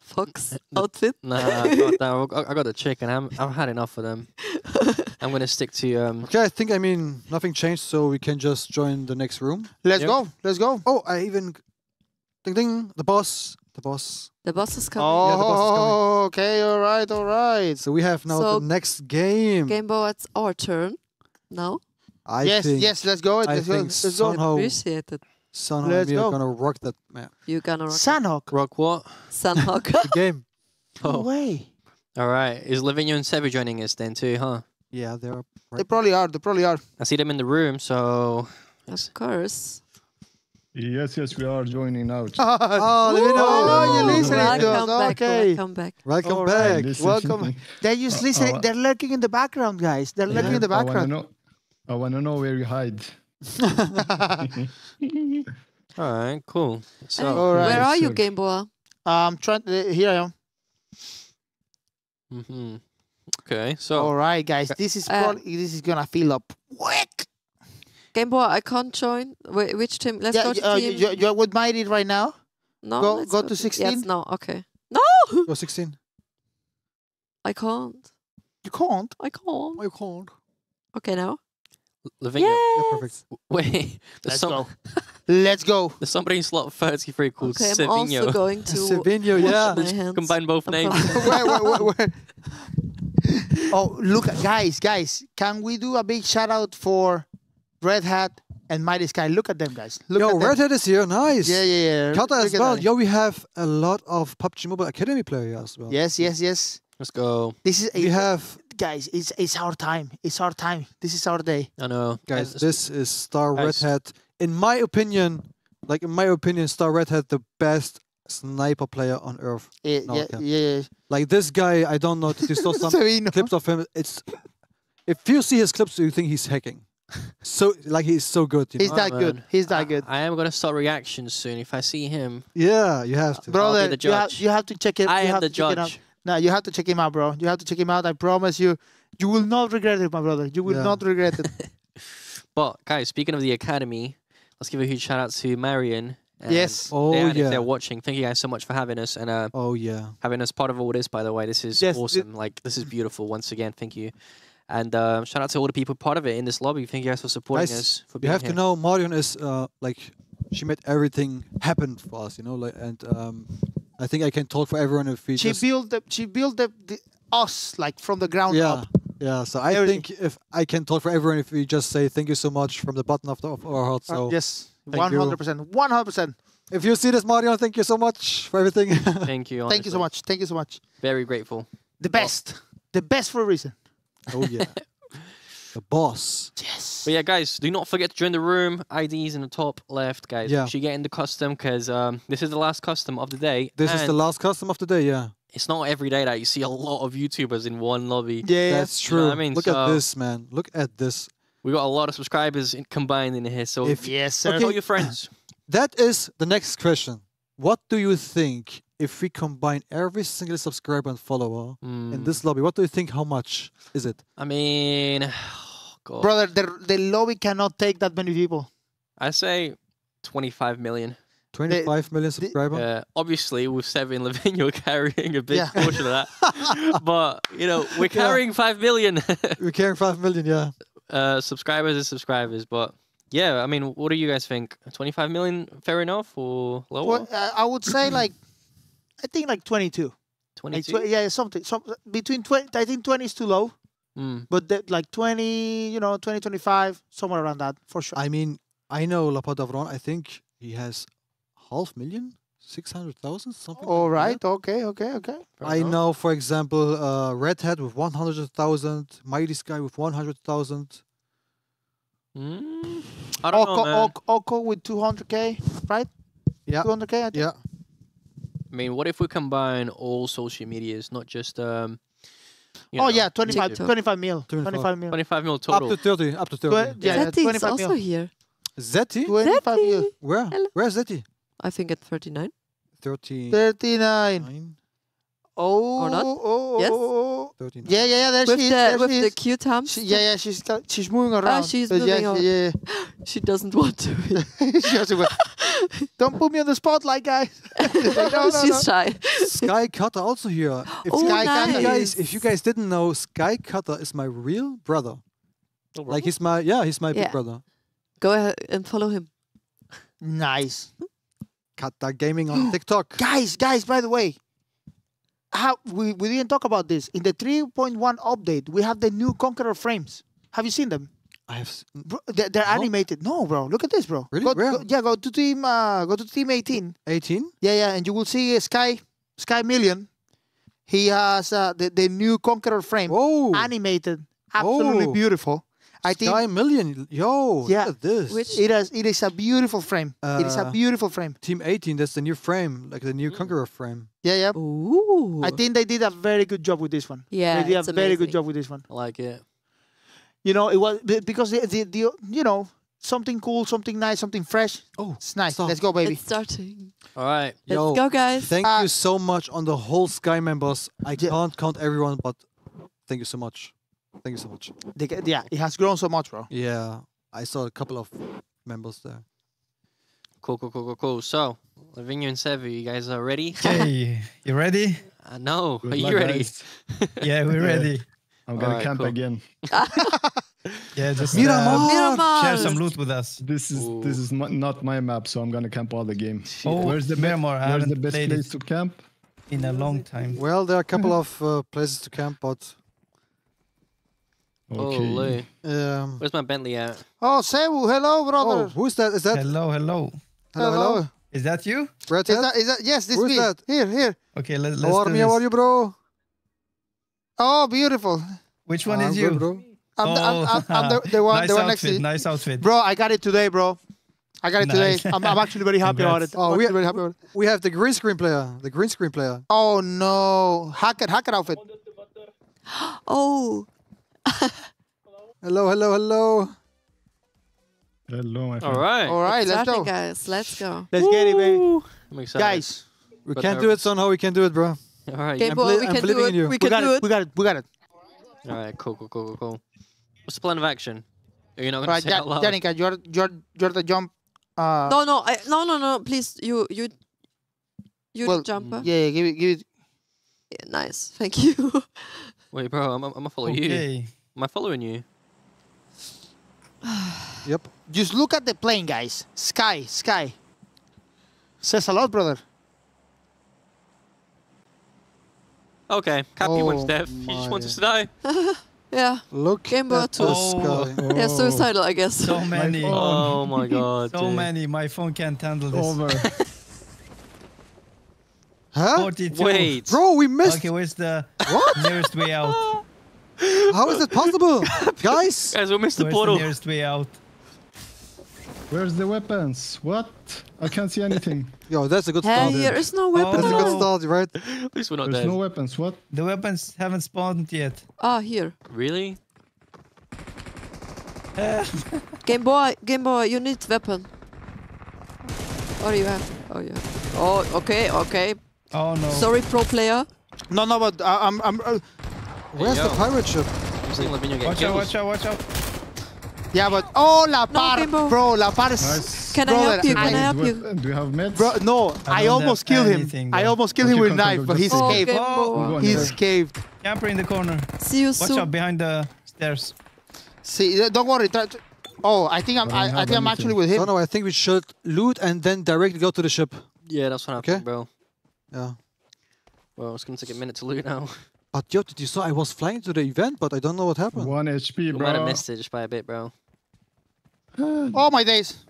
fox outfit? Nah, I got, that. I I got the chicken. I'm, I've had enough of them. I'm gonna stick to um. Okay, I think I mean nothing changed, so we can just join the next room. Let's Yep. go. Let's go. Oh, I even ding ding the boss, the boss. The boss is coming. Oh, Yeah, the boss is coming. okay. All right. All right. So we have now So, the next game. Game Boy, it's our turn. No, I yes. think, yes. Let's go. I Let's go. think Let's go. somehow, appreciate it. somehow Let's we go. are gonna rock that map. You're gonna rock it. Sanhok. Rock what? Sanhok. The game. No Oh, way. all right. Is Levinho and Sevou joining us then too, huh? Yeah, they are. They probably are. They probably are. I see them in the room, so of course. Yes, yes, we are joining out. Oh, let me know. Oh, you're listening to us. Back. Okay. Welcome back. Welcome All right, back. Listen. Welcome. They're just Uh, listening. uh, They're lurking in the background, guys. They're lurking in the I wanna background. know. I wanna know where you hide. all right, cool. So All right. Where are you, Sure. Game Boy? I'm trying. Uh, here I am. hmm okay, so All right, guys. This is Uh, probably this is gonna fill up quick. Game Boy, I can't join. Wh- which team? Let's yeah, go to uh, team. you, you're with Mighty right now. no, go- let's go to Yes, 16? no, okay. No, Go 16. I can't. You can't. I can't. I can't. Okay, now. Levinho. Yeah, perfect. Wait, Let's some, go. Let's go. there's somebody in slot 33 called Okay, I'm also going to Savinho, wash yeah. my hands. Combine both I'm names. from- where, where, where, where? Oh, look, guys, guys. Can we do a big shout out for Red Hat and Mighty Sky? Look at them, guys. Look Yo, at them. Red Hat is here. Nice. Yeah, yeah, yeah. Kata Look as well. that. Yo, we have a lot of PUBG Mobile Academy players as well. Yes, yes, yes. Let's go. This is We have guys. It's it's our time. It's our time. This is our day. I know. guys. And This is Star Red Hat. In my opinion, like in my opinion, Star Red Hat the best sniper player on earth. Yeah, No, yeah, okay. yeah. Like this guy, I don't know. Did you saw some Savino. clips of him? It's if you see his clips, you think he's hacking. So like he's so good. You He's know? that Oh, good. He's that I- good. I am gonna start reactions soon. If I see him, Yeah, you have to. Brother, the you have, judge. you have to check it. I you am have the to check judge. No, you have to check him out, bro. You have to check him out. I promise you, you will not regret it, my brother. You will Yeah. not regret it. But guys, speaking of the academy, let's give a huge shout out to Marion. And Yes. Oh, Dan, if they're watching, thank you guys so much for having us and uh, Oh yeah. having us part of all this. By the way, this is Yes, it- awesome. Like this is beautiful. Once again, thank you. And um, shout out to all the people part of it in this lobby. Thank you guys for supporting Guys, us. For You have here. to know Marion is uh like she made everything happen for us. You know, like and um, I think I can talk for everyone if we she just built the she built the, the us like from the ground yeah. up. Yeah, so I Everything. think if I can talk for everyone, if we just say thank you so much from the bottom of, the, of our heart. Uh, So yes, thank one you. hundred percent, one hundred percent. if you see this, Marion, thank you so much for everything. Thank you. Thank you so much. Thank you so much. Very grateful. The best, the best for a reason. oh yeah, the boss. Yes. But yeah, guys, do not forget to join the room. IDs in the top left, guys. Yeah. Should get in the custom because um, this is the last custom of the day. This is the last custom of the day. Yeah, It's not every day that you see a lot of YouTubers in one lobby. Yeah. that's You know true. what I mean? Look at this, man. Look at this. We got a lot of subscribers in, combined in here. So If Yes, tell sir. your friends. that is the next question. What do you think if we combine every single subscriber and follower in Mm, this lobby? What do you think? How much is it? I mean, God. Brother, the the lobby cannot take that many people. I say 25 million. Twenty-five million subscribers? Yeah, obviously with Sevou Levinho carrying a big Yeah. portion of that, but you know we're Yeah. carrying five million We're carrying five million. Yeah. Uh, subscribers as subscribers. But yeah, I mean, what do you guys think? 25 million, fair enough or lower? Well, uh, I would say like, I think like twenty-two. Like tw- yeah, something. Some between twenty. I think twenty is too low. Mm. But that, like 20, you know, 20, 25, somewhere around that for sure. I mean, I know Lapadavron. I think he has half million, six hundred thousand, something. All like right. that. Okay. Okay. Okay. Fair I enough. know, for example, uh, Red Hat with one hundred thousand, Mighty Sky with one hundred thousand. Mm. I don't know, man. Oko, Oko with 200k, right? Yeah. 200k. I think. Yeah, I mean, what if we combine all social medias, not just um? you Oh know, yeah, 25, TikTok. 25 mil. 25. 25 mil. 25 mil up to thirty, up to Twe- thirty. yeah, Zeti is 25 also mil. here. Zeti, 25 mil. Where? Hello. Where's Zeti? I think at 39. Thirty 39. nine, Oh, Or not? oh, oh, Yes? oh, oh. thirty nine. Yeah, yeah, yeah. There With she is. the There with she the cute arms. She, yeah, yeah. She's got, she's moving around. Ah, she's moving. yeah, moving yeah, She doesn't want to. She has to go, Don't put me on the spotlight, guys. She's no, no, She's no. shy. Sky Cutter also here. If Oh, you Sky guys- Cutter guys, if you guys didn't know, Sky Cutter is my real brother. Like he's my yeah, he's my Yeah. big brother. Go ahead and follow him. Nice. Cutter Gaming on TikTok. guys, guys, by the way, how we, we didn't talk about this. In the 3.1 update, we have the new Conqueror frames. Have you seen them? I have. Bro, they're, they're No. animated. No, bro. Look at this, bro. Really? Go, go- yeah, go to team. Uh, go to team 18. 18? Yeah, yeah, and you will see uh, Sky Sky Million. He has uh, the the new Conqueror frame, Oh. animated, absolutely Oh. beautiful. I think Sky Million. Yo, Yeah. look at this. Which- it is it is a beautiful frame. it is a Uh, beautiful frame. Team 18, that's the new frame, like the new Mm. Conqueror frame. Yeah, yeah. Ooh. I think they did a very good job with this one. Yeah, they did it's a very good job with this one. I like it. You know, it was because the, the, the you know something cool, something nice, something fresh. Oh, It's nice. stop. Let's go, baby. It's starting. All right. Let's go, guys. Thank Uh, you so much on the whole Sky members. I Yeah. can't count everyone, but thank you so much. Thank you so much. They get- yeah, it has grown so much, bro. Yeah, I saw a couple of members there. Cool, cool, cool, cool, cool. So, Levinho and Sevou, you guys are ready? Okay, you ready? I know. Good Are you ready? guys. Yeah, we're Yeah. ready. I'm gonna Alright, camp cool. again. Yeah, just Miramar! uh, Miramar. share some loot with us. This is this is my, not my map, so I'm gonna camp all the game. Oh, Where's the be- Miramar? I Where's haven't the best played place it to camp? in a long time. Well, there are a couple of uh, places to camp, but Holy. um, Where's my Bentley at? Oh, Sevou, hello, brother. oh, who's that? Is that Hello, hello. hello? hello? Is that you? Red Is that, is that yes? This Who's me. that? Here, here. Okay, let, let's How are do me? How are you, bro? Oh, beautiful. Which one is good, you? bro. I'm, the, I'm, I'm, I'm the, the one, nice the one outfit, next to you. nice outfit. Bro, I got it today, bro. I got it Nice. today. I'm, I'm actually very happy about it. Oh, we- actually very happy about it. We have the green screen player. The green screen player. Oh no, hacker, hacker outfit. Oh, Hello, hello, hello. Hello, my friend. All right. All right, let's starting, go. guys. Let's go. Let's get it, baby. I'm excited. Guys, We But can't no- do it somehow. We can do it, bro. All right. Game I'm boy, we I'm can do believing it. in you. We we can got do it. it. We got it. We got it. All right. Cool, cool, cool, cool, cool. What's the plan of action? Are you not going right, to say it out loud? Janica, you're you're you're the jump. Uh, No, no, I, no, no, no. Please, you, you, you Well, jumper. yeah, yeah, give it, give it. Yeah, nice. Thank you. Wait, bro. I'm, I'm gonna follow you. Okay. Am I following you? Yep. Just look at the plane, guys. Sky, sky. Says a lot, brother. Okay. Cappy Oh wants death. He just wants us to die. yeah, Look Game at too. the Oh. sky. yeah, Oh, suicidal, I guess. So many. phone. Oh my god. So dude. many. My phone can't handle this. Over. Huh? 42. Wait. Bro, we missed. Okay, where's the What? nearest way out? How is it possible? Guys? Guys, we missed the Where's portal. the nearest way out? Where's the weapons? What? I can't see anything. Yo, that's a good Hey, start. there is no weapon. That's a Oh. good now. start, right? At least we're not There's dead. no weapons. What? The weapons haven't spawned yet. Ah, here. Really? Game Boy, Game Boy, you need weapon. What do you have? Oh, yeah. Oh, okay, okay. Oh no. Sorry, pro player. No, no, but I, I'm, I'm. Uh, Where's the pirate ship? I'm seeing Levinho Watch out, watch out, watch out. yeah, but oh, La Par, Bimbo. bro, La Par. is- Nice. Can I help you? Can I I- help you? Do you have meds? Bro, no, I I, almost have killed him. anything, I almost killed him with come, knife, but he just- Oh, escaped. Oh. Boy. He escaped. Camper in the corner. See you Watch soon. out behind the stairs. See, don't worry. Try, to- oh, I think I'm. I I, I have think I'm actually with him. no, no, I think we should loot and then directly go to the ship. Yeah, that's what Okay. happened, bro. Yeah. Well, it's gonna take a minute to loot now. But yo, did you saw I was flying to the event, but I don't know what happened. One HP, We might have bro. missed it just by a bit, bro. Oh my days.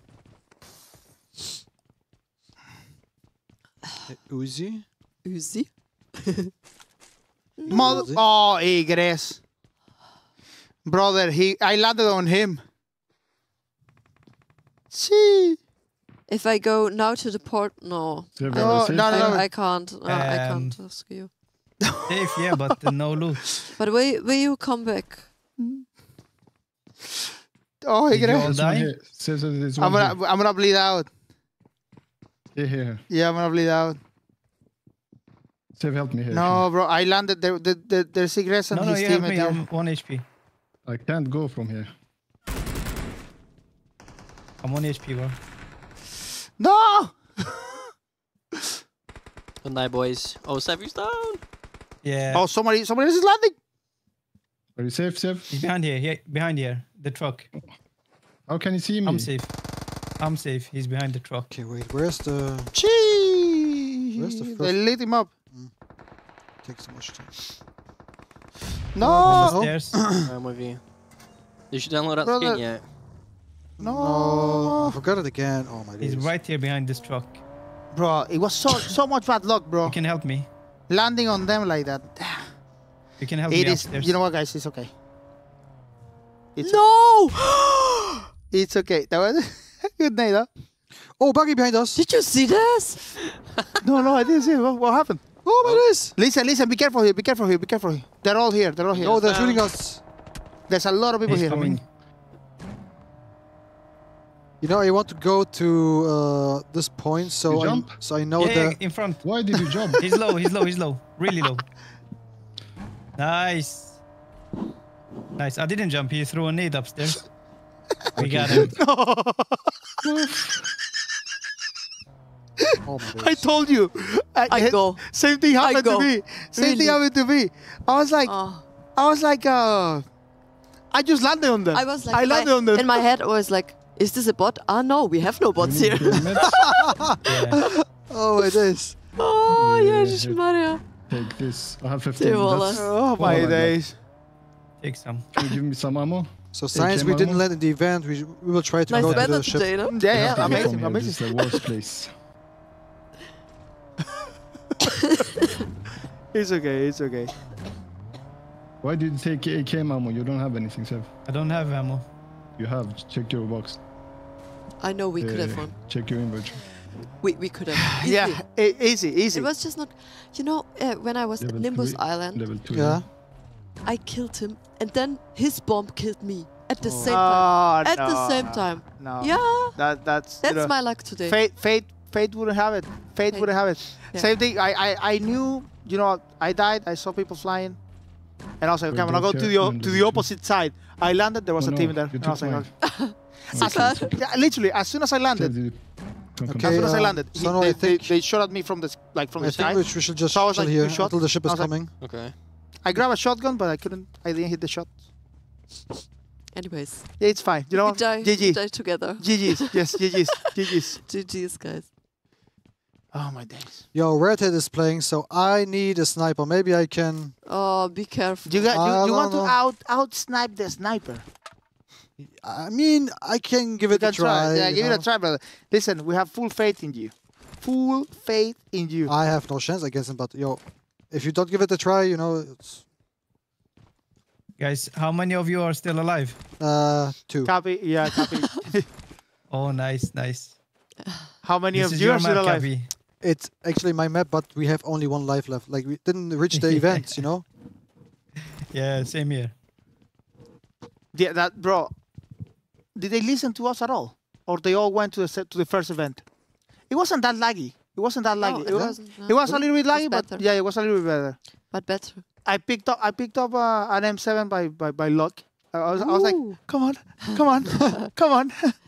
Hey, Uzi? Uzi. Mother. Oh, Igres. Brother, he. I landed on him. See. If I go now to the port, no. Do you have I, a No, no, no, I. I can't. No, I Um, can't ask you. Safe, yeah, but uh, no loot. But will, will you come back? Oh, Did you all Igres. There's one die? here. Says that there's I'm one gonna. I'm gonna bleed out. here. Here, here. Yeah, I'm gonna bleed out. Save, help me here. No, bro, I landed there. The, the, there's Igres and No, no, his you have teammate me. here. I'm 1 HP. I can't go from here. I'm 1 HP, bro. No. Good night, boys. Oh, Sevou's down. Yeah. Oh, somebody, somebody else is landing. Are you safe, safe? He's behind here. Here, behind here. The truck. How can you see me? I'm safe. I'm safe. He's behind the truck. Okay, wait, where's the... Gee. Where's the They first- lit him up. Hmm. Takes so much time. No. On the Oh. stairs. I'm with you. You should download that Brother. skin yet? No. Oh, I forgot it again. Oh my He's days. right here behind this truck. Bro, it was so so much bad luck, bro. You can help me. Landing on them like that. You can help It me is. upstairs. You know what, guys? It's okay. It's No! It's okay. That was good night, huh? Oh, buggy behind us. Did you see this? No, no, I didn't see it. What, what happened? Oh my days. Listen, listen. Be careful here. Be careful here. Be careful here. They're all here. They're all here. Oh, they're shooting us. There's a lot of people He's here. coming. You know, I want to go to uh, this point, so You I, so I know yeah, yeah, the. in front. Why did you jump? He's low. He's low. He's low. Really low. Nice. Nice. I didn't jump. He threw a nade upstairs. We got him. Oh I told you. I go. Same thing happened to me. Same thing happened to me. I was like, Oh, I was like, uh, I just landed on them. I was like, I in my- landed on them. in my head, I was like, is this a bot? Ah, no, we have no bots here. Yeah. Oh, it is. oh, Yeah, Jezus here. Maria. Take this. I have 15. Dear That's- oh my my God. days. Take some. Can you give me some ammo? So since came we didn't along? land in the event, we, we will try to Nice go to weather the ship. today, no? Yeah, You yeah, have to go amazing. This is the worst place. It's okay, it's okay. Why did you take AK ammo? You don't have anything, Sev. I don't have ammo. You have. Check your box. I know we could have won. Check your inventory. We, we could have. Yeah, e- easy, easy. It was just not. You know, uh, when I was at Level Nimbus three, Island, Level two. Yeah. I killed him, and then his bomb killed me at the Oh. same time. Oh, At the same no, time. No. Yeah, That that's you that's know, my luck today. fate. Fate. Fate wouldn't have it. Fate, Fate. wouldn't have it. Yeah. Same thing. I, I I knew. You know, I died. I saw people flying, and I was like, okay, I'm gonna go to the to the opposite side. I landed. There was Oh, a team no, there. you And I was like, mine. okay. So bad. yeah, literally, as soon as I landed, did you come from Okay, as soon as I uh, landed, he- Sono, they, I they, think- they shot at me from the like from I the think sky. we we should just So I was like, here shot? until the ship is was like- coming. Okay. I grabbed a shotgun, but I couldn't. I didn't hit the shot. Anyways, Yeah, it's fine. You know, we die, we GG, die together. GG's. Yes, GG's, GG's. GG's, guys. Oh my days. Yo, Red Hat is playing, so I need a sniper. Maybe I can. Oh, be careful. You got you, you want to out out snipe the sniper? I mean, I can give You it a can try. Yeah, you give it a try, brother. Listen, we have full faith in you. Full faith in you. I have no chance against him, but yo, if you don't give it a try, you know, it's Guys, how many of you are still alive? uh two. Copy. Yeah, copy. Oh, nice, nice. How many this of you are still alive? Cappy. It's actually my map, but we have only one life left. Like we didn't reach the events, you know. Yeah, same here. Yeah, that bro. Did they listen to us at all, or they all went to the to the first event? It wasn't that laggy. It wasn't that No, laggy. it it, was, wasn't. it was a little bit laggy, but better. yeah, it was a little bit better. But better. I picked up I picked up uh, an M7 by by, by luck. I was, I was like, come on, come on, come on.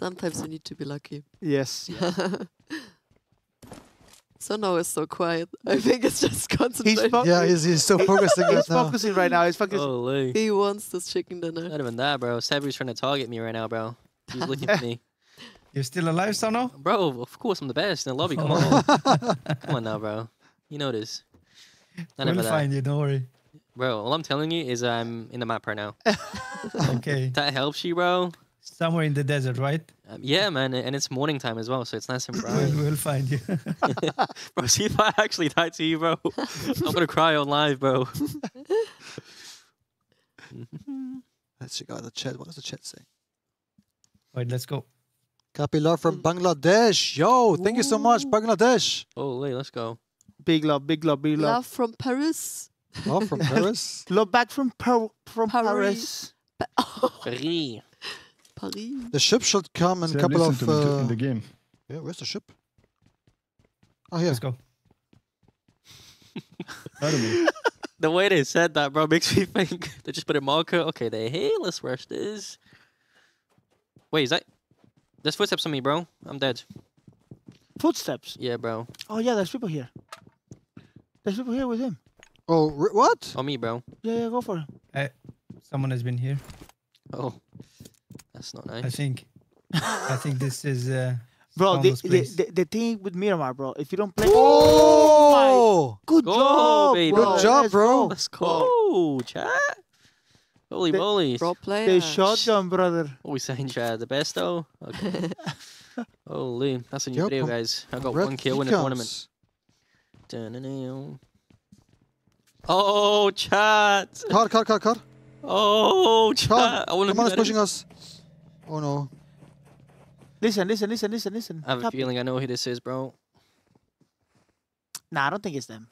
Sometimes you need to be lucky. yes. so now it's so quiet. I think it's just He's concentration. fo- Yeah, he's, he's so focusing he's now. focusing right now. He's focusing. Holy. he wants this chicken dinner. Not even that, bro. Sevou's trying to target me right now, bro. He's looking for me. You're still alive, Sono? Bro, of course I'm the best in the lobby. Come on. Come on now, bro. You know this. Not we'll even that. find you, don't worry. Bro, all I'm telling you is I'm in the map right now. Okay. That helps you, bro. Somewhere in the desert, right? Um, yeah, man, and it's morning time as well, so it's nice and We'll, bright. we'll find you. bro, see if I actually die to you, bro. I'm gonna cry on live, bro. Let's check out the chat. What does the chat say? Right, let's go. Kapila from Bangladesh. Yo, thank you so much, Bangladesh. Holy, let's go. Big love, big love, big love. Love from Paris. Oh, from Paris. Love back from per- from Paris. Paris. Pa- Free. Paris. The ship should come in a couple of. to Uh, in the game. yeah, where's the ship? Oh, here. Let's go. Pardon. The way they said that, bro, makes me think they just put a marker. Okay, they hey, let's rush this. Wait, is that? There's footsteps on me, bro. I'm dead. Footsteps. Yeah, bro. Oh yeah, there's people here. There's people here with him. Oh, what? On me, bro. Yeah, yeah, go for him. Someone has been here. Oh, that's not nice. I think. I think this is. Uh, Bro, the, the, the, the thing with Miramar, bro, if you don't play. Oh! Good Go, job, baby. bro. Good job, Let's bro. go. Let's go, chat. Holy The- moly. Pro player. The shotgun, brother. What we saying, Chad? The best though? Okay. Holy, that's a new Yo, video, guys. I got one kill in the tournament. Oh, chat. Car, car, car, car. Oh, chat. Car. I want to Someone is pushing us. Oh no. Listen, listen, listen, listen, listen. I have a Copy. feeling I know who this is, bro. Nah, I don't think it's them.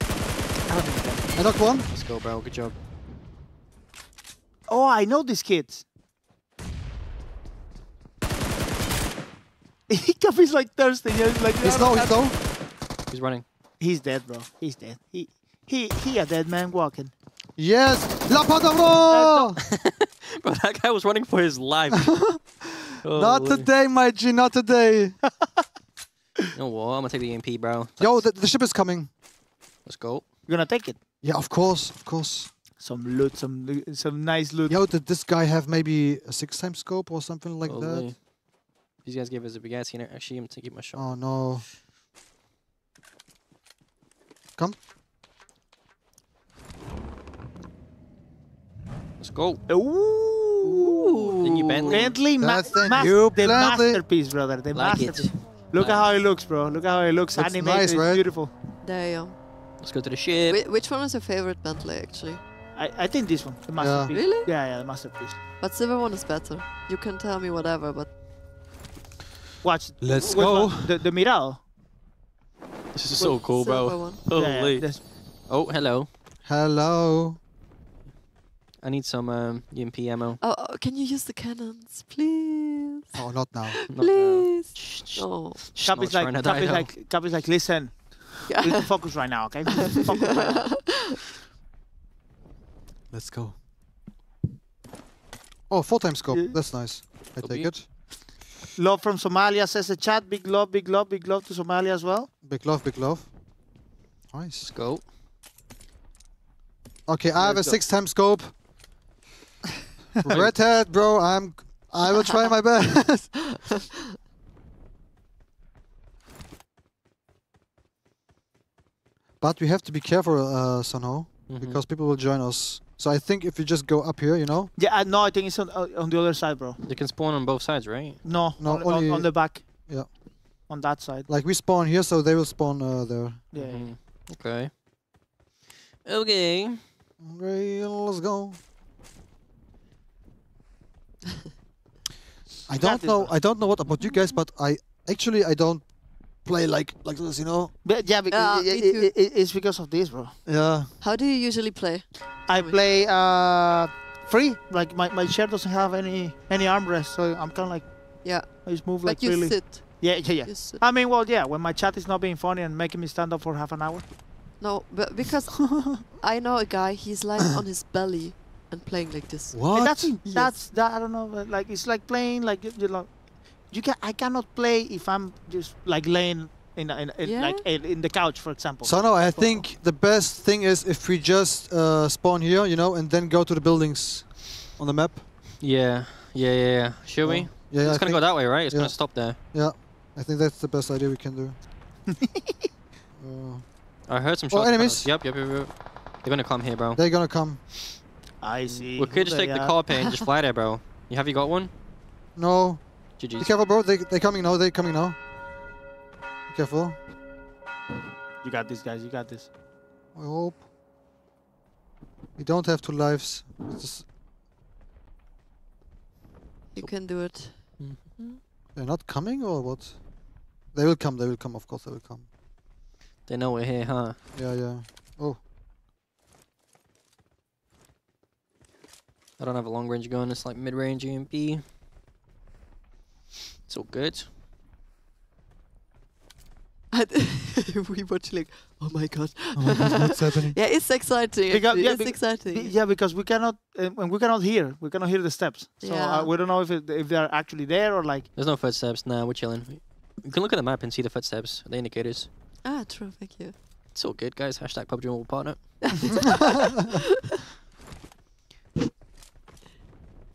I don't think it's them. I knocked one. Let's go, bro. Good job. Oh, I know these kids. Copy's like thirsty. He's like, He's low, he's low. He's running. He's dead, bro. He's dead. He, he, he a dead man walking. Yes! La Padavro! bro, that guy was running for his life. Not Holy. today, my G, not today. You know what? I'm gonna take the EMP, bro. Yo, the, the ship is coming. Let's go. You're gonna take it. Yeah, of course, of course. Some loot, some lo- some nice loot. Yo, did this guy have maybe a six time scope or something like that? These guys gave us a big ass here. Actually, I'm taking my shot. Oh no. Let's go. Ooh. The new Bentley. Bentley, ma- That's the mas- new the Bentley. masterpiece, brother. The Like it. masterpiece. Look at how it looks, bro. Look at how it looks. Looks Animated, nice, it's right? beautiful. There you go. Let's go to the ship. Whi- which one is your favorite Bentley, actually? I, I think this one, the masterpiece. Really? Yeah, yeah, the masterpiece. But silver one is better. You can tell me whatever, but Watch. Let's which go. one? The, the Mirado. This is so cool, bro. one. Yeah, yeah, Oh, hello. Hello. I need some um, EMP ammo. Oh, oh, can you use the cannons, please? Oh, not now. Not. Please. Shh, shh, Oh. shh, Cap is like, trying to Cap is like, Cap is like, listen, we need Yeah. to focus right now, okay? focus right now. Let's go. Oh, four times scope. Yeah. That's nice. I Copy. take it. Love from Somalia says the chat. Big love, big love, big love to Somalia as well. Big love, big love. Nice. Let's go. Okay, I have a go. six time scope. Red hat, bro. I'm. I will try my best. but we have to be careful, uh, Sunho, Mhm. because people will join us. So I think if we just go up here, you know, Yeah, uh, no, I think it's on, uh, on the other side, bro. They can spawn on both sides, right? No, No, on, on, only- on the back. Yeah. On that side. like we spawn here, so they will spawn uh, there. Yeah. yeah. Mhm. Okay. Okay. Okay, let's go. I don't this, know. I don't know what about you guys, but I actually I don't play like like this, you know. But yeah, because Yeah, it, it, it, it's because of this, bro. Yeah. How do you usually play? I play uh free. Like my, my chair doesn't have any any armrest, so I'm kind of like Yeah. I just move like Like you really. sit. Yeah, yeah, yeah. I mean, well, yeah. When my chat is not being funny and making me stand up for half an hour. No, but because I know a guy, he's lying on his belly and playing like this. What? And that's Yes. that's that. I don't know. Like it's like playing like you, you know, you can I cannot play if I'm just like laying in in, in Yeah? like in, in the couch, for example. so no, I think the best thing is if we just uh, spawn here, you know, and then go to the buildings on the map. Yeah. Yeah, yeah, yeah. Should we? Oh, Yeah, it's I gonna go that way, right? It's yeah. gonna stop there. Yeah, I think that's the best idea we can do. uh, I heard some Oh, shots. enemies. Yep, yep, yep, yep. They're gonna come here, bro. they're gonna come. I see. We could just take the are. car and just fly there, bro. You have you got one? No, be careful, bro. They they coming now. They coming now. Be careful. You got this, guys. You got this. I hope. We don't have two lives. Just- You can do it. Hmm. they're not coming or what? They will come. They will come. Of course, they will come. They know we're here, huh? Yeah, yeah. Oh, I don't have a long range gun. It's like mid range EMP. It's all good. we watch like, oh my god. oh my God, what's happening? Yeah, it's exciting. Because- yeah, it's exciting. Be- Yeah, because we cannot, uh, and we cannot hear. We cannot hear the steps. So Yeah. uh, we don't know if it, if they are actually there or like. There's no footsteps. Nah, we're chilling. You can look at the map and see the footsteps, the indicators. Ah, true. Thank you. It's all good, guys. Hashtag PUBG Mobile Partner.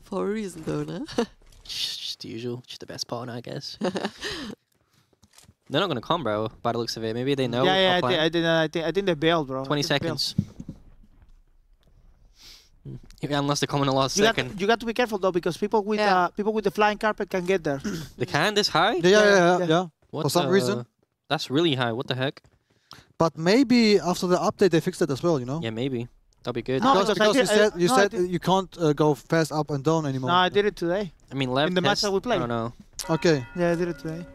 For a reason, though, no? Just the usual. Just the best partner, I guess. They're not gonna come, bro. By the looks of it, maybe they know. yeah, yeah. I plan. think, I think, I think, I think they bailed, bro. Twenty think they bailed. seconds. Mm. Unless they come in the last You got, second. you got to be careful though, because people with Yeah. uh, people with the flying carpet can get there. They can this high? Yeah, yeah, yeah, yeah. yeah. yeah. What For some the- reason. That's really high. What the heck? But maybe after the update they fixed it as well. You know. Yeah, maybe. That'd be good. No, Because, because I you said you no, said you can't uh, go fast up and down anymore. no, I did it today. I mean, left. in the match test- that we I don't know. Okay. Yeah, I did it today.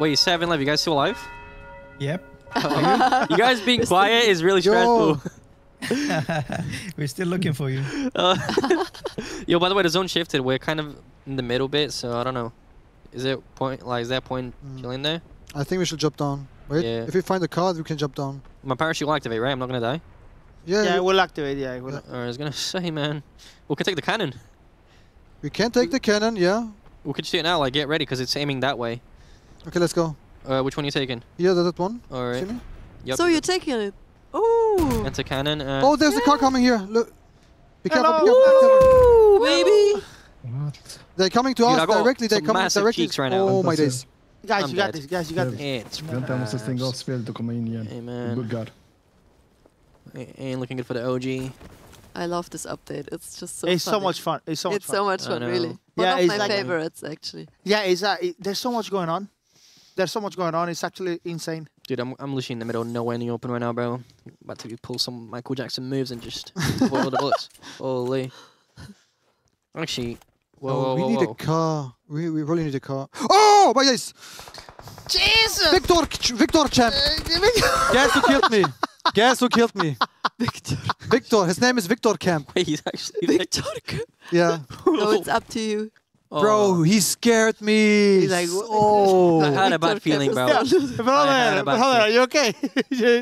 Wait, seven left. You guys still alive? Yep. you guys being quiet is really Yo. stressful. We're still looking for you. Uh, yo, by the way, the zone shifted. We're kind of in the middle bit, so I don't know. Is it point like is that point Mm. chilling there? I think we should jump down. Wait. Yeah. If we find the card, we can jump down. My parachute will activate, right? I'm not gonna die. Yeah. Yeah, we, we'll activate. Yeah, we'll. Yeah. Or I was gonna say, man, we can take the cannon. we can take the cannon. Yeah. We could shoot it now. Like, get ready, cause it's aiming that way. Okay, let's go. Uh, which one are you taking? Yeah, that, that one. All right. See me? Yep. So you're taking it. Oh, Enter cannon. Uh, Oh, there's a car coming here. Look. Be careful. Hello. Be careful. baby. What? They're coming to Dude, us directly. They're some coming massive directly. cheeks right now. Oh my Fantastic. days. Guys, I'm you got this. Guys, you got this. It's Vänta, jag måste stänga av spelet och komma in igen. Hey Det man, buggar. A- ain't looking good for the OG. I love this update. It's just so. it's so much fun. It's so much fun it's fun. so much fun, know. really. One Yeah, of it's my like- favorites, actually. Yeah, it's uh, it, there's so much going on. There's so much going on. It's actually insane. Dude, I'm I'm literally in the middle, nowhere in the open right now, bro. About to pull some Michael Jackson moves and just avoid all the bullets. Holy. Actually, whoa, Oh, whoa, we need whoa. a car. We, we really need a car. Oh, my yes! Jesus! Victor, Victor Champ. Guess who killed me? Guess who killed me? Victor. Victor. His name is Victor Camp. Wait, he's actually there. Victor. Yeah. no, it's up to you. Oh, Bro, he scared me. He's like, oh. I had a bad feeling, bro. Kemp's down. I had brother, brother, are you okay?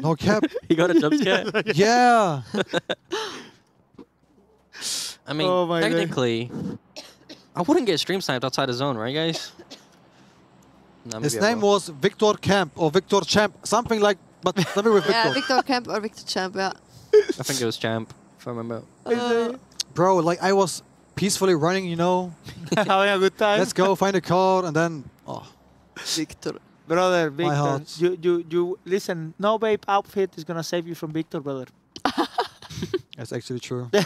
No cap. He got a jump scare. Yeah. I mean, Oh my God. technically, I wouldn't get stream sniped outside the zone, right, guys? Nah, His name was Victor Camp or Victor Champ, something like, but something with Yeah, Victor. Victor Kemp or Victor Champ, yeah. I think it was Champ, if I remember. Uh, Bro, like I was peacefully running, you know. Having a good time. Let's go find a car and then. Oh, Victor. Brother, Victor, heart. you, you, you, listen, no babe outfit is gonna save you from Victor, brother. that's actually true.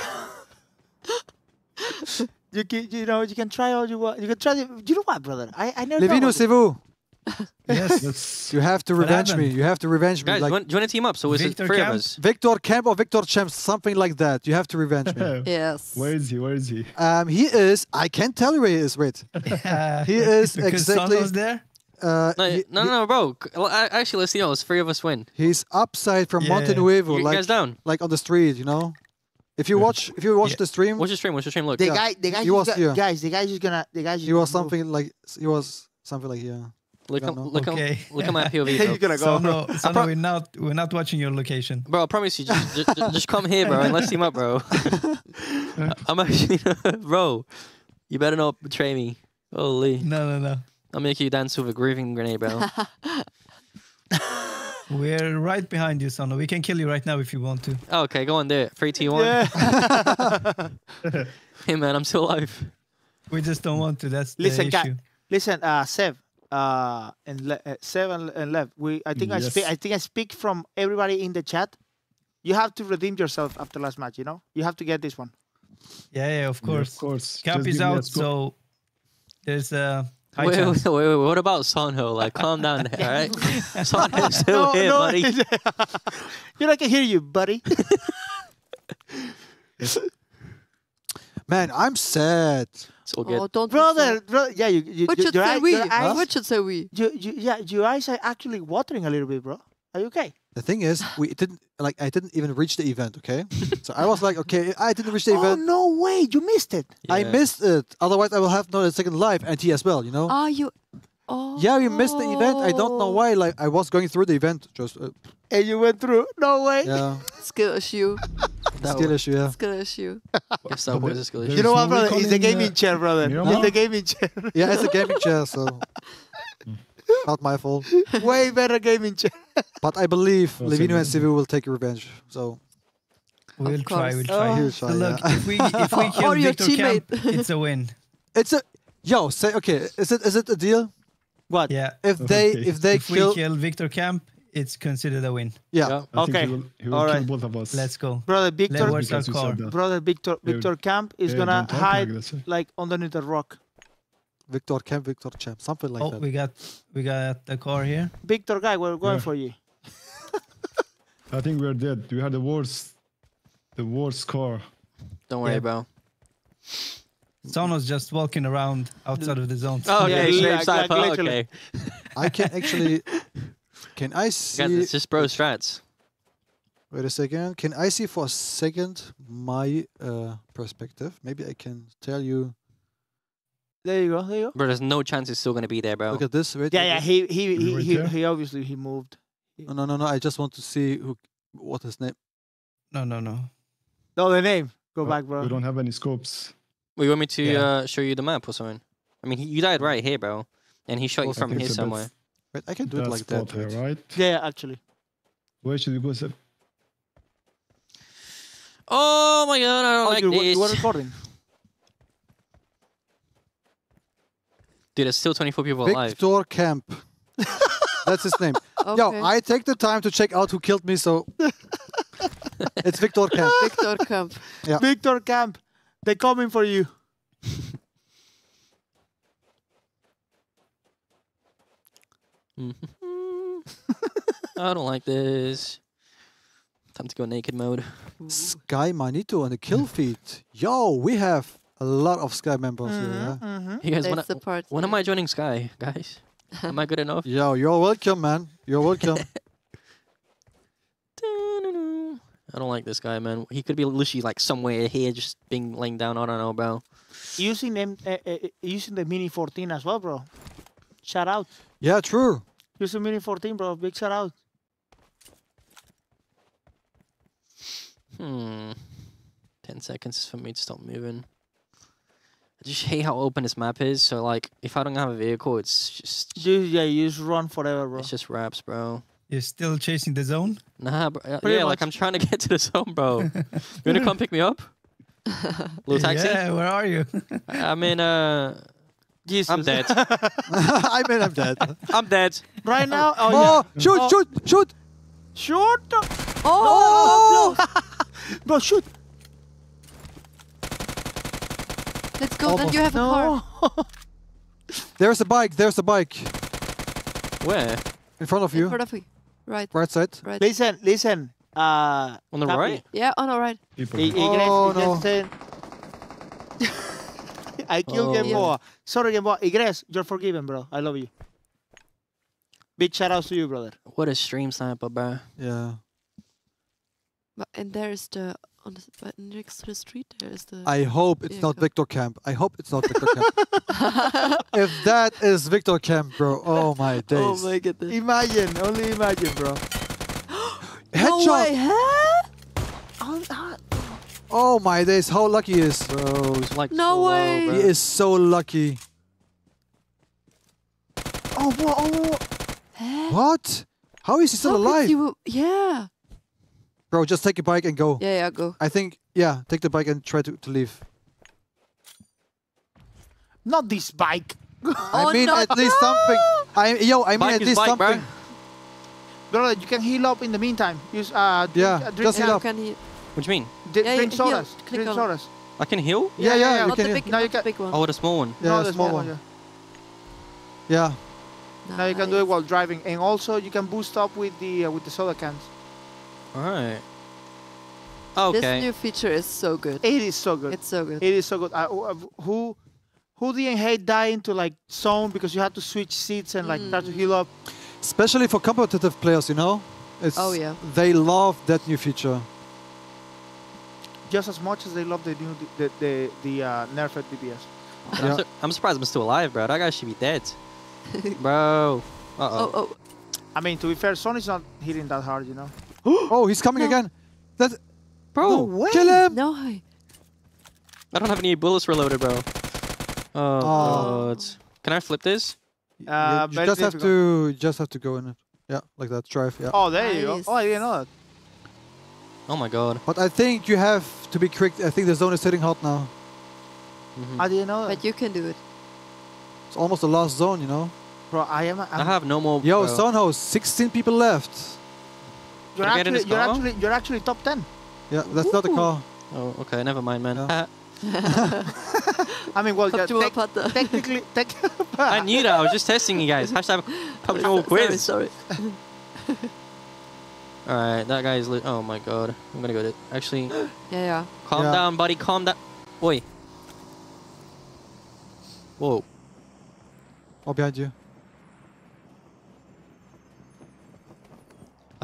You can, you know, you can try all you want. You can try. The, you know what, brother? I, I never. Levinho thought about Sevou, Yes. You have to revenge me. You have to revenge me. Guys, like do, you want, do you want to team up? So it's Victor three Camp? of us. Victor Camp or Victor Champ, something like that. You have to revenge me. Yes. Where is he? Where is he? Um, he is. I can't tell you where he is. Wait. Yeah. He is because exactly- Son was there. Uh, No, he- no, no, no, bro. C- well, I- Actually, let's see. No, it's three of us win. He's upside from Yeah. Monte Nuevo, You like guys down? like on the street, you know. If you watch, if you watch Yeah. the stream, What's the stream? What's the stream look? The Yeah. guy, the guy, He was got- here. guys, the guy's just gonna, the guy's just he was gonna move. something like he was something like here. Look, don't at, know. look, Okay. at, look at my POV, He's bro. gonna go. So no, so pro- no, we're not we're not watching your location. Bro, I promise you, just, just, just come here, bro, and let's team up, bro. I'm actually, bro. You better not betray me. Holy, No, no, no. I'll make you dance with a grieving grenade, bro. We're right behind you, Sono. We can kill you right now if you want to. okay, go on, do it. Three, two, one. Yeah. Hey, man, I'm still alive. We just don't want to. That's the Listen, guy- issue. Listen, uh, Sev, uh, and le- uh, Sev and, and Lev. We, I think I speak. I think I speak from everybody in the chat. You have to redeem yourself after last match. You know, you have to get this one. Yeah, yeah, of Yeah, course. of course. Camp Just is give me a out, so there's a high Wait, wait, chance. wait, wait, What about Sonho? Like, calm down there, all right? Sonho's still here, buddy. you know, I can hear you, buddy. Man, I'm sad. It's all good. Oh, don't be brother, bro, yeah, you, you, What you- should your say eye- we? your eyes- What should say we? you, you, yeah, your eyes are actually watering a little bit, bro. Are you okay? The thing is, we didn't like I didn't even reach the event. Okay, so I was like, okay, I didn't reach the event. Oh event. no way, you missed it. I missed it. Otherwise, I will have no second life and he as well. You know. Are you? Oh. yeah, we missed the event. I don't know why. Like I was going through the event. Just uh, And you went through. No way. yeah, Skill issue. That skill was- issue. Yeah, Skill issue. Guess that was a skill issue. You know what, no brother? It's a in, uh, gaming chair, brother. Miramar? It's a gaming chair. yeah. It's a gaming chair, so not my fault. Way better gaming chair. But I believe Well, Levinho and so- Sevou will take revenge. So We'll try. We'll Oh. try. He'll So try, look, yeah. if we if we kill Or your Victor Camp, teammate. it's a win. it's a yo. Say okay. Is it is it a deal? What? Yeah. If they Okay. if they if we kill kill Victor Camp, it's considered a win. yeah. Yeah. I think Okay. He will, he will All kill both of us. Let's go. Brother Let's Victor, work our car. brother Victor, Yeah. Victor Camp is Yeah, gonna hide like eh? like underneath the rock. Victor Camp, Victor Champ, something like oh, that. we got we got the car here. Victor guy, we're going Yeah. for you. I think we're dead. We had the worst, the worst car. Don't worry, Yeah. Bro. Sono's just walking around outside of the zone. Oh, Yeah, okay, li- stream like- sniper. like okay. I can actually. Can I Guys, see? it's just bro strats. Wait a second. Can I see for a second my uh, perspective? Maybe I can tell you. There you go. There you go. Bro, there's no chance it's still gonna be there, bro. Look at this. Wait. Yeah, yeah. He he he right he, there? he obviously he moved. No, no, no, no. I just want to see who, what his name. No, no, no. No, the name. Go Uh, back, bro. We don't have any scopes. We want me to Yeah. uh, show you the map or something? I mean, he, you died right here, bro, and he shot you from here somewhere. that's- Wait, I can do it like that. here, right? Yeah, yeah, actually. Where should we go? sir? Oh my god, I don't Oh, like you, were- this. you were recording. Dude, there's still 24 people alive. Victor Camp. That's his name. Okay. Yo, I take the time to check out who killed me, so it's Victor Camp. Victor Camp. Yeah. Victor Camp, they're coming for you. Mhm. I don't like this. Time to go naked mode. Sky Manito on the kill feed. Yo, we have a lot of Sky members here. Yeah? Mm-hmm. You guys, when, That's the I, part. when am I joining Sky, guys? Am I good enough? Yo, you're welcome, man. You're welcome. I don't like this guy, man. He could be literally like somewhere here, just being laying down. I don't know, bro. Using them, uh, uh, using the Mini 14 as well, bro. Shout out. yeah, true. Using Mini 14, bro. Big shout out. Hmm. Ten seconds for me to stop moving. I just hate how open this map is. So like, if I don't have a vehicle, it's just You, yeah, you just run forever, bro. it's just wraps, bro. You're still chasing the zone? Nah, bro. uh, Pretty yeah, like much. I'm trying to get to the zone, bro. you wanna come pick me up? Little taxi. Yeah, where are you? I'm in. Uh, Jesus. I'm dead. I mean, I'm dead. I'm dead. right now, oh, Oh, yeah. shoot, Oh. shoot, shoot. Shoot! Oh, Bro, shoot! let's go. Then you have a car. There's a bike. There's a bike Where? in front of you. In you. front of me. Right, Right side. right. listen, listen. Uh, On the Copy. right? Yeah, on the right. People. I- Oh, no. I killed Oh. Gamboa. Sorry, Gamboa. Igres, you're forgiven, bro. I love you. Big shout outs to you, brother. What a stream sniper, bro. Yeah. But, and there's the on the s- but next to the street. There is the. I hope it's not Victor Camp. I hope it's not Victor Camp. if that is Victor Camp, bro, oh my oh days. oh my goodness. Imagine, only imagine, bro. No Headshot. way, huh? Oh, Oh my days. How lucky he is. Bro, it's like No so way. bro. He is so lucky. oh, bro, oh, Huh? What? How is he still How could alive? you- yeah. Bro, just take a bike and go. Yeah, yeah, go. I think, yeah, take the bike and try to, to leave. not this bike. I Oh, mean, no. at least something. I Yo, I mean, Bike at least bike, bro. something. Brother, you can heal up in the meantime. Use, uh, drink, Yeah, uh, drink, just heal Yeah, up. can he? What do you mean? d- Yeah, drink heal. sodas. Drink on sodas. I can heal? Yeah, yeah, you not can the heal. big, Now you not the can- big one. Oh, the small one. Yeah, no, the small one. yeah. Yeah. Now you can do it while driving, and also you can boost up with the uh, with the soda cans. Alright. Okay. This new feature is so good. It is so good. It's so good. It is so good. I, uh, who who didn't hate dying to like zone because you had to switch seats and like start to Mm. heal up? Especially for competitive players, you know? It's, Oh, yeah. They love that new feature. just as much as they love the new the the, the uh, nerfed DPS. I'm, Yeah. su- I'm surprised I'm still alive, bro. That guy should be dead. bro. Uh oh, oh. oh. I mean, to be fair, Sony's not hitting that hard, you know. Oh, he's coming No. again. That, Bro, No way. kill him! No. I- I don't have any bullets reloaded, bro. Oh, Oh. God. Can I flip this? You- Uh, you very just have to, you just have to go in it. Yeah, like that. Drive. Yeah. Oh, there you go. Oh, I didn't know that. Oh my god. But I think you have to be quick. I think the zone is hitting hot now. Mhm. I didn't know that. But you can do it. It's almost the last zone, you know. Bro, I am. I I'm, have no more. Yo, bro. zone house, 16 people left. You're Can I get in actually, this you're actually, you're actually top ten. Yeah, that's not the car. Oh, okay. Never mind, man. Yeah. I mean, well, yeah, Optimal tec- technically, tech. I knew that. I was just testing you guys. Hashtag optimal quiz. Sorry, sorry. All right, that guy is. Li- oh my god. I'm gonna go to. Actually, Yeah, yeah. calm Yeah. down, buddy. Calm down. Oi. Whoa. Oh, behind you.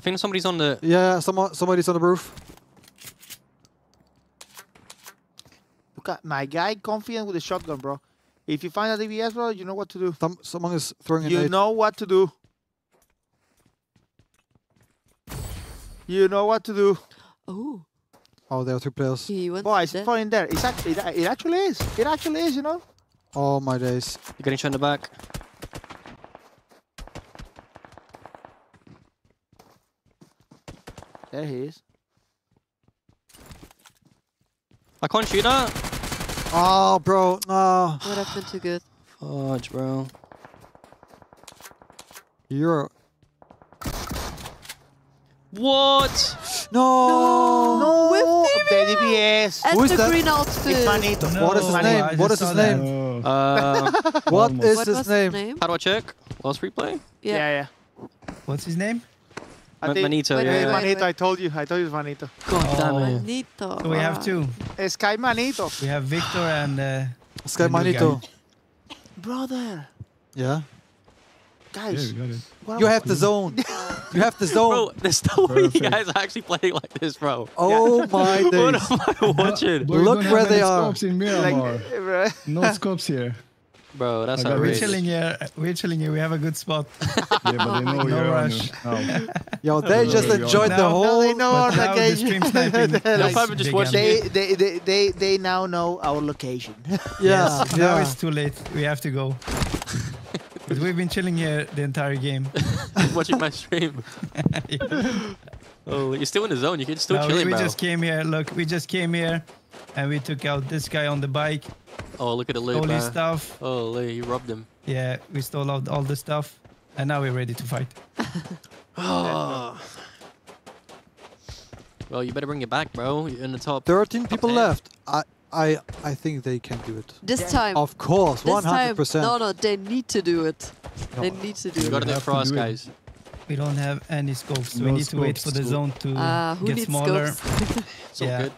I think somebody's on the. Yeah, someone, somebody's on the roof. Look at my guy, confident with the shotgun, bro. If you find a DBS, bro, you know what to do. Some, someone is throwing a You nade. know what to do. You know what to do. Oh, Oh, there are two players. he Boy, it's dead. fun in there. It's actually, it, it actually is. It actually is, you know. Oh my days. You're getting shot in the back. There he is. I can't shoot that. Oh, bro. No. What happened to good? Fudge, bro. You're. What? No. No, with the DBS. And Who is the that? green It's outfit. Manito. What is his name? I What just is his name? Oh, Uh, What Almost. is What his name? his name? how do I check? Lost replay. Yeah, Yeah. yeah. What's his name? I Ma- think- Manito, Wait, yeah. wait, yeah. wait. Manito, I told you. I told you it's Manito. God damn Oh. it. Manito. So we have two. It's Sky Manito. We have Victor and uh, Sky Manito. Brother. Yeah. Yeah, Guys. we got it. what You have the zone. You have the zone. Bro, there's no way you guys are actually playing like this, bro. Oh my What days. am I watching? But Look where they are. Scopes in like, Miramar. bro. no scopes here. Bro, that's I got we're chilling here. We're chilling here. We have a good spot. Yeah, but they know No you're on rush. it now. Yo, they just no, no, enjoyed the no. Now whole. they know our now the location. They're like, probably just began. watch they, they, they, they, they now know our location. Yeah. Yes, now yeah. it's too late. We have to go. but we've been chilling here the entire game. watching my stream. Oh, you're still in the zone. You can still No, chill we, we just came here. Look, we just came here, and we took out this guy on the bike. Oh, look at the loot, all his stuff. Oh, look, you robbed him. Yeah, we stole out all the stuff, and now we're ready to fight. Oh. Well, you better bring it back, bro. You're in the top. 13 people ten. left. I, I, I think they can do it. This time. Of course, this 100%. No, no, they need to do it. No. They need to do You it. gotta do it have for to us, it. guys. We don't have any scopes. we No need to wait for the zone to Uh, who get needs smaller. scopes? So Yeah. good.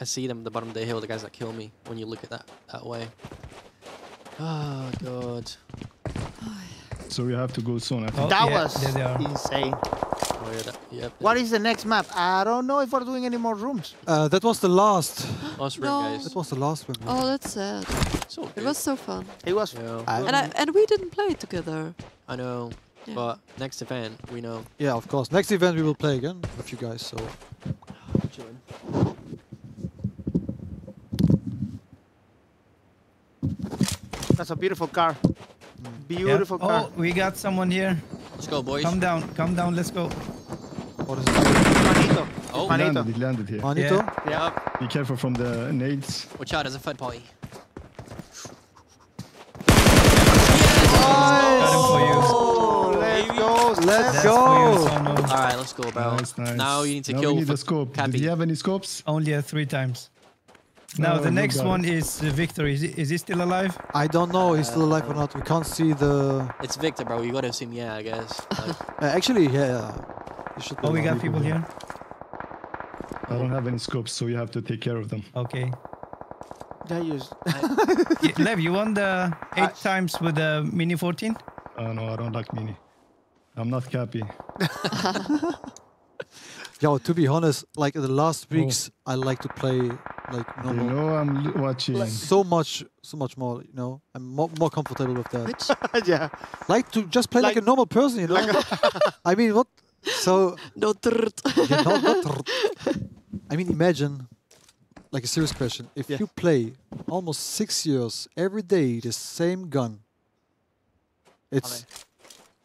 I see them at the bottom of the hill, the guys that kill me when you look at that that way. Oh god. So we have to go soon. I think. Oh, that yeah, was there insane. Oh yeah, that, yep. What is the next map? I don't know if we're doing any more rooms. Uh, that was the last. Last ring, No. guys. That was the last one. Oh, that's sad. It's all It good. was so fun. It was. Yeah, I- And I and we didn't play together. I know. Yeah. But next event, we know. Yeah, of course. Next event we will play again with you guys. So That's a beautiful car. Yeah. Beautiful car. Oh, we got someone here. Let's go, boys. Come down, come down. Let's go. what is it? Manito. Oh, It Manito. landed, it landed here. Manito? Yeah. Yep. Be careful from the nades. Watch out, there's a third party. Got him. Oh, let's go. Let's That's go. for you, Sono. All right, let's go, bro. Nice, nice. Now you need to now kill we need for a scope. Cappy. Did you have any scopes? Only uh, three times. Now the next one is uh, Victor. Is he, is he still alive? I don't know. He's still alive or not. We can't see the. It's Victor, bro. You gotta assume, yeah, I guess. Like, Uh, actually, yeah. yeah. Should Oh, we got people here. I don't have any scopes, so you have to take care of them. Okay. Yeah, use. Y- Lev, you won the eight times with the Mini 14? Uh, no, I don't like mini. I'm not Cappy. Yo, to be honest, like in the last Oh. weeks, I like to play like You normal. know I'm l- watching. So much, so much more. You know, I'm more, more comfortable with that. Yeah. Like to just play like, Like- a normal person. You know. I mean, what? So no trrrt. Yeah, no, not r- I mean, imagine, like a serious question. If Yeah. you play almost six years every day the same gun, it's.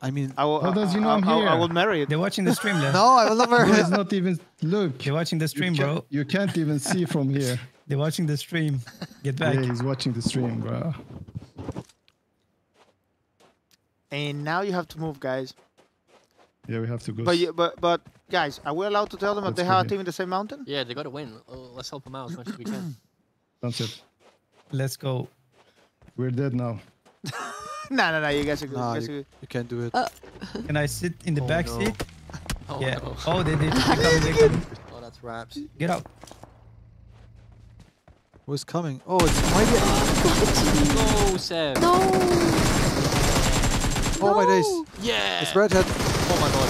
I mean, I will, How does you know I, I'm I, I will marry it. They're watching the stream, no, I will never. Bro, it's not even look. They're watching the stream, you, bro. you can't even see from here. They're watching the stream. Get back. Yeah, he's watching the stream, bro. And now you have to move, guys. Yeah, we have to go. But s- you, but but guys, are we allowed to tell them that Let's they go have a team in the same mountain? yeah, they gotta win. Oh, let's help them out as much as we can. That's it. Let's go. We're dead now. no, no, no. You guys are good. Nah, you guys are good. you can't do it. Uh, Can I sit in the Oh, back no. seat? Oh, yeah. no. Oh, they did. They're coming, they're coming. Oh, that's raps. Get out. Who's coming? Oh, it's mighty. No, Seb. No. Oh my days! Yeah. It's redhead. Oh my god.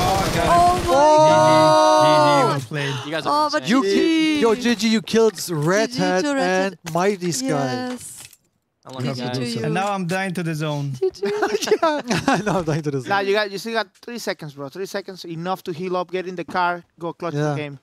Oh, I got him. Oh my GG. Well played. You guys Oh, are but insane. You, GG. yo, Gigi, you killed redhead to Redhead. and mighty sky. Yes. I love You you have GG to guys. do you. And now I'm dying to the zone. GG. no, I'm dying to this. Now you got you still got three seconds, bro. Three seconds enough to heal up, get in the car, go clutch Yeah. the game.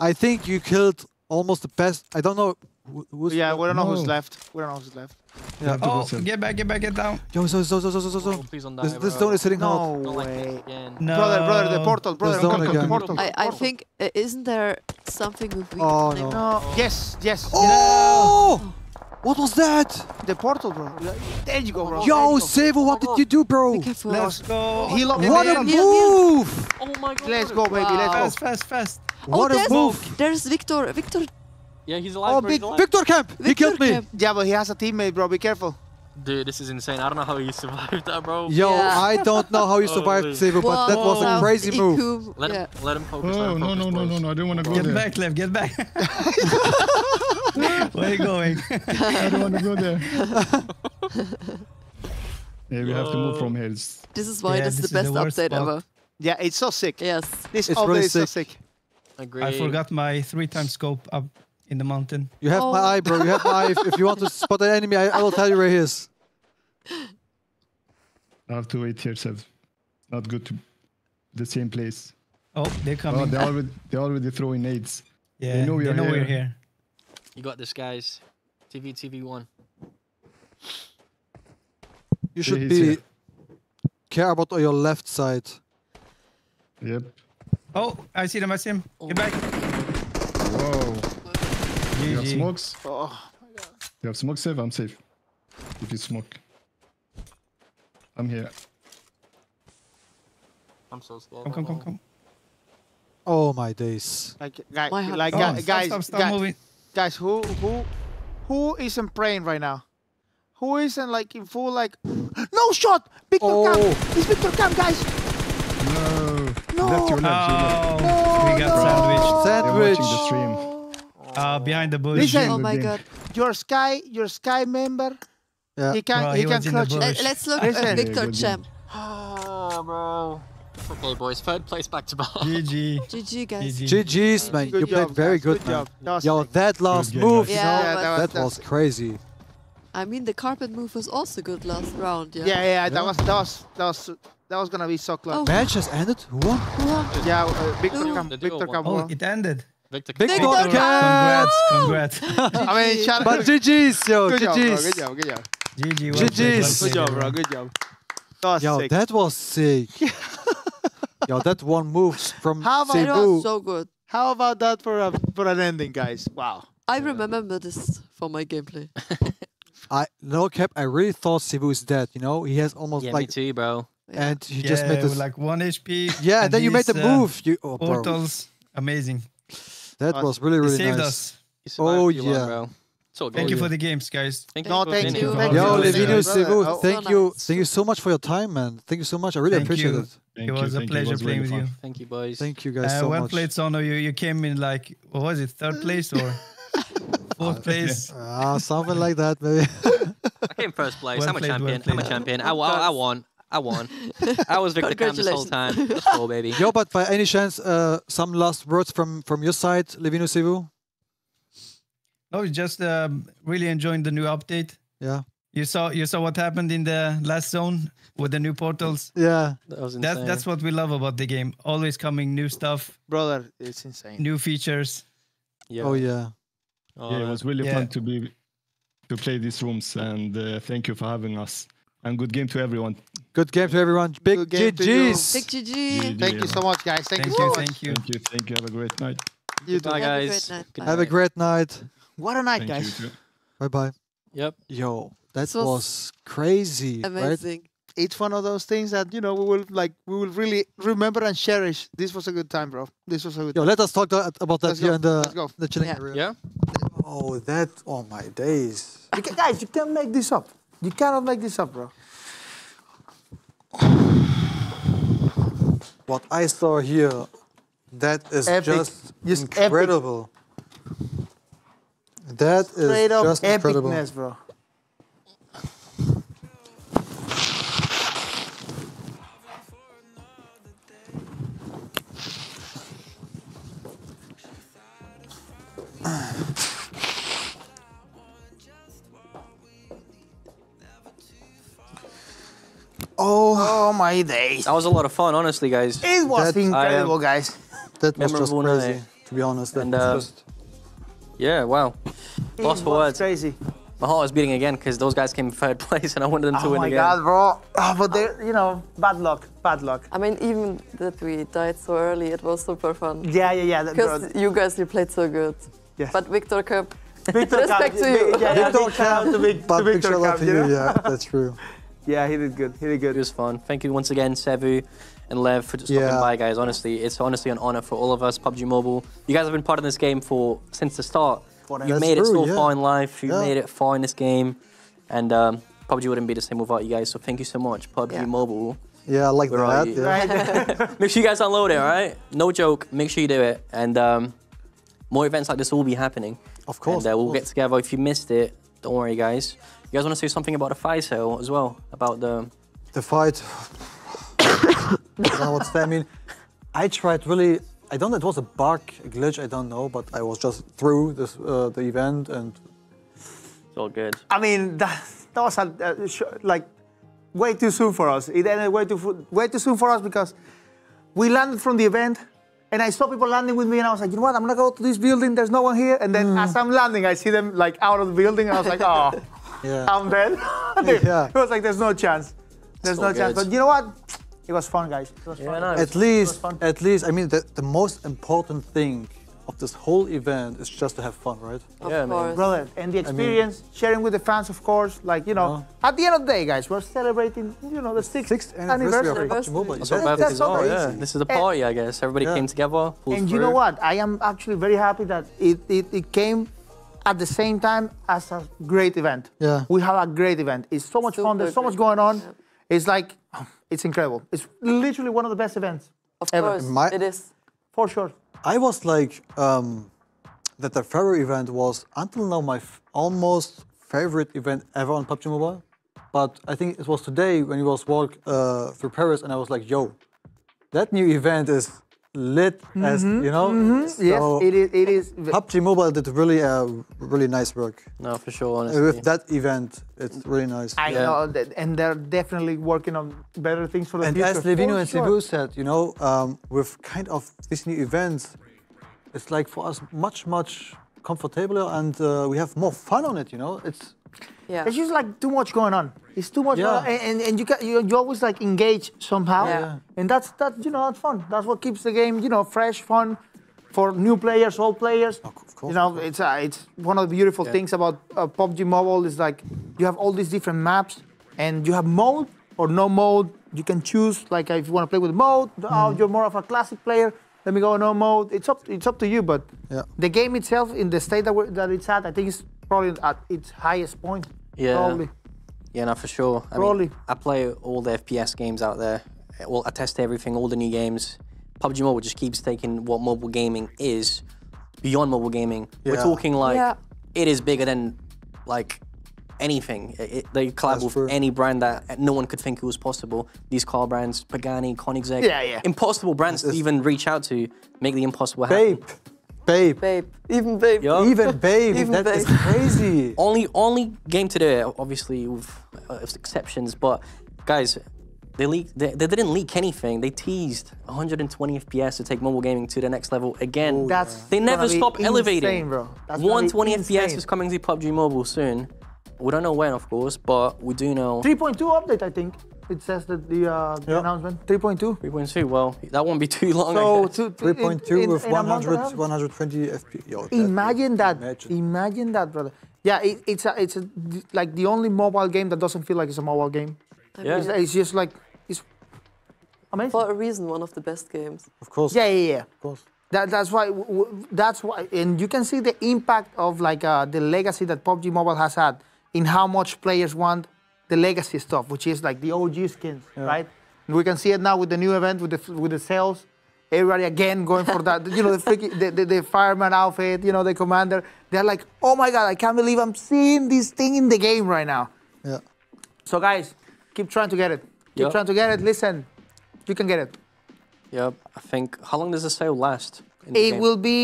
I think you killed almost the best. I don't know. Who, who's yeah, we don't know who's left. We don't know who's left. Yeah. have to go Oh, get back, get back, get down. Yo, so, so, so, so, so, so, Oh, please don't die, This, this zone is hitting hard. No Don't like this way. No. Brother, brother, the portal, brother, zone welcome to again. portal. I, I think uh, isn't there something with we Oh, no. No, yes, yes. Oh! What was that? The portal, bro. There you go, bro. Yo, you. Sevou, what did you do, bro? Be careful. Let's go. Heal up. What a Heal, move! Oh my god. Let's go, baby. Wow. Let's Fast, go. fast, fast. Oh, What a there's, move! There's Victor. Victor. Yeah, he's alive. Oh, bro, he's big- alive. Victor Camp! He Victor killed me! Kemp. Yeah, but he has a teammate, bro. Be careful. Dude, this is insane. I don't know how he survived that, bro. Yo, Yeah. I don't know how you survived, Holy. Sevou, but that was a Wow, crazy move. Ikum, Let him, let him focus. let Oh him no focus, no no boys. no no! I don't want to go Get there. back, Lev. Get back. Where are you going? I don't want to go there. yeah, we have to move from here. It's- This is why Yeah, this is the is best the update spot. ever. Yeah, it's so sick. Yes. This It's update really is so sick. sick. Agree. I forgot my three times scope up in the mountain. You have my Oh. eye, bro. You have my eye. If, if you want to spot an enemy, I, I will tell you where he is. I have to wait here, Sev. Not good to the same place. Oh, they're coming. Oh, coming. they already they already throwing nades. yeah, they know we are we're here. here. You got this, guys. TV, TV one. You should be care about on your left side. Yep. Oh, I see them. I see him. Oh. Get back. Whoa. You have smokes? Oh, You have smoke, Sev? I'm safe. If you smoke. I'm here. I'm so scared. Come, come, come, come. Oh my days. like, guy, My like Oh, guy- stop, guys, stop, stop guy- moving. Guys, who, who, who isn't praying right now? Who isn't like in full like? No shot, Victor Oh. Camp. It's Victor Camp, guys. No. No. Left your left, your left. Oh, we got sandwiched. They're Sandwich. watching the stream. Uh, behind the bush. Listen. Oh Good my game. god. Your sky, your sky member. Yeah. He can, Bro, he, he can was in the clutch it. bush. Let, let's look Listen. at Victor Good Champ. Ah, bro. Okay, boys. Third place back to back. GG. GG, guys. GG. GG's, man. Good you played very guys. good, Good man. job. Yo, that last game, move, Yeah, Yeah, but- that was, that was crazy. I mean, the carpet move was also good last round. Yeah. Yeah, yeah, that was that was that was that was gonna be so close. Oh. Match has ended. Who won? Yeah, uh, Victor Ooh. Camp, The duo Victor won. Camp. Oh, it ended. Victor. Victor Victor Camp! Congrats, congrats. I mean, shout But. GG's, yo, Good job, bro. Good job, good job. GG. well GG's. Good job, bro. Good job. That was Yo, sick. that was sick. yo, that one move from How about- It was Sevou. so good. How about that for a for an ending, guys? Wow. I remember this for my gameplay. I no cap. I really thought Sevou is dead. You know, he has almost Yeah, me like, too, bro. Yeah. and he Yeah, just made with this. like one HP. yeah, and then you made the these, uh, move. You, oh, bro, Portals, amazing. that Awesome. was really They really saved nice. us. You survived Oh, too long, yeah. bro. It's all Thank you for the games, guys. Thank No, for thank being you. Thank Yo, you. Thank you, Levinho. Sevou, Oh, thank so you, nice. thank you so much for your time, man. Thank you so much. I really Thank appreciate you. it. Thank it you, was a thank you. pleasure was playing really with you. Thank you, boys. Thank you guys Uh, so well much. played, Sono. You you came in like what was it, third place or fourth place? Ah, something like that, maybe. I came first place. Well I'm a played, well champion. I'm a champion. I, wa- I won. I won. I was Victor Camp this whole time. Let's go, baby. Yo, but by any chance, uh, some last words from from your side, Levinho Sevou? No, just um, really enjoying the new update. Yeah, You saw you saw what happened in the last zone with the new portals. yeah. That was insane. That's that's what we love about the game. Always coming new stuff, Brother, it's insane. new features. yeah. Oh yeah. Oh, Yeah, it was really Yeah. fun to be to play these rooms, and uh, thank you for having us. And good game to everyone. Good game to everyone. Big Good game to you. GGs. Big GG. GG, Thank you so much, guys. Thank, Thank you so you, much. thank you. Thank you, thank you. Have a great night. You too. Bye, Have a guys. great night. Have a great night. What a night, Thank guys. you. Bye bye. Yep. Yo, that was was crazy, right? Amazing. It's one of those things that you know we will like we will really remember and cherish. This was a good time, bro. This was a good. Yo, let us talk tha- about that Let's here go. in the Let's go. the chilling Yeah. area. Yeah. Oh, that. Oh my days. You ca- guys, you can't make this up. You cannot make this up, bro. What I saw here, that is Epic. just Just epic. Incredible. That is Straight up just incredible. bro. Oh, Oh my days! That was a lot of fun, honestly, guys. It was That- incredible, I, um, guys. that was just crazy. night. To be honest, that And, was uh, just. Yeah, wow. Mm. Lost for words. Crazy. My heart was beating again because those guys came in third place and I wanted them to Oh win my again. god, bro! Oh, but they, you know, bad luck, bad luck. I mean, even that we died so early, it was super fun. Yeah, yeah, yeah. Because you guys, you played so good. Yes. But Victor Cup, Victor respect Camp, to you. Yeah, yeah, Victor big shout out to, Vic, But to big Victor shout out to you you. know? Yeah, that's true. Yeah, he did good. He did good. It was fun. Thank you once again, Sevou and Lev, for just stopping Yeah. by, guys. Honestly, it's honestly an honor for all of us, PUBG Mobile. You guys have been part of this game for since the start. You've That's made it true, so yeah. far in life. You've Yeah. made it far in this game, and um, PUBG wouldn't be the same without you guys. So thank you so much, PUBG Yeah. Mobile. Yeah, I like Where are that. Yeah. Make sure you guys download it, all right? No joke. Make sure you do it, and um, more events like this will be happening. Of course. and uh, we'll course. get together. If you missed it, don't worry, guys. You guys want to say something about the fire sale as well? About the the fight. I don't know what to say. I mean, I tried really. I don't know. It was a bug, a glitch. I don't know, but I was just through this uh, the event and it's all good. I mean, that, that was a, uh, sh- like way too soon for us. It ended way too way too soon for us because we landed from the event. And I saw people landing with me, and I was like, you know what? I'm gonna go to this building. There's no one here. And then as I'm landing, I see them like out of the building, and I was like, oh, yeah. I'm dead. Dude, Yeah. It was like, there's no chance. There's So no chance. But you know what? It was fun, guys. It was Yeah, fun. no, at least, fun. at least, I mean, the, the most important thing of this whole event is just to have fun, right? Of Yeah, man. course. brother. And the experience, sharing with the fans, of course. Like you know, uh-huh. at the end of the day, guys, we're celebrating, you know, the sixth, Sixth anniversary of anniversary. PUBG Mobile. That's event. that's so are. Yeah, this is a And- party, I guess. Everybody Yeah. came together. pulled And you know what? I am actually very happy that it, it, it came at the same time as a great event. Yeah. We have a great event. It's so much fun. Super There's so much going on. Yeah. It's like, it's incredible. It's literally one of the best events, Of Ever. course, My- it is. for sure. I was like, um, that the Ferro event was until now my f- almost favorite event ever on PUBG Mobile. But I think it was today when we was walk uh, through Paris, and I was like, yo, that new event is lit as you know. So yes, it is. It is. PUBG Mobile did really uh, really nice work. No, for sure, Uh, honestly. With that event, it's really nice. I Yeah. know, that, and they're definitely working on better things for the and future. as Levinho for and sure. Sevou said, you know, um, with kind of these new events, it's like for us much much comfortabler and uh, we have more fun on it. You know, it's Yeah. It's just like too much going on. It's too much, Yeah. going on, and, and, and you, can, you you always like engage somehow, Yeah. and that's that you know that's fun. That's what keeps the game you know fresh, fun for new players, old players. of course. You know, it's uh, it's one of the beautiful things about uh, PUBG Mobile is like you have all these different maps, and you have mode or no mode. You can choose like if you want to play with mode. Oh, you're more of a classic player. Let me go no mode. It's up it's up to you, but Yeah. the game itself in the state that, we're, that it's at, I think it's probably at its highest point. Yeah. Probably. Yeah, no, for sure. I Probably. mean, I play all the FPS games out there. Well, I test everything, all the new games. PUBG Mobile just keeps taking what mobile gaming is beyond mobile gaming. We're talking like Yeah. it is bigger than like anything. It, it- they collab That's with true. any brand that no one could think it was possible. These car brands, Pagani, Koenigsegg, Yeah, yeah. impossible brands to even reach out to make the impossible happen. Babe, babe, Babe. Even babe. Yup. even babe, Even that is babe. crazy. only only game today, obviously with uh, exceptions. But guys, they leaked. They, they didn't leak anything. They teased 120 FPS to take mobile gaming to the next level again. That's they never gonna stop elevating. insane, bro. That's 120 FPS is coming to PUBG Mobile soon. We don't know when, of course, but we do know 3.2 update, I think. It says that the, uh, the Yeah. announcement 3.2. 3.2. Well, that won't be too long. So guess. to, to, 3.2 with in 100, and a half? 120 FPS. Yo, Imagine that. Imagine. Imagine that, brother. Yeah, it, it's a, it's a, like the only mobile game that doesn't feel like it's a mobile game. yeah. It's, it's just like it's amazing. For a reason, one of the best games. Of course. Yeah, yeah, yeah. Of course. That, that's why. w- w- That's why, and you can see the impact of like uh, the legacy that PUBG Mobile has had in how much players want the legacy stuff, which is like the OG skins, right? And we can see it now with the new event with the with the sales. Everybody again going for that, you know, the, freaky, the, the the fireman outfit, you know, the commander. They're like, oh my god, I can't believe I'm seeing this thing in the game right now. Yeah. So guys, keep trying to get it. Keep Yep. trying to get it. Listen, you can get it. Yep. I think. How long does the sale last? in the It game? will be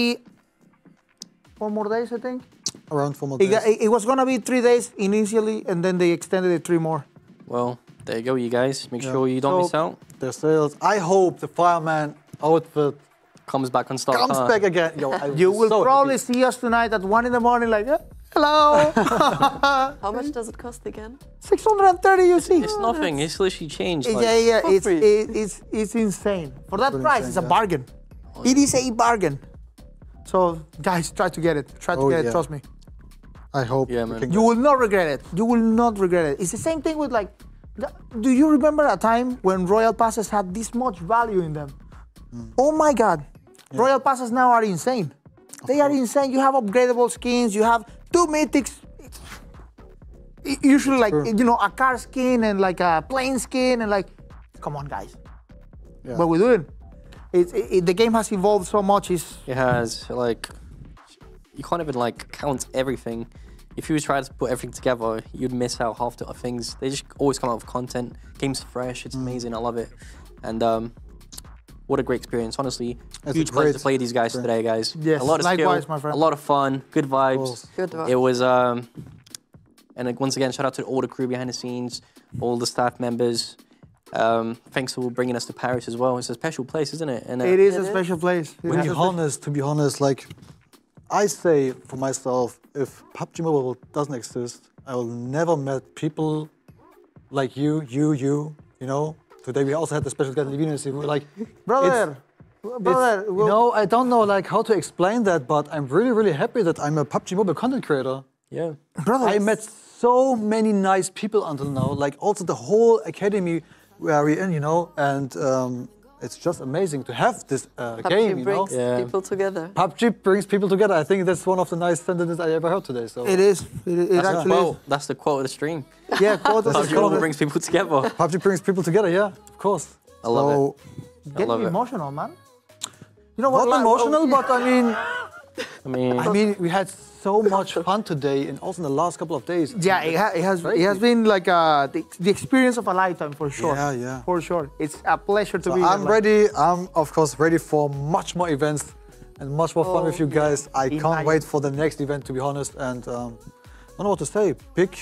four more days, I think. Around four more It, days. it, it was gonna be three days initially, and then they extended it three more. Well, there you go, you guys. Make sure you don't So- miss out. Their sales. I hope the fireman outfit Comes back on stock. comes huh? back again. Yo, You will so probably happy. see us tonight at one in the morning, like, "Eh, hello, How much does it cost again? 630 you see. It's nothing. It's literally changed. Like, yeah, yeah, it's, it, it's it's insane. For that Pretty price, insane, it's a yeah. bargain. It is a bargain. So, guys, try to get it. Try to Oh, get it. Trust me. I hope. Yeah, man. You will not regret it. You will not regret it. It's the same thing with like. Do you remember a time when royal passes had this much value in them? Hmm. Oh my God, royal passes now are insane. They are insane. You have upgradable skins. You have two mythics. Usually, like Sure. you know, a car skin and like a plane skin, and like, come on, guys, Yeah. what we doing? It's it, it- the game has evolved so much. It's It has like you can't even like count everything. If you try to put everything together, you'd miss out half the things. They just always come out with content. Game's fresh. Mm. It's amazing. I love it. And um, what a great experience. Honestly, It's a huge pleasure to play these guys today, guys. Yes, a lot of likewise, skill, my friend. a lot of fun, good vibes. Good one. It was um, and like, once again, shout out to all the crew behind the scenes, all the staff members. Um, thanks for bringing us to Paris as well. It's a special place, isn't it? And uh, it is It a is. special place. It To has be honest, to be honest, like I say for myself, if PUBG Mobile doesn't exist, I will never met people like you, you, you. You know, today we also had the special guest in the Venus. We're like, brother, brother. It's, well- you know, I don't know like how to explain that, but I'm really, really happy that I'm a PUBG Mobile content creator. yeah. brother, I met so many nice people until now, like also the whole academy where are we're in, you know, and um, it's just amazing to have this uh, PUBG game, you know. brings Yeah. people together. PUBG brings people together. I think that's one of the nice sentences I ever heard today. So It is. It, it That's the actually quote. That's the quote of the stream. Yeah, quote us PUBG quote Mobile us. brings people together. PUBG brings people together. Yeah, of course. I love so, it. Get love me it. emotional, man. You know what? Not like- emotional, but I mean, I mean, I mean, we had so much fun today, and also in the last couple of days. Yeah, it, ha- it has. It has been like uh, the, the experience of a lifetime for sure. Yeah, yeah. For sure, it's a pleasure to So be I'm here. ready. I'm of course ready for much more events and much more fun Oh, with you guys. I can't wait for the next event, to be honest. And um, I don't know what to say. Big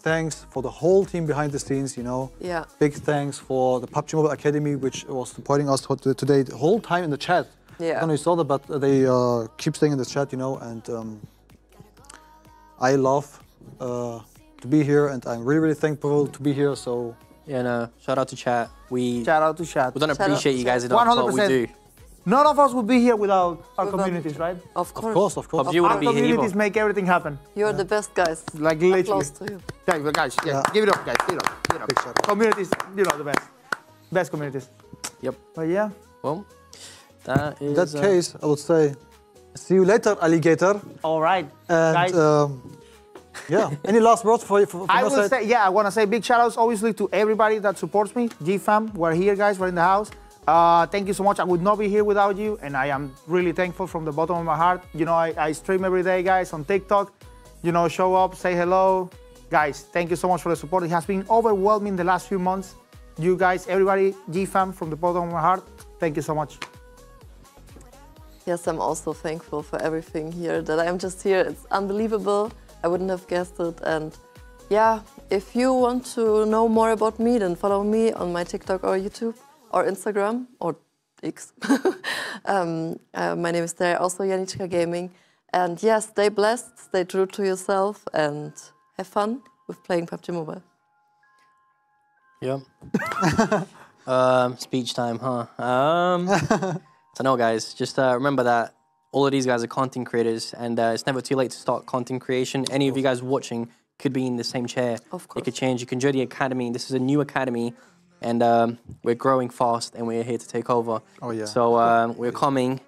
thanks for the whole team behind the scenes. You know, Yeah. big thanks for the PUBG Mobile Academy, which was supporting us today the whole time in the chat. I Yeah. don't know if you saw that, but they uh, keep staying in the chat, you know. And um, I love uh, to be here, and I'm really, really thankful to be here. So yeah, no, shout out to chat. We Shout out to chat. we don't Shout appreciate you guys enough, but we do. None of us would be here without our Without communities, right? Of course. of course, of course. PUBG Our wouldn't be here communities make everything happen. You're the best guys. Like literally. Applause to you. Yeah, but guys, yeah, Yeah. give it up, guys. Give it up. Give it up. Big. Communities, you know, the best. Best communities. Yep. But yeah. Well, that is. In that uh, case, I would say, see you later, alligator. All right. And Guys. um, yeah, any last words for you? From I your will side? say, yeah, I want to say big shout outs obviously to everybody that supports me. GFAM, we're here, guys, we're in the house. Uh, thank you so much. I would not be here without you, and I am really thankful from the bottom of my heart. You know, I, I stream every day, guys, on TikTok. You know, show up, say hello. Guys, thank you so much for the support. It has been overwhelming the last few months. You guys, everybody, GFAM, from the bottom of my heart, thank you so much. Yes, I'm also thankful for everything here, that I'm just here. It's unbelievable. I wouldn't have guessed it. And yeah, if you want to know more about me, then follow me on my TikTok or YouTube or Instagram or X. um, uh, my name is there, also Janichka Gaming. And yes, stay blessed, stay true to yourself, and have fun with playing PUBG Mobile. Yeah. um, speech time, huh? Um, so no, guys, just uh, remember that all of these guys are content creators, and uh, it's never too late to start content creation. Any of you guys watching could be in the same chair. Of It could change. You can join the academy. This is a new academy, and um, we're growing fast, and we're here to take over. Oh, yeah. So um, we're coming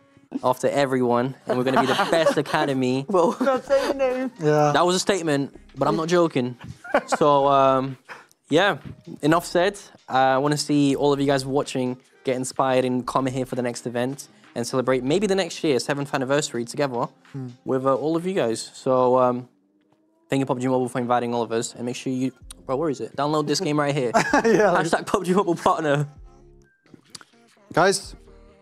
after everyone, and we're going to be the best academy. Well, not saying names. Yeah. That was a statement, but I'm not joking. So, um, yeah, enough said. Uh, I want to see all of you guys watching get inspired and come here for the next event and celebrate maybe the next year, seventh anniversary together with uh, all of you guys. So, um, thank you, PUBG Mobile, for inviting all of us. And make sure you, bro, where is it? Download this game right here. yeah. Hashtag PUBG Mobile partner. Guys,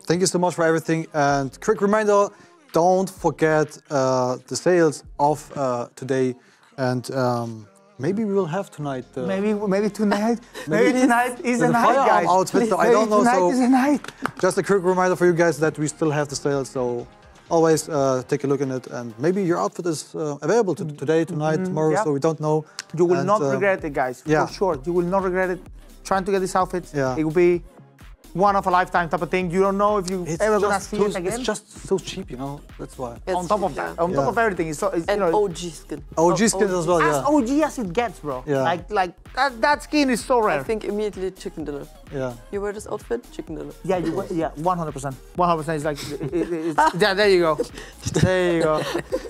thank you so much for everything. And quick reminder, don't forget uh, the sales of uh, today. And um, maybe we will have tonight. Uh, Maybe, maybe tonight, Maybe maybe, tonight is a night, guys. outfit, so I don't know, Tonight so- is a night. Just a quick reminder for you guys that we still have the sale, so always uh, take a look in it. And maybe your outfit is uh, available to today, tonight, tomorrow, Mm-hmm. yeah. so we don't know. You will And, not uh, regret it, guys. yeah. For sure. You will not regret it. Trying to get this outfit. Yeah. It will be one of a lifetime type of thing. You don't know if you It's ever gonna see so, it again. It's just so cheap, you know. That's why. It's on top of that, yeah. on top Yeah. of everything, it's so it's, you know, OG skin. OG skins as well, as. OG as it gets, bro. Yeah. Like like that, that skin is so rare. I think immediately chicken dinner. Yeah. You wear this outfit, chicken dinner. Yeah, you, wear, yeah, 100%. 100% is like, it, it, it's, yeah, there you go. There you go.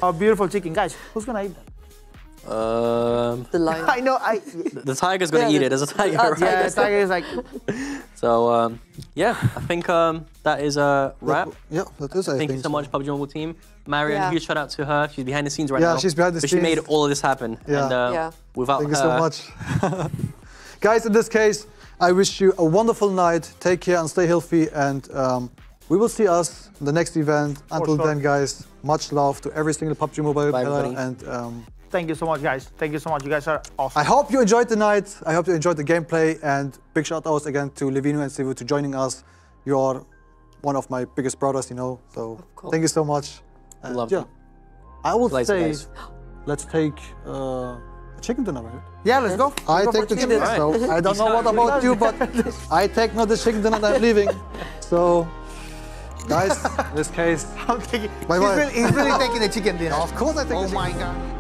A beautiful chicken. Guys, who's gonna eat that? Um, The lion. I know, I. the tiger's gonna Yeah, eat the- it. There's a tiger. Ah, right? Yeah, Tiger's- Tiger is like, So um, yeah, I think um, that is a wrap. Yeah, that is. I Thank you think so much, PUBG Mobile team. Marion, Yeah. huge shout out to her. She's behind the scenes right Yeah, now. she's behind the but scenes. she made all of this happen. Yeah. And uh, Yeah. without Thank you so much. Guys, in this case, I wish you a wonderful night. Take care and stay healthy. And um, we will see us in the next event. Until sure. then, guys, much love to every single PUBG Mobile Bye, player. everybody. And um, thank you so much, guys. Thank you so much. You guys are awesome. I hope you enjoyed the night. I hope you enjoyed the gameplay. And big shout outs again to Levinho and Sevou to joining us. You are one of my biggest brothers, you know. So thank you so much. And Love yeah, you. I would Later, say guys. let's take uh, a chicken dinner, right? yeah, let's go. I Let's go take for the chicken chicken dinner. dinner. So I don't know what about you, but I take not the chicken dinner and I'm leaving. So, guys, in this case, I'm taking, Bye he's, bye. really, he's really taking the chicken dinner. of course I take Oh the my chicken. god. Something on the face, something in my veins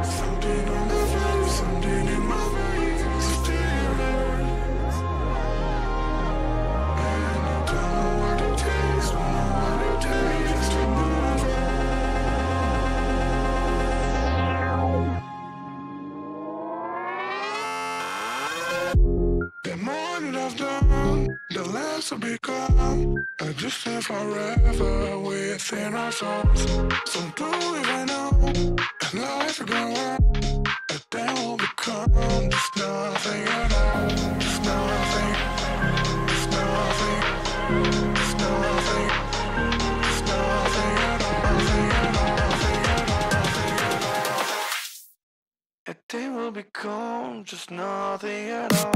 hurts. And I don't know what it takes, don't Life will become just nothing at all. Just nothing. Just nothing. Just nothing. Just nothing at all. Nothing at all. Nothing at all. Nothing at all. A will become just nothing at all.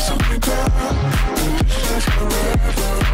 something girl. That's forever.